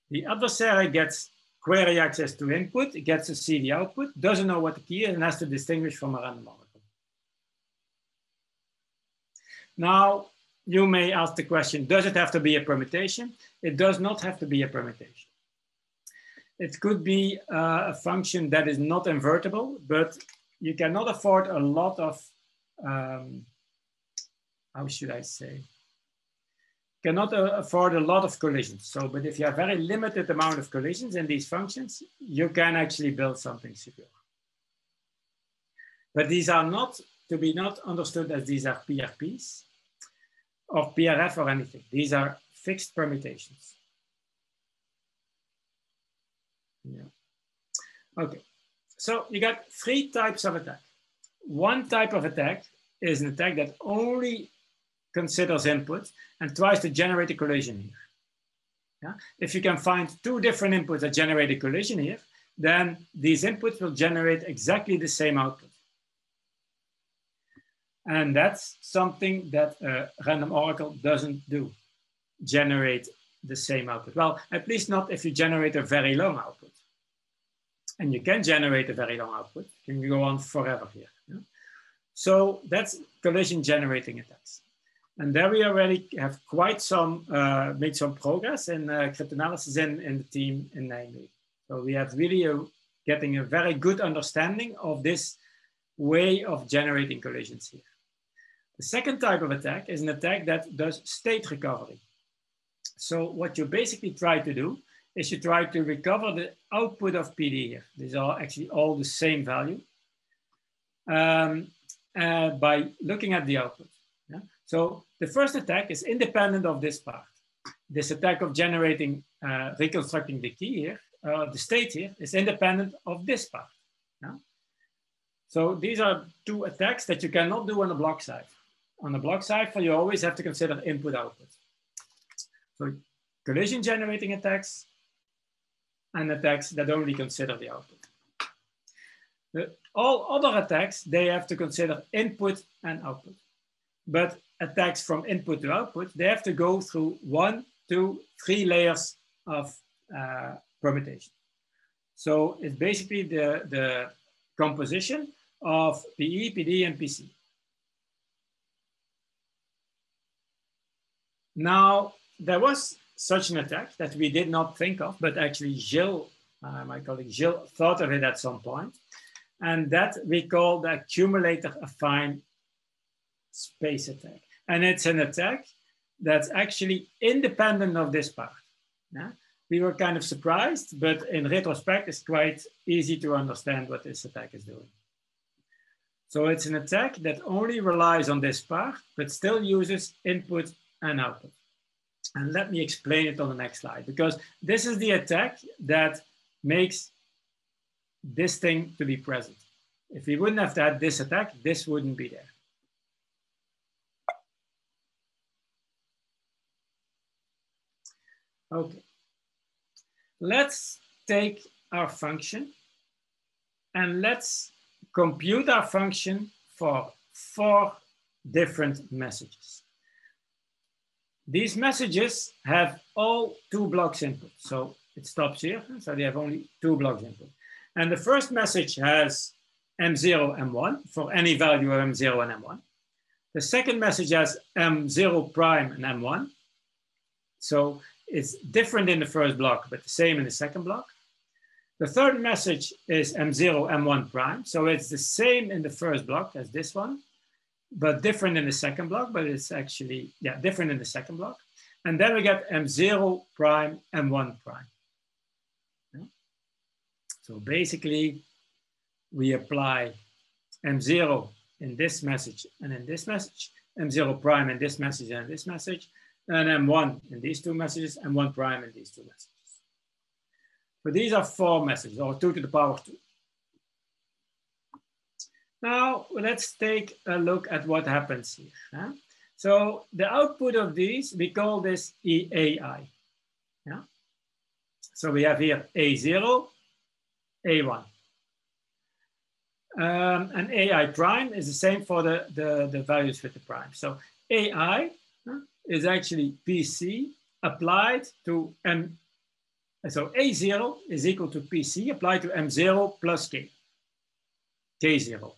The adversary gets query access to input, it gets see the output, doesn't know what the key is, and has to distinguish from a random oracle. Now, you may ask the question, does it have to be a permutation? It does not have to be a permutation. It could be uh, a function that is not invertible, but you cannot afford a lot of, um, how should I say? Cannot uh, afford a lot of collisions. So, but if you have very limited amount of collisions in these functions, you can actually build something secure. But these are not to be not understood as these are PRPs or PRF or anything. These are fixed permutations. Yeah. Okay. So you got three types of attack. One type of attack is an attack that only considers input and tries to generate a collision here. Yeah? If you can find two different inputs that generate a collision here, then these inputs will generate exactly the same output. And that's something that a random oracle doesn't do, generate the same output. Well, at least not if you generate a very long output. And you can generate a very long output. You can go on forever here. Yeah? So that's collision generating attacks. And there we already have quite some, uh, made some progress in uh, cryptanalysis in, in the team in Nijmegen. So we have really a, getting a very good understanding of this way of generating collisions here. The second type of attack is an attack that does state recovery. So what you basically try to do is you try to recover the output of PD here. These are actually all the same value um, uh, by looking at the output. So the first attack is independent of this part. This attack of generating, uh, reconstructing the key here, uh, the state here, is independent of this part. Yeah? So these are two attacks that you cannot do on the block cipher. On the block cipher, you always have to consider input output. So collision generating attacks and attacks that only consider the output. All other attacks, they have to consider input and output. But attacks from input to output, they have to go through one, two, three layers of uh, permutation. So it's basically the, the composition of PE, PD, and PC. Now, there was such an attack that we did not think of, but actually Gilles, uh, my colleague Gilles, thought of it at some point. And that we call the accumulator affine space attack. And it's an attack that's actually independent of this part. Yeah? We were kind of surprised, but in retrospect, it's quite easy to understand what this attack is doing. So it's an attack that only relies on this part, but still uses input and output. And let me explain it on the next slide, because this is the attack that makes this thing to be present. If we wouldn't have had this attack, this wouldn't be there. Okay, let's take our function and let's compute our function for four different messages. These messages have all two blocks input. So it stops here. So they have only two blocks input. And the first message has M0, M1 for any value of M0 and M1. The second message has M0 prime and M1. So it's different in the first block, but the same in the second block. The third message is M0, M1 prime. So it's the same in the first block as this one, but different in the second block, but it's actually, yeah, different in the second block. And then we get M0 prime, M1 prime. Yeah. So basically, we apply M0 in this message and in this message, M0 prime in this message and this message, and M1 in these two messages, and 1 prime in these two messages. But these are four messages, or 2 to the power of 2. Now, let's take a look at what happens here. Huh? So the output of these, we call this EAI. Yeah? So we have here A0, A1. Um, and AI prime is the same for the, the, the values with the prime. So AI is actually PC applied to M. So A0 is equal to PC applied to M0 plus K, K0.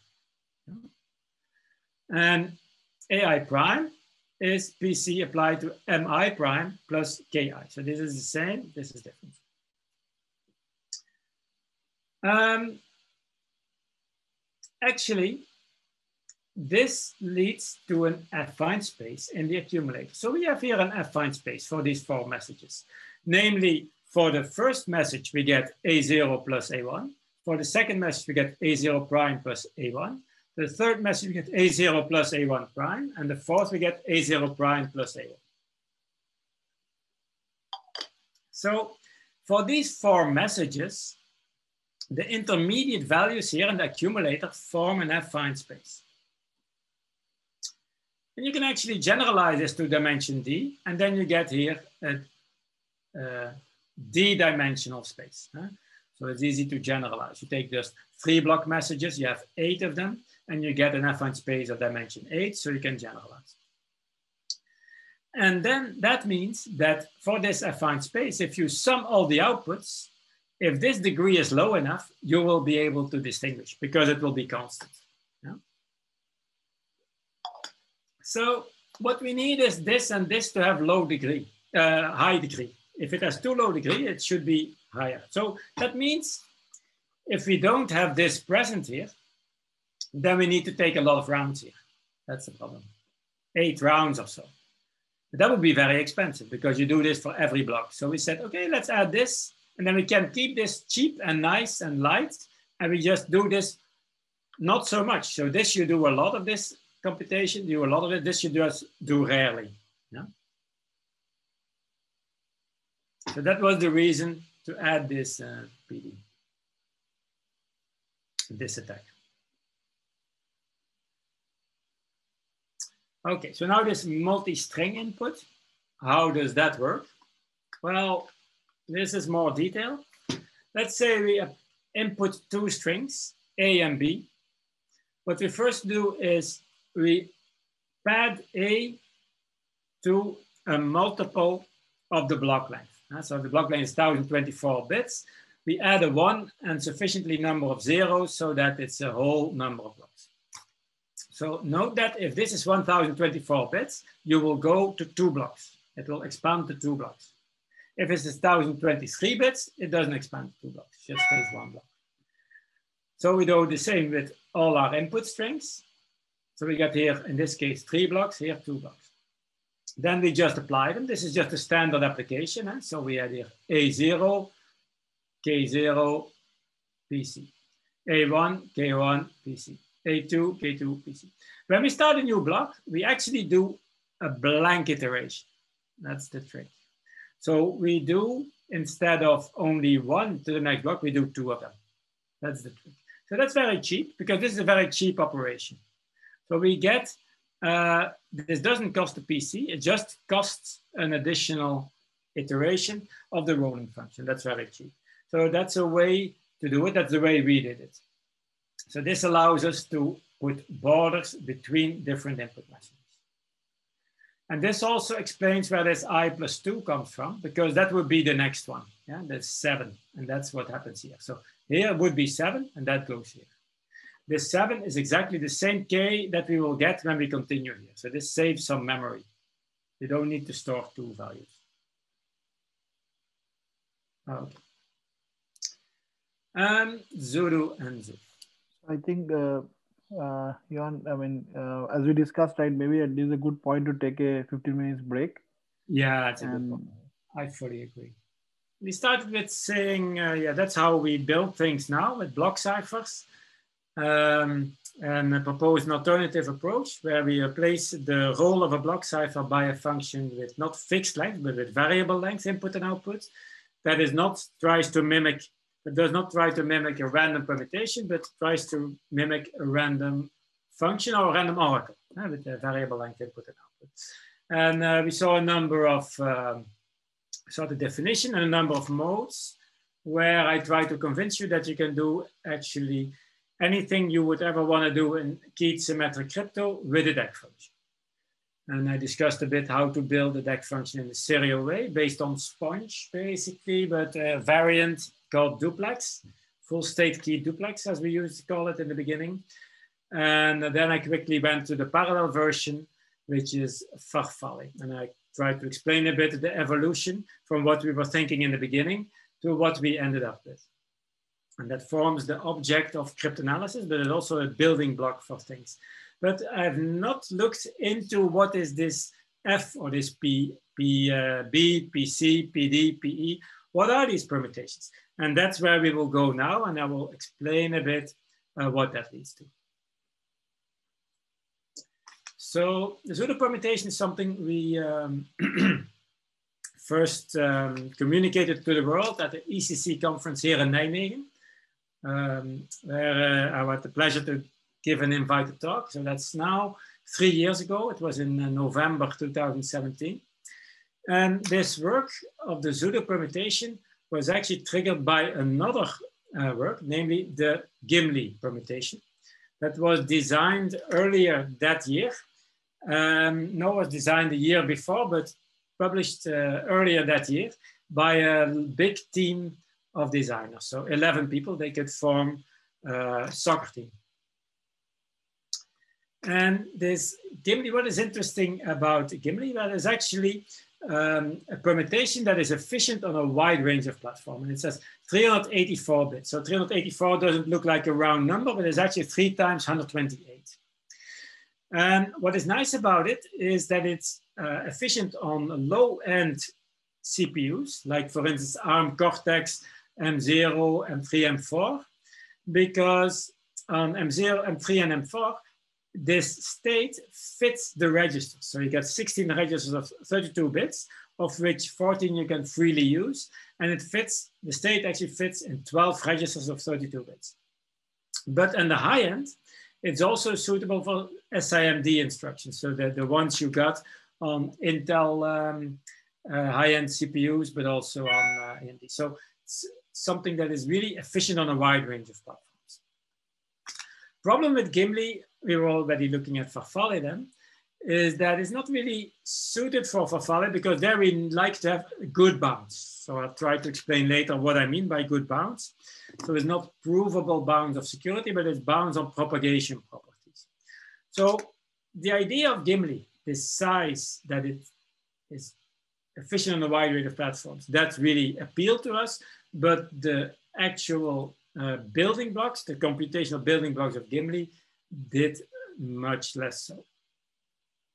And AI prime is PC applied to MI prime plus KI. So this is the same, this is different. Um, actually, this leads to an affine space in the accumulator. So we have here an affine space for these four messages. Namely, for the first message, we get A0 plus A1. For the second message, we get A0 prime plus A1. The third message, we get A0 plus A1 prime. And the fourth, we get A0 prime plus A1. So for these four messages, the intermediate values here in the accumulator form an affine space. And you can actually generalize this to dimension D, and then you get here a, a D-dimensional space. Huh? So it's easy to generalize. You take just three block messages, you have eight of them, and you get an affine space of dimension eight, so you can generalize. And then that means that for this affine space, if you sum all the outputs, if this degree is low enough, you will be able to distinguish because it will be constant. Yeah? So what we need is this and this to have low degree, uh, high degree. If it has too low degree, it should be higher. So that means if we don't have this present here, then we need to take a lot of rounds here. That's the problem. Eight rounds or so. But that would be very expensive because you do this for every block. So we said, okay, let's add this. And then we can keep this cheap and nice and light. And we just do this not so much. So this you do a lot of this computation, do a lot of it. This you just do rarely. Yeah. So that was the reason to add this uh, PD, this attack. Okay, so now this multi-string input, how does that work? Well, this is more detail. Let's say we input two strings, A and B. What we first do is we pad A to a multiple of the block length. So the block length is 1024 bits. We add a one and sufficiently number of zeros so that it's a whole number of blocks. So note that if this is 1024 bits, you will go to two blocks. It will expand to two blocks. If it's 1023 bits, it doesn't expand to two blocks, it just stays one block. So we do the same with all our input strings. So we get here, in this case, three blocks, here two blocks. Then we just apply them. This is just a standard application. Eh? So we add here A0, K0, PC. A1, K1, PC. A2, K2, PC. When we start a new block, we actually do a blank iteration. That's the trick. So we do, instead of only one to the next block, we do two of them. That's the trick. So that's very cheap because this is a very cheap operation. So we get, uh, this doesn't cost a PC, it just costs an additional iteration of the rolling function. That's very cheap. So that's a way to do it. That's the way we did it. So this allows us to put borders between different input messages. And this also explains where this i plus 2 comes from, because that would be the next one. Yeah, that's 7, and that's what happens here. So here would be 7, and that goes here. This 7 is exactly the same k that we will get when we continue here. So this saves some memory. You don't need to store two values. Okay. Um, Xoodoo and Zulu. I think, uh, uh, Jan, I mean, uh, as we discussed, right, maybe it is a good point to take a 15 minutes break. Yeah, that's a and... good point. I fully agree. We started with saying, uh, yeah, that's how we build things now with block ciphers. Um, and propose an alternative approach where we replace the role of a block cipher by a function with not fixed length, but with variable length input and output. That is not tries to mimic it does not try to mimic a random permutation, but tries to mimic a random function or a random oracle uh, with a variable length input and output. And uh, we saw a number of, um, saw the definition and a number of modes where I try to convince you that you can do actually anything you would ever want to do in keyed symmetric crypto with a deck function. And I discussed a bit how to build a deck function in a serial way based on Sponge, basically, but a variant called duplex, full state key duplex, as we used to call it in the beginning. And then I quickly went to the parallel version, which is Farfalle. And I tried to explain a bit the evolution from what we were thinking in the beginning to what we ended up with. And that forms the object of cryptanalysis, but it's also a building block for things. But I've not looked into what is this F or this P, P, uh, B, PC, PD, PE. What are these permutations? And that's where we will go now, and I will explain a bit uh, what that leads to. So the Xoodoo permutation is something we um, first um, communicated to the world at the ECC conference here in Nijmegen, um, where uh, I had the pleasure to give an invited talk. So that's now three years ago. It was in uh, November 2017. And this work of the Xoodoo permutation was actually triggered by another uh, work, namely the Gimli permutation, that was designed earlier that year. Um, no, was designed the year before, but published uh, earlier that year by a big team of designers. So 11 people, they could form a soccer team. And this Gimli, what is interesting about Gimli? Well, it's actually um, a permutation that is efficient on a wide range of platforms. And it says 384 bits. So 384 doesn't look like a round number, but it's actually three times 128. And what is nice about it is that it's uh, efficient on low-end CPUs, like for instance, ARM Cortex, M0, M3, M4, because on M0, M3, and M4, this state fits the register. So you get 16 registers of 32 bits, of which 14 you can freely use. And it fits, the state actually fits in 12 registers of 32 bits. But on the high end, it's also suitable for SIMD instructions. So the, the ones you got on Intel um, uh, high-end CPUs, but also on uh, AMD. So something that is really efficient on a wide range of platforms. Problem with Gimli we were already looking at Farfalle then, is that it's not really suited for Farfalle because there we like to have good bounds. So I'll try to explain later what I mean by good bounds. So it's not provable bounds of security, but it's bounds on propagation properties. So the idea of Gimli, this size that it is efficient on a wide range of platforms, that really appealed to us, but the actual uh, building blocks, the computational building blocks of Gimli did much less so.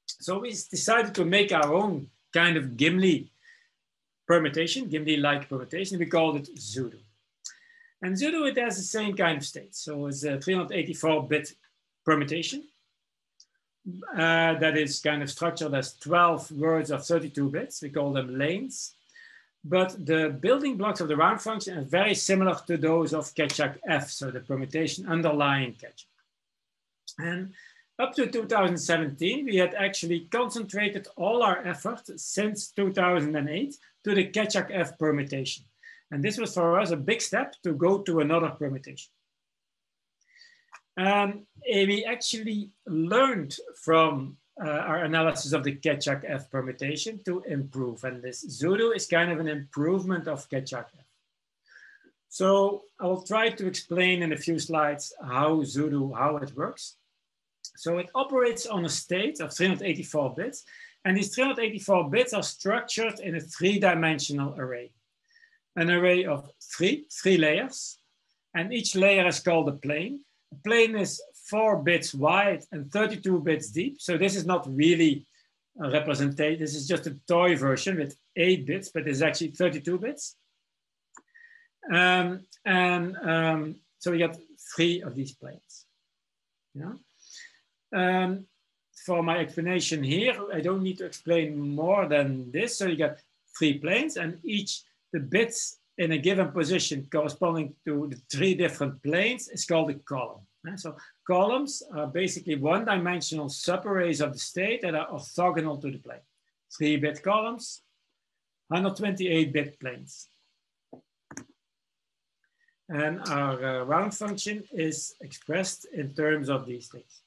So we decided to make our own kind of Gimli permutation, Gimli-like permutation. We called it Xoodoo. And Xoodoo, it has the same kind of state. So it's a 384-bit permutation uh, that is kind of structured as 12 words of 32 bits. We call them lanes. But the building blocks of the round function are very similar to those of Keccak F, so the permutation underlying Keccak. And up to 2017, we had actually concentrated all our effort since 2008 to the Keccak F permutation. And this was for us a big step to go to another permutation. Um, we actually learned from uh, our analysis of the Keccak F permutation to improve. And this Xoodoo is kind of an improvement of Keccak F. So I'll try to explain in a few slides how Xoodoo, how it works. So it operates on a state of 384 bits, and these 384 bits are structured in a three-dimensional array. An array of three, three layers, and each layer is called a plane. A plane is four bits wide and 32 bits deep. So this is not really a representation. This is just a toy version with eight bits, but it's actually 32 bits. Um, and um, so we got three of these planes. Yeah. Um, for my explanation here, I don't need to explain more than this. So you get three planes and each, the bits in a given position corresponding to the three different planes is called a column. So columns are basically one-dimensional subarrays of the state that are orthogonal to the plane. Three-bit columns, 128-bit planes. And our uh, round function is expressed in terms of these things.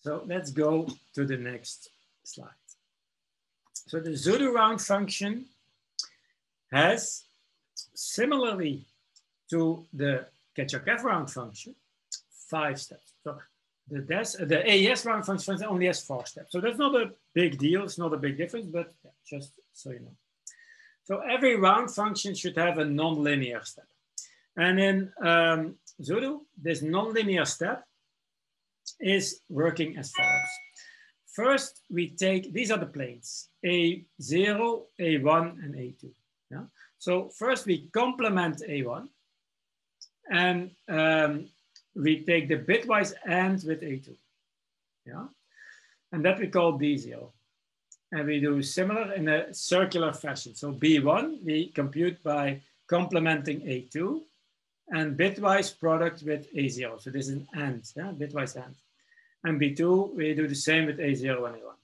So let's go to the next slide. So the Xoodoo round function has, similarly to the Keccak round function, five steps. So the, DES, the AES round function only has four steps. So that's not a big deal. It's not a big difference, but yeah, just so you know. So every round function should have a nonlinear step. And in um, Xoodoo, this nonlinear step is working as follows. First, we take, these are the planes, A0, A1, and A2. Yeah? So first we complement A1, and um, we take the bitwise AND with A2. Yeah? And that we call B0. And we do similar in a circular fashion. So B1, we compute by complementing A2, and bitwise product with A0. So this is an AND, yeah? bitwise AND. And B2, we do the same with A0 and A1.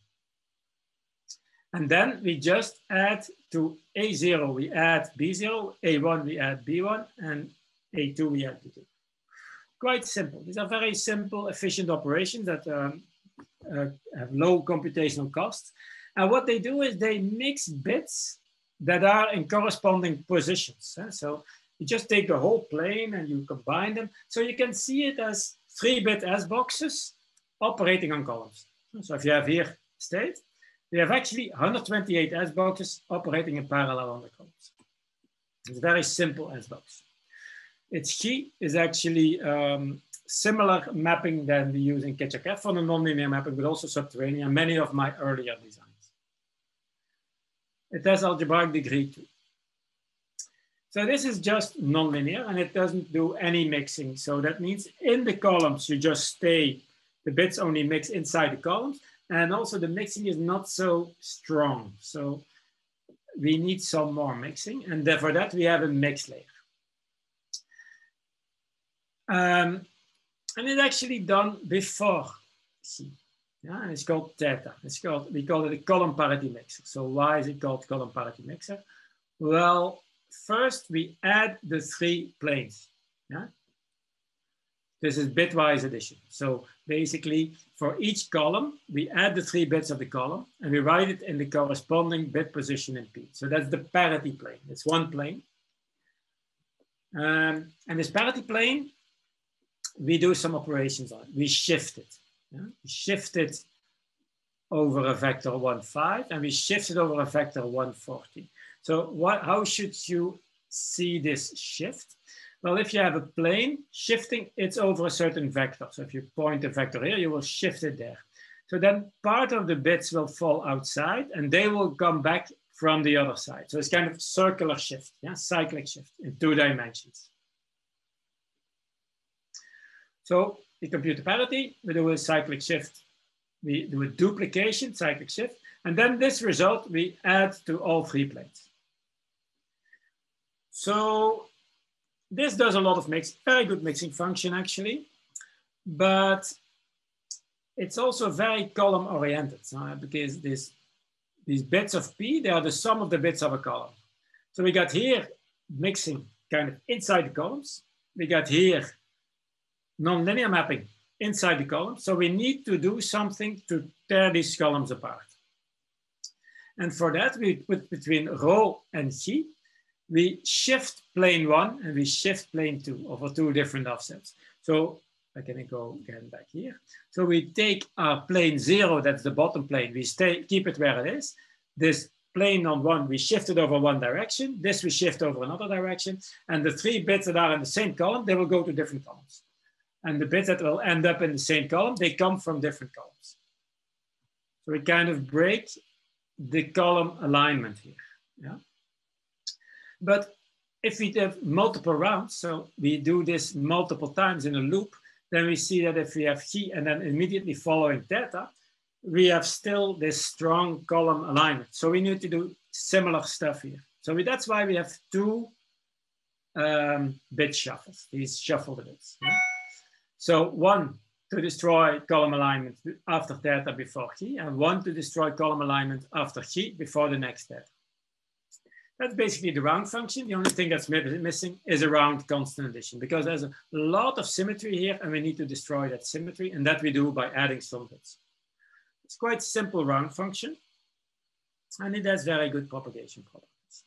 And then we just add to A0, we add B0, A1, we add B1, and A2, we add B2. quite simple. These are very simple, efficient operations that um, uh, have low computational costs. And what they do is they mix bits that are in corresponding positions. So you just take the whole plane and you combine them. So you can see it as three bit S boxes operating on columns. So if you have here state, we have actually 128 S boxes operating in parallel on the columns. It's a very simple S box. Its key is actually um, similar mapping than we use in Keccak for the nonlinear mapping, but also Subterranean, many of my earlier designs. It has algebraic degree too. So this is just nonlinear and it doesn't do any mixing. So that means in the columns, you just stay, the bits only mix inside the columns. And also the mixing is not so strong. So we need some more mixing. And for that, we have a mix layer. Um, and it's actually done before C. Yeah, and it's called theta. It's called, we call it a column parity mixer. So why is it called column parity mixer? Well, first we add the three planes. Yeah? This is bitwise addition. So basically for each column, we add the three bits of the column and we write it in the corresponding bit position in P. So that's the parity plane. It's one plane. Um, and this parity plane, we do some operations on it. We shift it. Yeah? We shift it over a vector 1, 5, and we shift it over a vector 140. So what, how should you see this shift? Well, if you have a plane shifting, it's over a certain vector. So if you point a vector here, you will shift it there. So then part of the bits will fall outside and they will come back from the other side. So it's kind of circular shift, yeah, cyclic shift in two dimensions. So we compute the parity, we do a cyclic shift, we do a duplication, cyclic shift, and then this result we add to all three planes. So this does a lot of mix, very good mixing function actually, but it's also very column oriented because this, these bits of P, they are the sum of the bits of a column. So we got here mixing kind of inside the columns. We got here nonlinear mapping inside the column. So we need to do something to tear these columns apart. And for that, we put between rho and chi, we shift plane one and we shift plane two over two different offsets. So I can go again back here. So we take our plane zero, that's the bottom plane, we stay, keep it where it is. This plane on one, we shift it over one direction. This we shift over another direction. And the three bits that are in the same column, they will go to different columns and the bits that will end up in the same column, they come from different columns. So we kind of break the column alignment here. Yeah. But if we have multiple rounds, so we do this multiple times in a loop, then we see that if we have chi and then immediately following theta, we have still this strong column alignment. So we need to do similar stuff here. So we, that's why we have two um, bit shuffles, these shuffle the bits. Yeah? So one to destroy column alignment after theta before chi, and one to destroy column alignment after chi before the next theta. That's basically the round function. The only thing that's missing is a round constant addition because there's a lot of symmetry here and we need to destroy that symmetry and that we do by adding some bits. It's quite simple round function and it has very good propagation properties.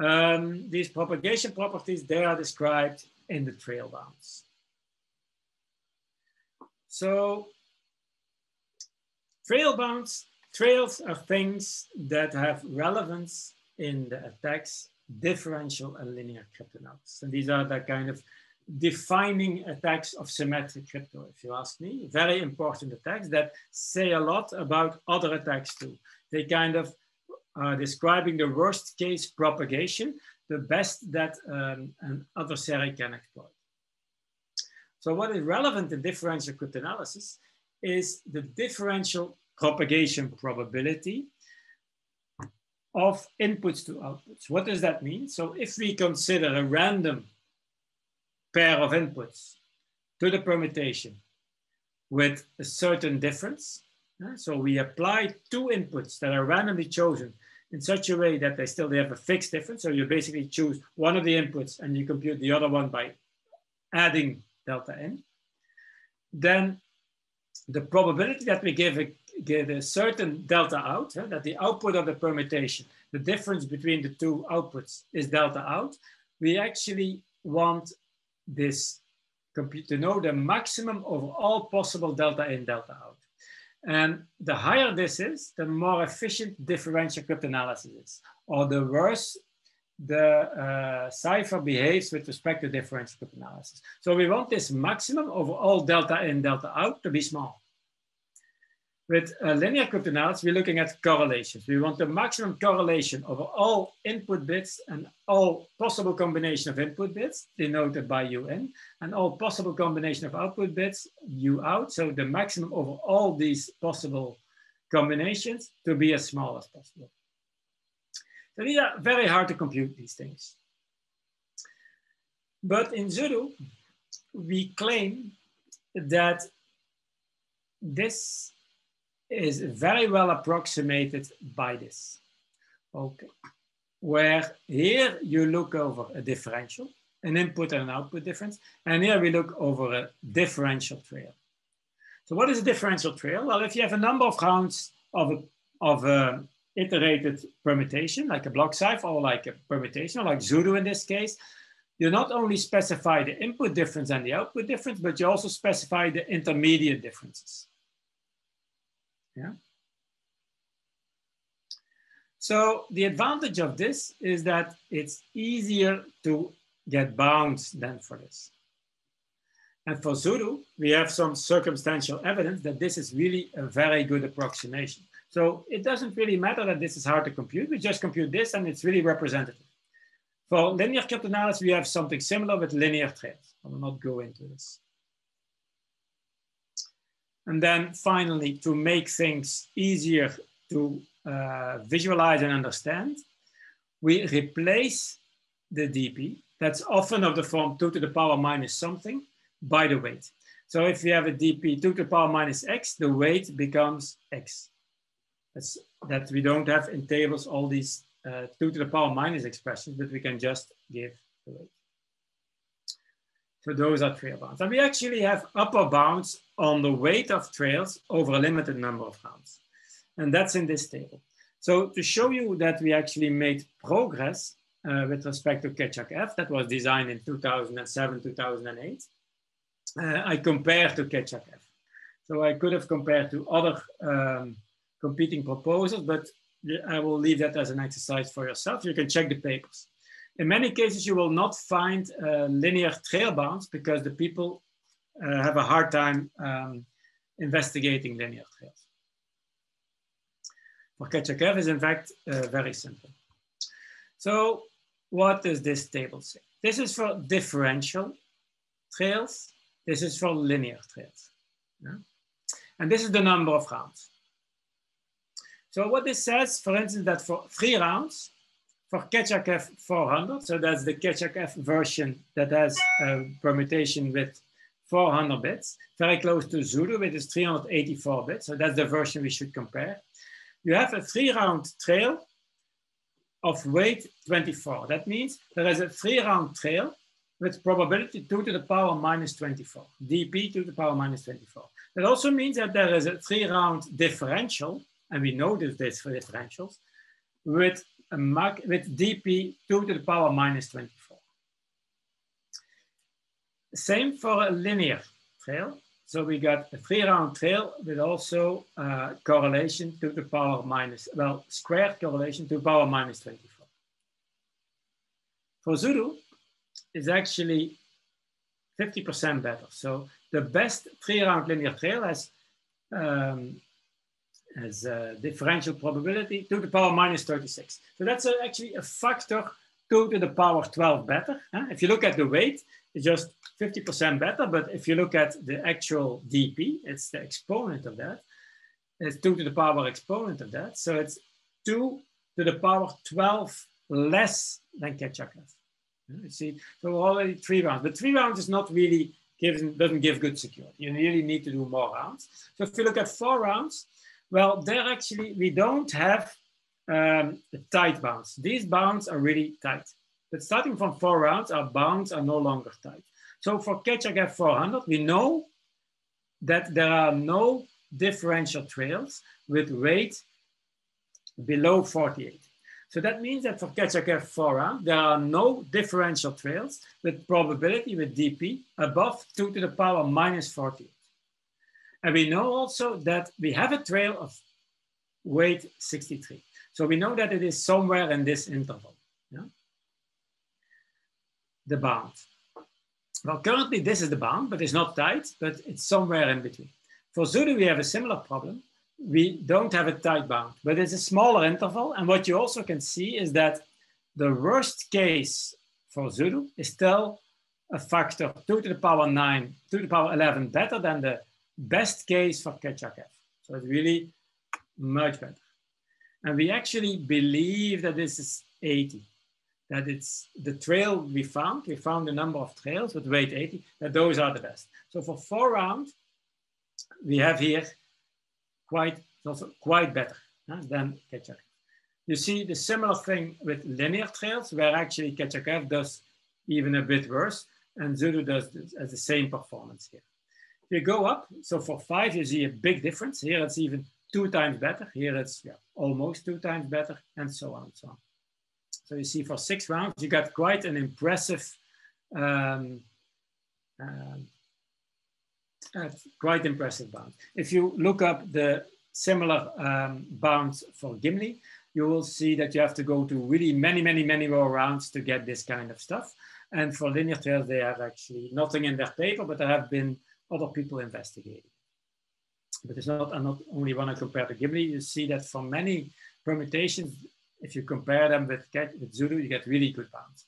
Um, these propagation properties, they are described in the trail bounds. So trail bounds, trails are things that have relevance in the attacks, differential and linear cryptanalysis. And these are the kind of defining attacks of symmetric crypto, if you ask me. Very important attacks that say a lot about other attacks too. They kind of are describing the worst case propagation, the best that um, an adversary can exploit. So what is relevant in differential cryptanalysis is the differential propagation probability of inputs to outputs. What does that mean? So if we consider a random pair of inputs to the permutation with a certain difference, so we apply two inputs that are randomly chosen in such a way that they still they have a fixed difference. So you basically choose one of the inputs and you compute the other one by adding delta in, then the probability that we give a, give a certain delta out, huh, that the output of the permutation, the difference between the two outputs is delta out, we actually want this computer to know the maximum of all possible delta in, delta out. And the higher this is, the more efficient differential cryptanalysis is, or the worse the uh, cipher behaves with respect to differential cryptanalysis. So we want this maximum over all delta in, delta out to be small. With uh, linear cryptanalysis, we're looking at correlations. We want the maximum correlation over all input bits and all possible combination of input bits, denoted by U in, and all possible combination of output bits, U out. So the maximum over all these possible combinations to be as small as possible. So these are very hard to compute, these things. But in Xoodoo, we claim that this is very well approximated by this. Okay, where here you look over a differential, an input and an output difference, and here we look over a differential trail. So what is a differential trail? Well, if you have a number of rounds of a, of a iterated permutation, like a block cipher or like a permutation, like Xoodoo in this case, you not only specify the input difference and the output difference, but you also specify the intermediate differences. Yeah. So the advantage of this is that it's easier to get bounds than for this. And for Xoodoo, we have some circumstantial evidence that this is really a very good approximation. So it doesn't really matter that this is hard to compute. We just compute this and it's really representative. For linear cryptanalysis, we have something similar with linear trails. I will not go into this. And then finally, to make things easier to uh, visualize and understand, we replace the dp, that's often of the form 2 to the power minus something, by the weight. So if we have a dp 2 to the power minus x, the weight becomes x. That's, that we don't have in tables all these uh, 2 to the power minus expressions, but we can just give the weight. So those are trail bounds. And we actually have upper bounds on the weight of trails over a limited number of rounds. And that's in this table. So to show you that we actually made progress uh, with respect to Keccak-F that was designed in 2007, 2008, uh, I compared to Keccak-F. So I could have compared to other um, competing proposals, but I will leave that as an exercise for yourself. You can check the papers. In many cases, you will not find uh, linear trail bounds because the people uh, have a hard time um, investigating linear trails. For Keccak-F is in fact uh, very simple. So what does this table say? This is for differential trails. This is for linear trails. Yeah? And this is the number of rounds. So what this says, for instance, that for three rounds, for Keccak-F 400, so that's the Keccak-F version that has a permutation with 400 bits, very close to Xoodoo which is 384 bits. So that's the version we should compare. You have a three round trail of weight 24. That means there is a three round trail with probability 2 to the power minus 24, dp to the power minus 24. That also means that there is a three round differential, and we know this for differentials, with a with dp 2 to the power minus 24. Same for a linear trail. So we got a three round trail with also uh, correlation to the power minus, well, squared correlation to power minus 24. For Xoodoo, it's actually 50% better. So the best three round linear trail has, um, has a differential probability to the power minus 36. So that's a, actually a factor 2 to the power 12 better. Huh? If you look at the weight, it's just 50% better. But if you look at the actual dp, it's the exponent of that. It's 2 to the power exponent of that. So it's 2 to the power 12 less than Keccak-F. You see, so already three rounds. But three rounds is not really doesn't give good security. You really need to do more rounds. So if you look at four rounds, well, there actually, we don't have um, tight bounds. These bounds are really tight. But starting from four rounds, our bounds are no longer tight. So for Keccak F400, we know that there are no differential trails with weight below 48. So that means that for Keccak F4 there are no differential trails with probability with DP above 2 to the power minus 48. And we know also that we have a trail of weight 63. So we know that it is somewhere in this interval, yeah? the bound. Well, currently this is the bound, but it's not tight, but it's somewhere in between. For Xoodoo, we have a similar problem. We don't have a tight bound, but it's a smaller interval. And what you also can see is that the worst case for Xoodoo is still a factor 2 to the power 9, 2 to the power 11 better than the best case for Keccak F. So it's really much better. And we actually believe that this is 80, that it's the trail we found, we found a number of trails with weight 80, that those are the best. So for four rounds, we have here quite, also quite better huh, than Keccak. You see the similar thing with linear trails, where actually Keccak F does even a bit worse, and Xoodoo does as the same performance here. You go up, so for five, you see a big difference. Here it's even two times better. Here it's yeah, almost two times better, and so on and so on. So you see for six rounds, you got quite an impressive, um, um, uh, quite impressive bound. If you look up the similar um, bounds for Gimli, you will see that you have to go to really many, many, many more rounds to get this kind of stuff. And for linear trails, they have actually nothing in their paper, but there have been other people investigating. But it's not, and not only when I compare to Gimli, you see that for many permutations, if you compare them with, with Xoodoo, you get really good bounds.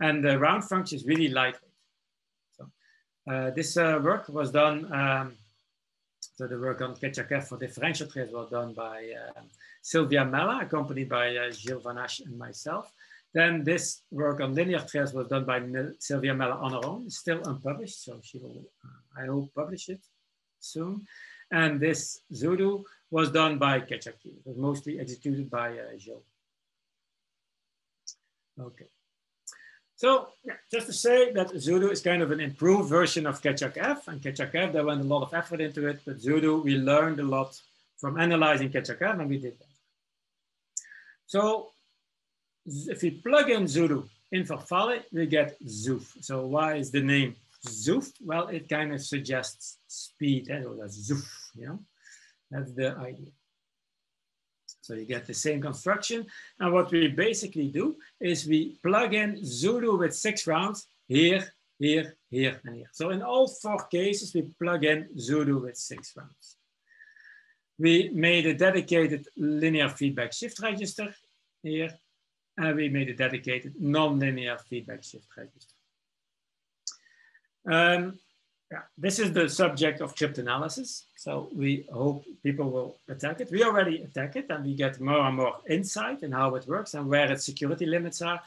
And the round function is really lightweight. So uh, this uh, work was done, um, so the work on Keccak F for differential trails was done by uh, Silvia Mella, accompanied by uh, Gilles Van Assche and myself. Then this work on linear trails was done by Silvia Mella on her own, still unpublished, so she will, uh, I hope, publish it soon. And this Xoodoo was done by Keccak. It was mostly executed by uh, Gilles. Okay. So yeah, just to say that Xoodoo is kind of an improved version of Keccak F and Keccak F, there went a lot of effort into it, but Xoodoo, we learned a lot from analyzing Keccak F and we did that. So if we plug in Xoodoo in Farfalle, we get Xoofff. So why is the name Xoofff? Well, it kind of suggests speed. Eh? So that's Xoofff, you know? That's the idea. So you get the same construction. And what we basically do is we plug in Xoodoo with six rounds here, here, here, and here. So in all four cases, we plug in Xoodoo with six rounds. We made a dedicated linear feedback shift register here, and we made a dedicated non-linear feedback shift register. Um, yeah, this is the subject of cryptanalysis. So we hope people will attack it. We already attack it and we get more and more insight in how it works and where its security limits are.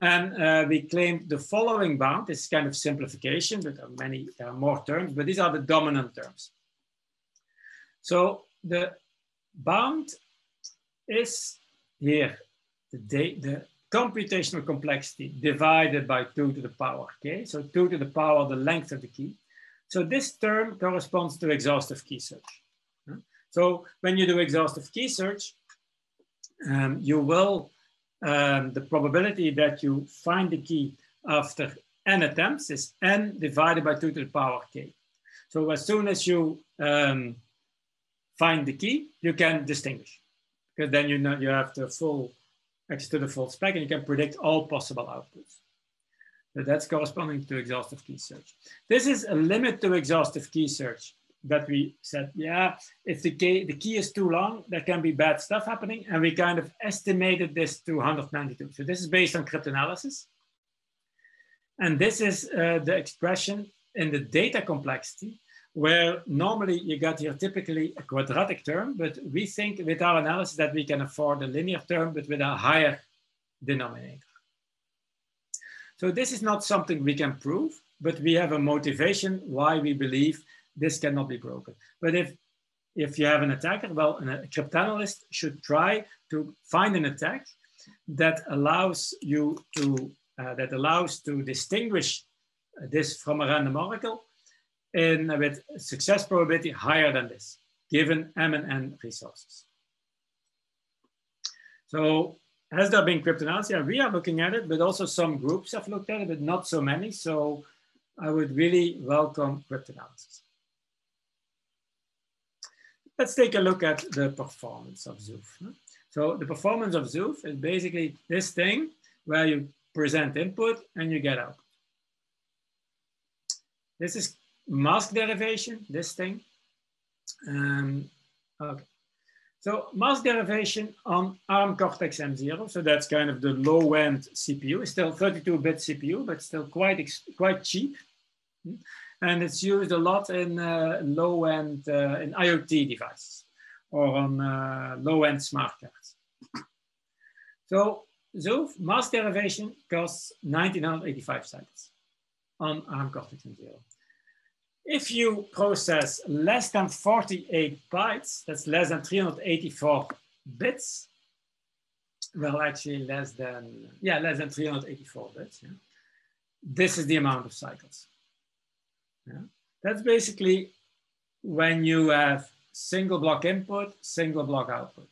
And uh, we claim the following bound, this kind of simplification, but there are many, more terms, but these are the dominant terms. So the bound is here the, the computational complexity divided by 2 to the power k. So 2 to the power the length of the key. So this term corresponds to exhaustive key search. So when you do exhaustive key search, um, you will, um, the probability that you find the key after n attempts is n divided by 2 to the power k. So as soon as you um, find the key, you can distinguish because then you know you have the full access to the full spec and you can predict all possible outputs. So that's corresponding to exhaustive key search. This is a limit to exhaustive key search that we said, yeah, if the key, the key is too long, there can be bad stuff happening. And we kind of estimated this to 192. So this is based on cryptanalysis. And this is uh, the expression in the data complexity where normally you got here typically a quadratic term, but we think with our analysis that we can afford a linear term, but with a higher denominator. So this is not something we can prove, but we have a motivation why we believe this cannot be broken. But if, if you have an attacker, well, a cryptanalyst should try to find an attack that allows you to, uh, that allows to distinguish this from a random oracle in with success probability higher than this, given M and N resources. So has there been cryptanalysis? Yeah, we are looking at it, but also some groups have looked at it, but not so many. So I would really welcome cryptanalysis. Let's take a look at the performance of Xoofff. So the performance of Xoofff is basically this thing where you present input and you get output. This is mask derivation, this thing. Um, okay. So mask derivation on ARM Cortex M0, so that's kind of the low-end CPU. It's still 32-bit CPU, but still quite quite cheap, and it's used a lot in uh, low-end uh, in IoT devices or on uh, low-end smart cards. So Xoofff mask derivation costs 1985 cycles on ARM Cortex M0. If you process less than 48 bytes, that's less than 384 bits, well, actually less than, yeah, less than 384 bits. Yeah. This is the amount of cycles. Yeah. That's basically when you have single block input, single block output.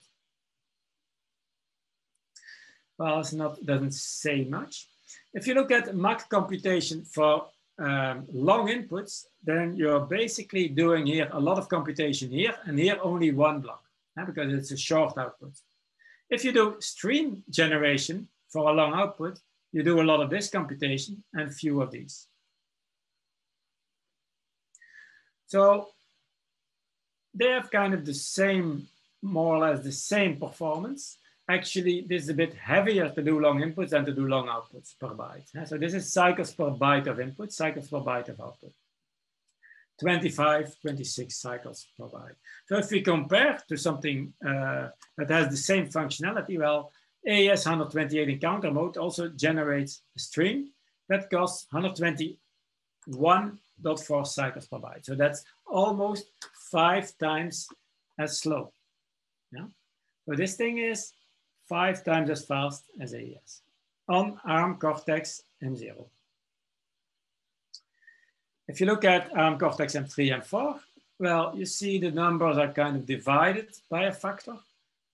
Well, it's not, doesn't say much. If you look at MAC computation for um, long inputs, then you're basically doing here a lot of computation here and here only one block because it's a short output. If you do stream generation for a long output, you do a lot of this computation and few of these. So they have kind of the same, more or less the same performance, actually this is a bit heavier to do long inputs than to do long outputs per byte. So this is cycles per byte of input, cycles per byte of output. 25, 26 cycles per byte. So if we compare to something uh, that has the same functionality, well, AES 128 in counter mode also generates a stream that costs 121.4 cycles per byte. So that's almost five times as slow. Yeah. So this thing is five times as fast as AES on ARM Cortex M0. If you look at ARM Cortex M3 and 4, well, you see the numbers are kind of divided by a factor.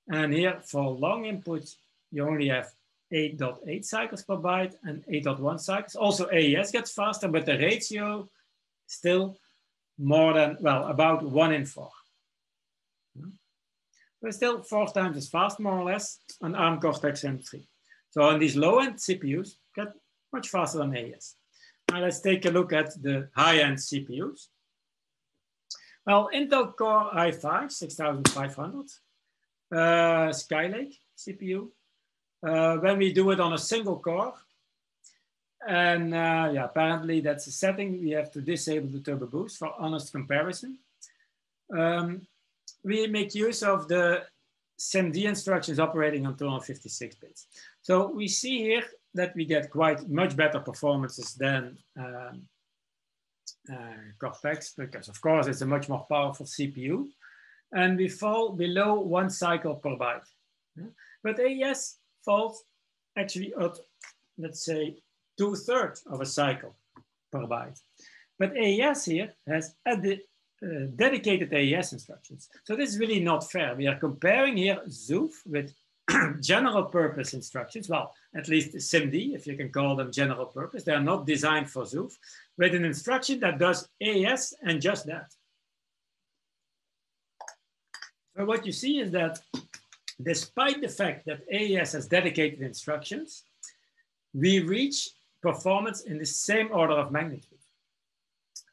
And here for long inputs, you only have 8.8 cycles per byte and 8.1 cycles. Also AES gets faster, but the ratio still more than, well, about one in four. But still four times as fast, more or less, on ARM Cortex M3. So on these low-end CPUs, get much faster than AES. Now let's take a look at the high-end CPUs. Well, Intel Core i5 6500, uh, Skylake CPU. Uh, when we do it on a single core, and uh, yeah, apparently that's a setting we have to disable the turbo boost for honest comparison. Um, we make use of the SIMD instructions operating on 256 bits. So we see here that we get quite much better performances than um, uh, Cortex, because of course it's a much more powerful CPU. And we fall below one cycle per byte. But AES falls actually at, let's say, two thirds of a cycle per byte. But AES here has at the uh, dedicated AES instructions. So this is really not fair. We are comparing here Xoofff with general purpose instructions. Well, at least SIMD, if you can call them general purpose. They are not designed for Xoofff, with an instruction that does AES and just that. So what you see is that despite the fact that AES has dedicated instructions, we reach performance in the same order of magnitude.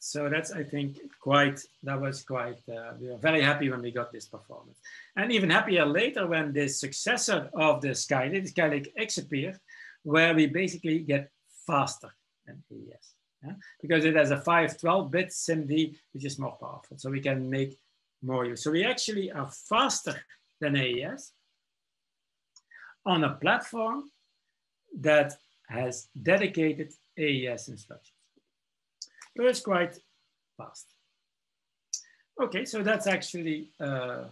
So that's, I think, quite, that was quite, uh, we were very happy when we got this performance. And even happier later when the successor of the Skylake, Skylake X appeared, where we basically get faster than AES. Yeah? Because it has a 512-bit SIMD, which is more powerful. So we can make more use. So we actually are faster than AES on a platform that has dedicated AES instructions. So it's quite fast. Okay, so that's actually uh,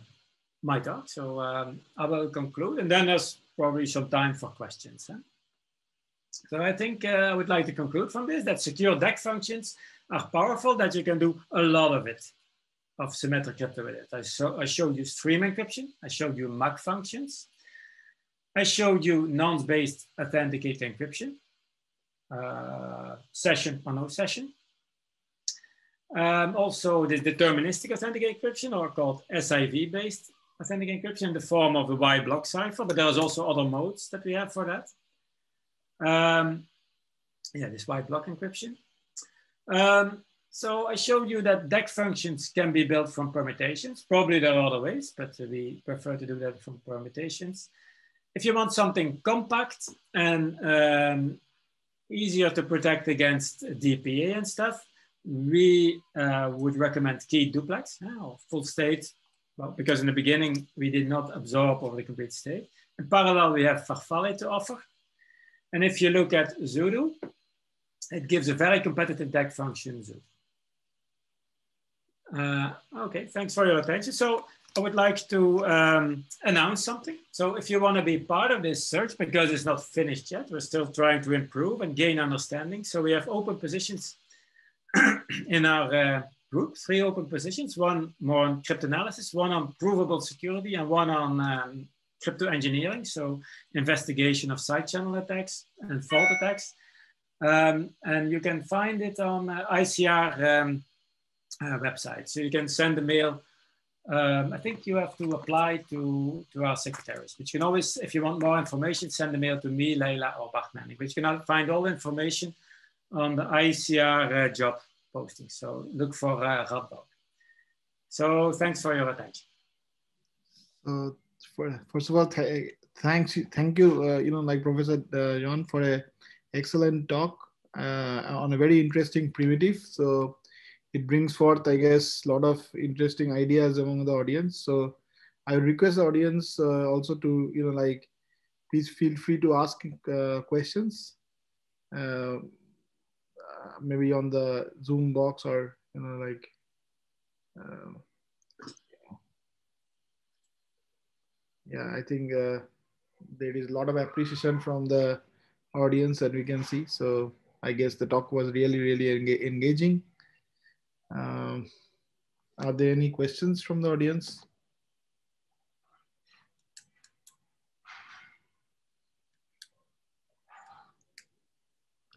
my talk. So um, I will conclude and then there's probably some time for questions. Huh? So I think uh, I would like to conclude from this that secure deck functions are powerful, that you can do a lot of it, of symmetric crypto with it. I, I showed you stream encryption, I showed you MAC functions, I showed you nonce-based authenticated encryption, uh, session or no session. Um, also, this deterministic authentic encryption, or called SIV-based authentic encryption in the form of a wide block cipher, but there's also other modes that we have for that. Um, yeah, this wide block encryption. Um, so I showed you that deck functions can be built from permutations. Probably there are other ways, but we prefer to do that from permutations. If you want something compact and um, easier to protect against DPA and stuff, we uh, would recommend key duplex or full state. Well, because in the beginning, we did not absorb over the complete state. In parallel, we have Farfalle to offer. And if you look at Xoodoo, it gives a very competitive deck function, Xoodoo. Uh, okay, thanks for your attention. So I would like to um, announce something. So if you want to be part of this search, because it's not finished yet, we're still trying to improve and gain understanding. So we have open positions in our uh, group, three open positions, one more on cryptanalysis, one on provable security, and one on um, crypto engineering, so investigation of side channel attacks and fault attacks. Um, and you can find it on uh, ICR um, uh, website. So you can send a mail um, I think you have to apply to, to our secretaries, but you can always, if you want more information, send a mail to me, Leila, or Bart. But you can find all the information on the ICR uh, job posting. So look for uh, Radboud. So thanks for your attention. Uh, for, first of all, th thanks, thank you, uh, you know, like Professor uh, John for a excellent talk uh, on a very interesting primitive. So it brings forth, I guess, a lot of interesting ideas among the audience. So I request the audience uh, also to, you know, like, please feel free to ask uh, questions, maybe on the Zoom box or, you know, like, uh, yeah, I think uh, there is a lot of appreciation from the audience that we can see. So I guess the talk was really, really engaging. Um, are there any questions from the audience?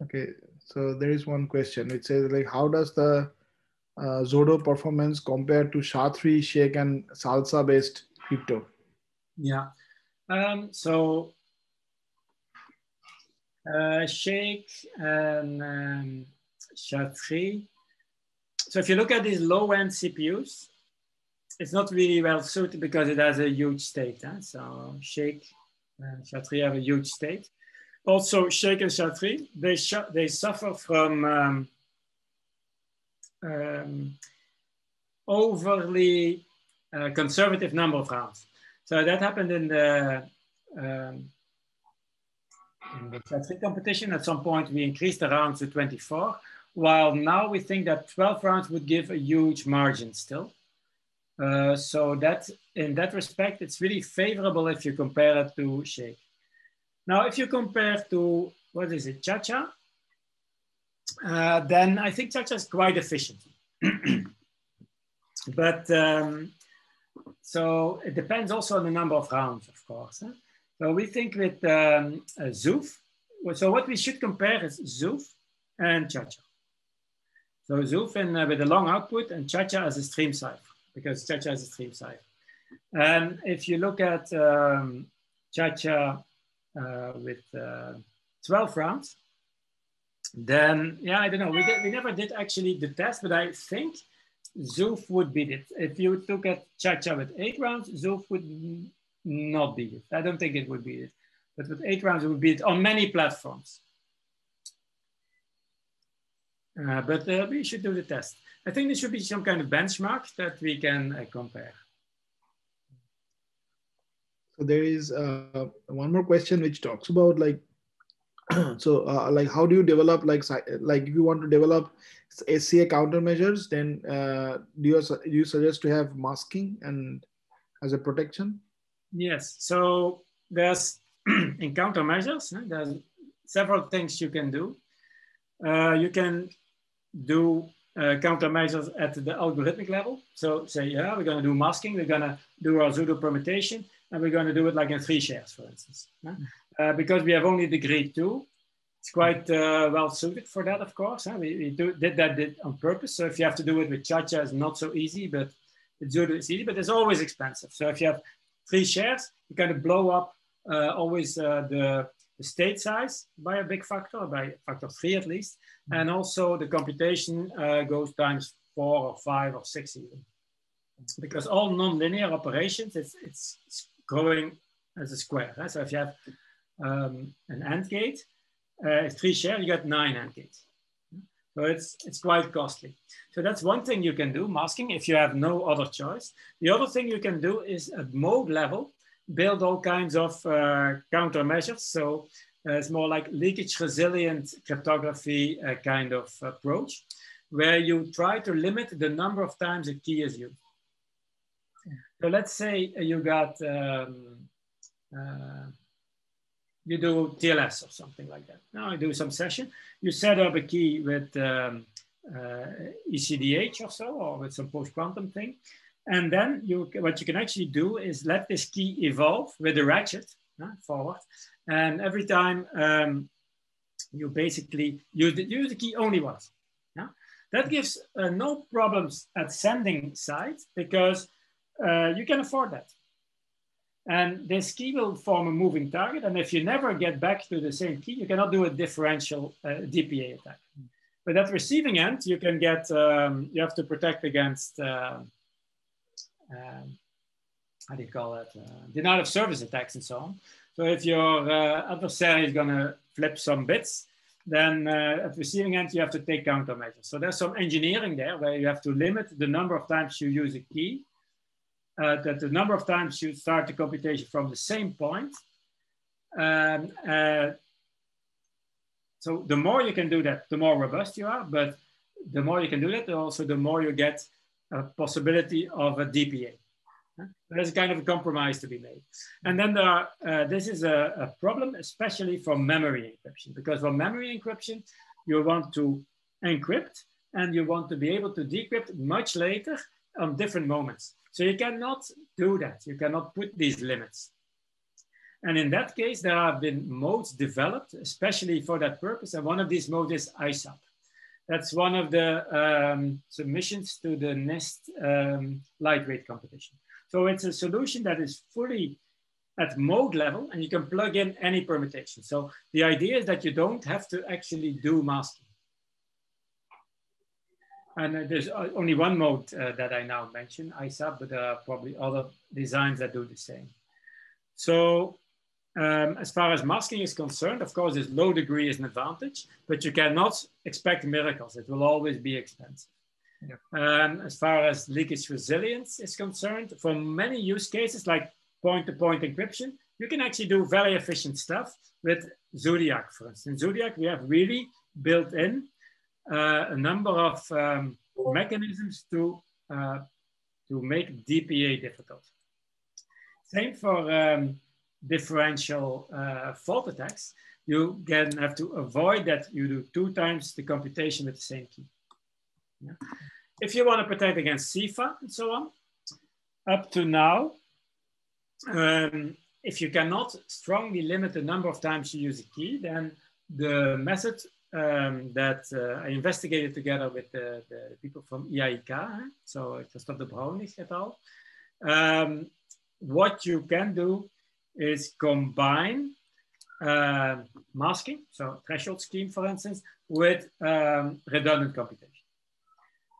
Okay, so there is one question. It says like, how does the uh, Xoodoo performance compare to SHA-3, Shake, and Salsa-based crypto? Yeah, um, so uh, Shake and um, SHA-3 so if you look at these low-end CPUs, it's not really well suited because it has a huge state. Huh? So Shake and SHA-3 have a huge state. Also, Shake and SHA-3, they, they suffer from um, um, overly uh, conservative number of rounds. So that happened in the, um, in the SHA-3 competition. At some point, we increased the rounds to 24 while now we think that 12 rounds would give a huge margin still. Uh, so that in that respect, it's really favorable if you compare it to Shake. Now, if you compare to, what is it, Chacha, uh, then I think Chacha is quite efficient. but um, so it depends also on the number of rounds, of course. Huh? So we think with um, Xoofff, so what we should compare is Xoofff and Chacha. So Zulfin uh, with a long output and Chacha as a stream cipher, because Chacha is a stream cipher. And if you look at um, Chacha uh, with uh, 12 rounds, then yeah, I don't know. We, did, we never did actually the test, but I think Xoofff would beat it. If you look at Chacha with eight rounds, Xoofff would not beat it. I don't think it would beat it. But with eight rounds, it would beat it on many platforms. Uh, but uh, we should do the test. I think there should be some kind of benchmark that we can uh, compare. There is uh, one more question which talks about like, so uh, like how do you develop like like if you want to develop SCA countermeasures, then uh, do you do you suggest to have masking and as a protection? Yes. So there's in countermeasures, there's several things you can do. Uh, you can do uh, countermeasures at the algorithmic level. So say, yeah, we're going to do masking, we're going to do our pseudo permutation, and we're going to do it like in three shares, for instance. Uh, because we have only degree two, it's quite uh, well suited for that, of course. Huh? We, we do, did that did on purpose. So if you have to do it with Chacha, it's not so easy, but it's easy, but it's always expensive. So if you have three shares, you kind of blow up uh, always uh, the, the, state size by a big factor, by factor three at least. And also the computation uh, goes times four or five or six even. Because all non-linear operations, it's, it's, it's growing as a square. Right? So if you have um, an AND gate, uh, three share, you get nine AND gates. So it's, it's quite costly. So that's one thing you can do, masking, if you have no other choice. The other thing you can do is at mode level, build all kinds of uh, countermeasures. So uh, it's more like leakage resilient cryptography uh, kind of approach, where you try to limit the number of times a key is used. So let's say you got um, uh, you do TLS or something like that. Now I do some session. You set up a key with um, uh, ECDH or so, or with some post-quantum thing. And then you, what you can actually do is let this key evolve with a ratchet uh, forward. And every time um, you basically use the, use the key only once. Yeah? That gives uh, no problems at sending side because uh, you can afford that. And this key will form a moving target. And if you never get back to the same key, you cannot do a differential uh, DPA attack. But at receiving end, you can get, um, you have to protect against, uh, um, how do you call it, uh, denial of service attacks and so on. So if your uh, adversary is gonna flip some bits, then uh, at receiving end, you have to take countermeasures. So there's some engineering there where you have to limit the number of times you use a key uh, that the number of times you start the computation from the same point. Um, uh, so the more you can do that, the more robust you are, but the more you can do that, also the more you get a possibility of a DPA. There's a kind of a compromise to be made. And then there are, uh, this is a, a, problem, especially for memory encryption, because for memory encryption, you want to encrypt and you want to be able to decrypt much later on different moments. So you cannot do that. You cannot put these limits. And in that case, there have been modes developed, especially for that purpose. And one of these modes is ISAP. That's one of the um, submissions to the NIST um, lightweight competition. So it's a solution that is fully at mode level and you can plug in any permutation. So the idea is that you don't have to actually do masking. And uh, there's uh, only one mode uh, that I now mention, ISAP, but there are probably other designs that do the same. So um, as far as masking is concerned, of course, this low degree is an advantage, but you cannot expect miracles. It will always be expensive. Yeah. Um, as far as leakage resilience is concerned, for many use cases like point-to-point -point encryption, you can actually do very efficient stuff with Xoodyak, for instance. In Xoodyak, we have really built in a number of um, mechanisms to, uh, to make DPA difficult. Same for um, differential uh, fault attacks. You again have to avoid that you do two times the computation with the same key. Yeah. If you want to protect against SIFA and so on, up to now, um, if you cannot strongly limit the number of times you use a key, then the method um, that uh, I investigated together with the, the people from IAIK, so Christoph Dobraunig et al. Um, what you can do is combine uh, masking, so threshold scheme, for instance, with um, redundant computation.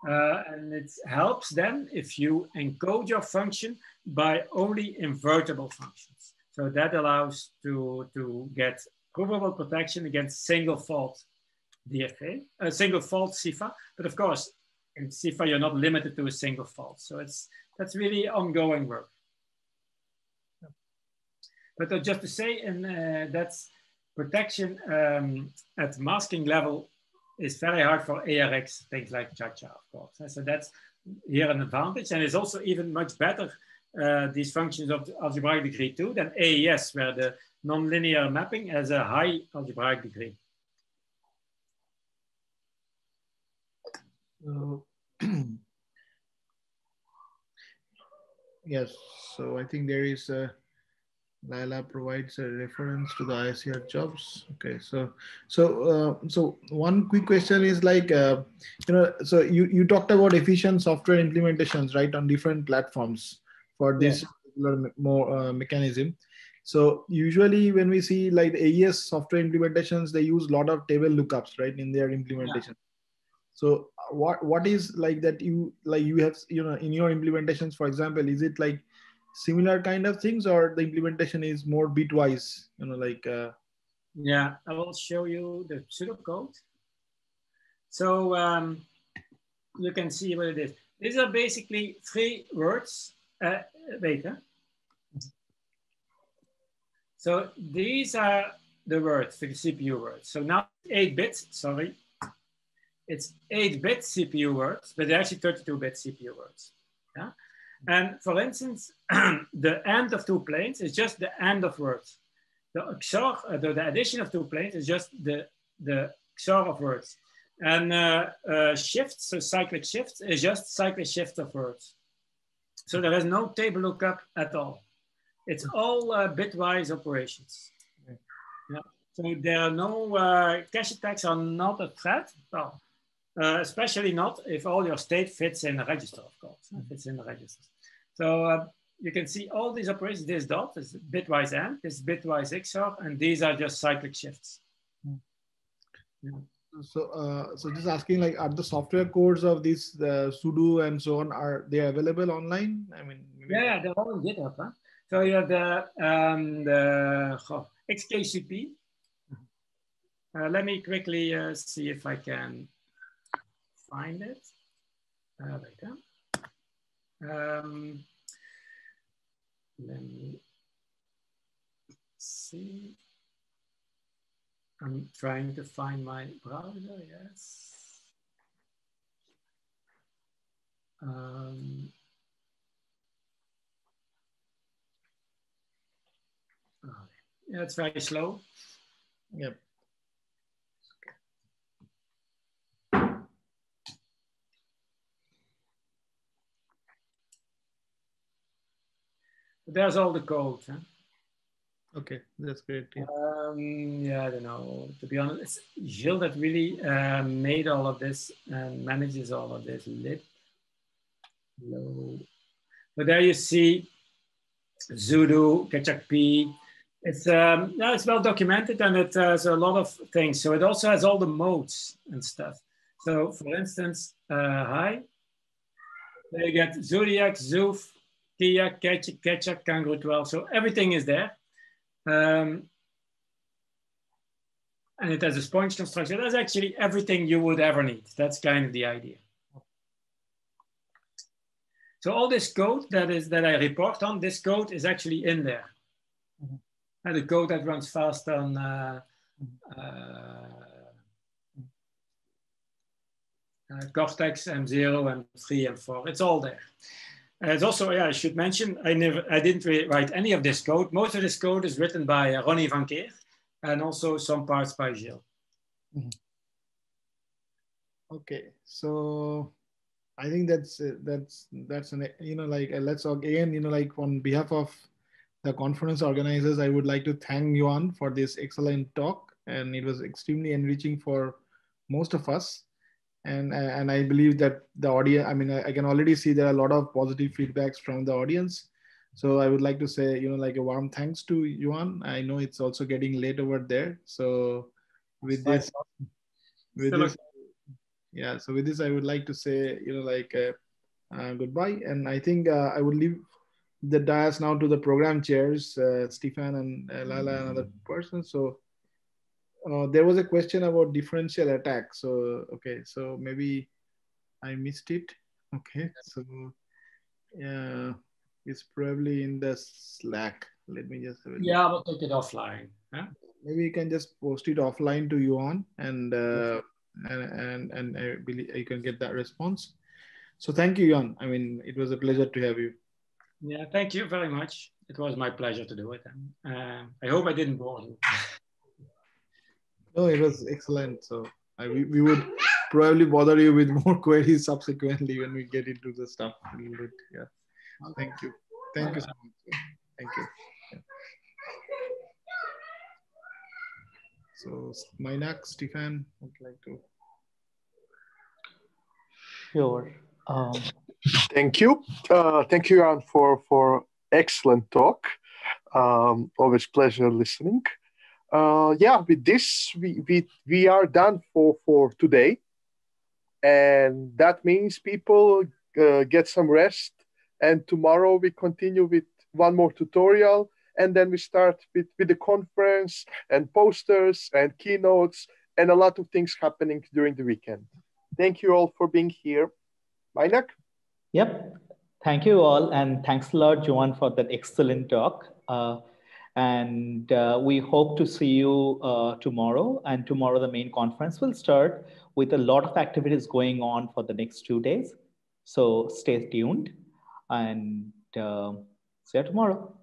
Uh, and it helps then if you encode your function by only invertible functions. So that allows to, to get provable protection against single fault DFA, a single fault SIFA. But of course, in SIFA, you're not limited to a single fault. So it's that's really ongoing work. But uh, just to say, and uh, that's protection um, at masking level is very hard for ARX, things like Chacha, of course. And So that's here an advantage. And it's also even much better, uh, these functions of algebraic degree two than AES, where the nonlinear mapping has a high algebraic degree. Uh, yes, so I think there is a Lila provides a reference to the ICR jobs. Okay, so so uh, so one quick question is like uh, you know so you you talked about efficient software implementations right on different platforms for this yeah. more uh, mechanism. So usually when we see like the AES software implementations, they use a lot of table lookups right in their implementation. Yeah. So what what is like that you like you have you know in your implementations, for example, is it like similar kind of things or the implementation is more bitwise you know like uh... yeah i will show you the pseudocode so um, you can see what it is. These are basically three words uh, wait huh? so these are the words the cpu words. So now 8 bits sorry it's 8 bit cpu words but they're actually 32 bit cpu words yeah and for instance, the end of two planes is just the end of words. The XOR, uh, the, the, addition of two planes is just the, the XOR of words. And uh, uh, shifts, so cyclic shifts, is just cyclic shift of words. So there is no table lookup at all. It's all uh, bitwise operations. Yeah. So there are no uh, cache attacks are not a threat. Well, uh, especially not if all your state fits in a register, of course, if it's in the register. So uh, you can see all these operations, this dot is bitwise AND, this bitwise XOR, and these are just cyclic shifts. Hmm. Yeah. So, uh, so just asking, like, are the software codes of these sudo and so on are they available online? I mean, yeah, yeah, they're all in GitHub. Huh? So you have the um, the oh, XKCP. Uh, let me quickly uh, see if I can find it. Uh, right um, let me see. I'm trying to find my browser, yes. Um, yeah, it's very slow. Yep. There's all the code. Huh? Okay, that's great. Yeah. Um, yeah, I don't know. To be honest, it's Gilles that really uh, made all of this and manages all of this. Lip, low. But there you see Xoodoo, P. It's um, yeah, it's well documented and it has a lot of things. So it also has all the modes and stuff. So for instance, uh, hi, there you get Xoodyak, Xoofff, Kia, Keccak, Keccak, Kangaroo 12. So everything is there. Um, and it has a sponge construction. That's actually everything you would ever need. That's kind of the idea. So all this code that is that I report on, this code is actually in there. Mm -hmm. And the code that runs fast on uh, uh, uh, Cortex M0, M3, M4. It's all there. It's also, yeah, I should mention, I never, I didn't write any of this code. Most of this code is written by uh, Ronny Van Keer and also some parts by Gilles. Mm -hmm. Okay, so I think that's uh, that's that's an you know like uh, let's again you know like on behalf of the conference organizers, I would like to thank Yuan for this excellent talk, and it was extremely enriching for most of us and and I believe that the audience. I mean, I, I, can already see there are a lot of positive feedbacks from the audience. So I would like to say, you know, like a warm thanks to Yuan. I know it's also getting late over there. So with this, with this, yeah. So with this, I would like to say, you know, like uh, uh, goodbye. And I think uh, I would leave the dais now to the program chairs, uh, Stefan and uh, Lala, and other person. So uh, there was a question about differential attack. So, okay, so maybe I missed it. Okay, so yeah, it's probably in the Slack. Let me just Yeah, we'll take it offline. Huh? Maybe you can just post it offline to Yuan and uh, and and and I believe you can get that response. So thank you, Yuan. I mean, it was a pleasure to have you. Yeah, thank you very much. it was my pleasure to do it. And uh, I hope I didn't bore you. no, it was excellent. So I, we, we would probably bother you with more queries subsequently when we get into the stuff a little bit. Yeah. Thank you. Thank you so much. Thank you. So Mainack, Stefan would like to. Sure. Um, thank you. Uh, thank you, Jan, for, for excellent talk. Um, always pleasure listening. Uh, yeah, with this, we, we, we are done for, for today. And that means people uh, get some rest. And tomorrow we continue with one more tutorial and then we start with, with the conference and posters and keynotes and a lot of things happening during the weekend. Thank you all for being here. Mainack? Yep. Thank you all. And thanks a lot, Johan, for that excellent talk. Uh, and uh, we hope to see you uh, tomorrow. And tomorrow, the main conference will start with a lot of activities going on for the next two days. So stay tuned and uh, see you tomorrow.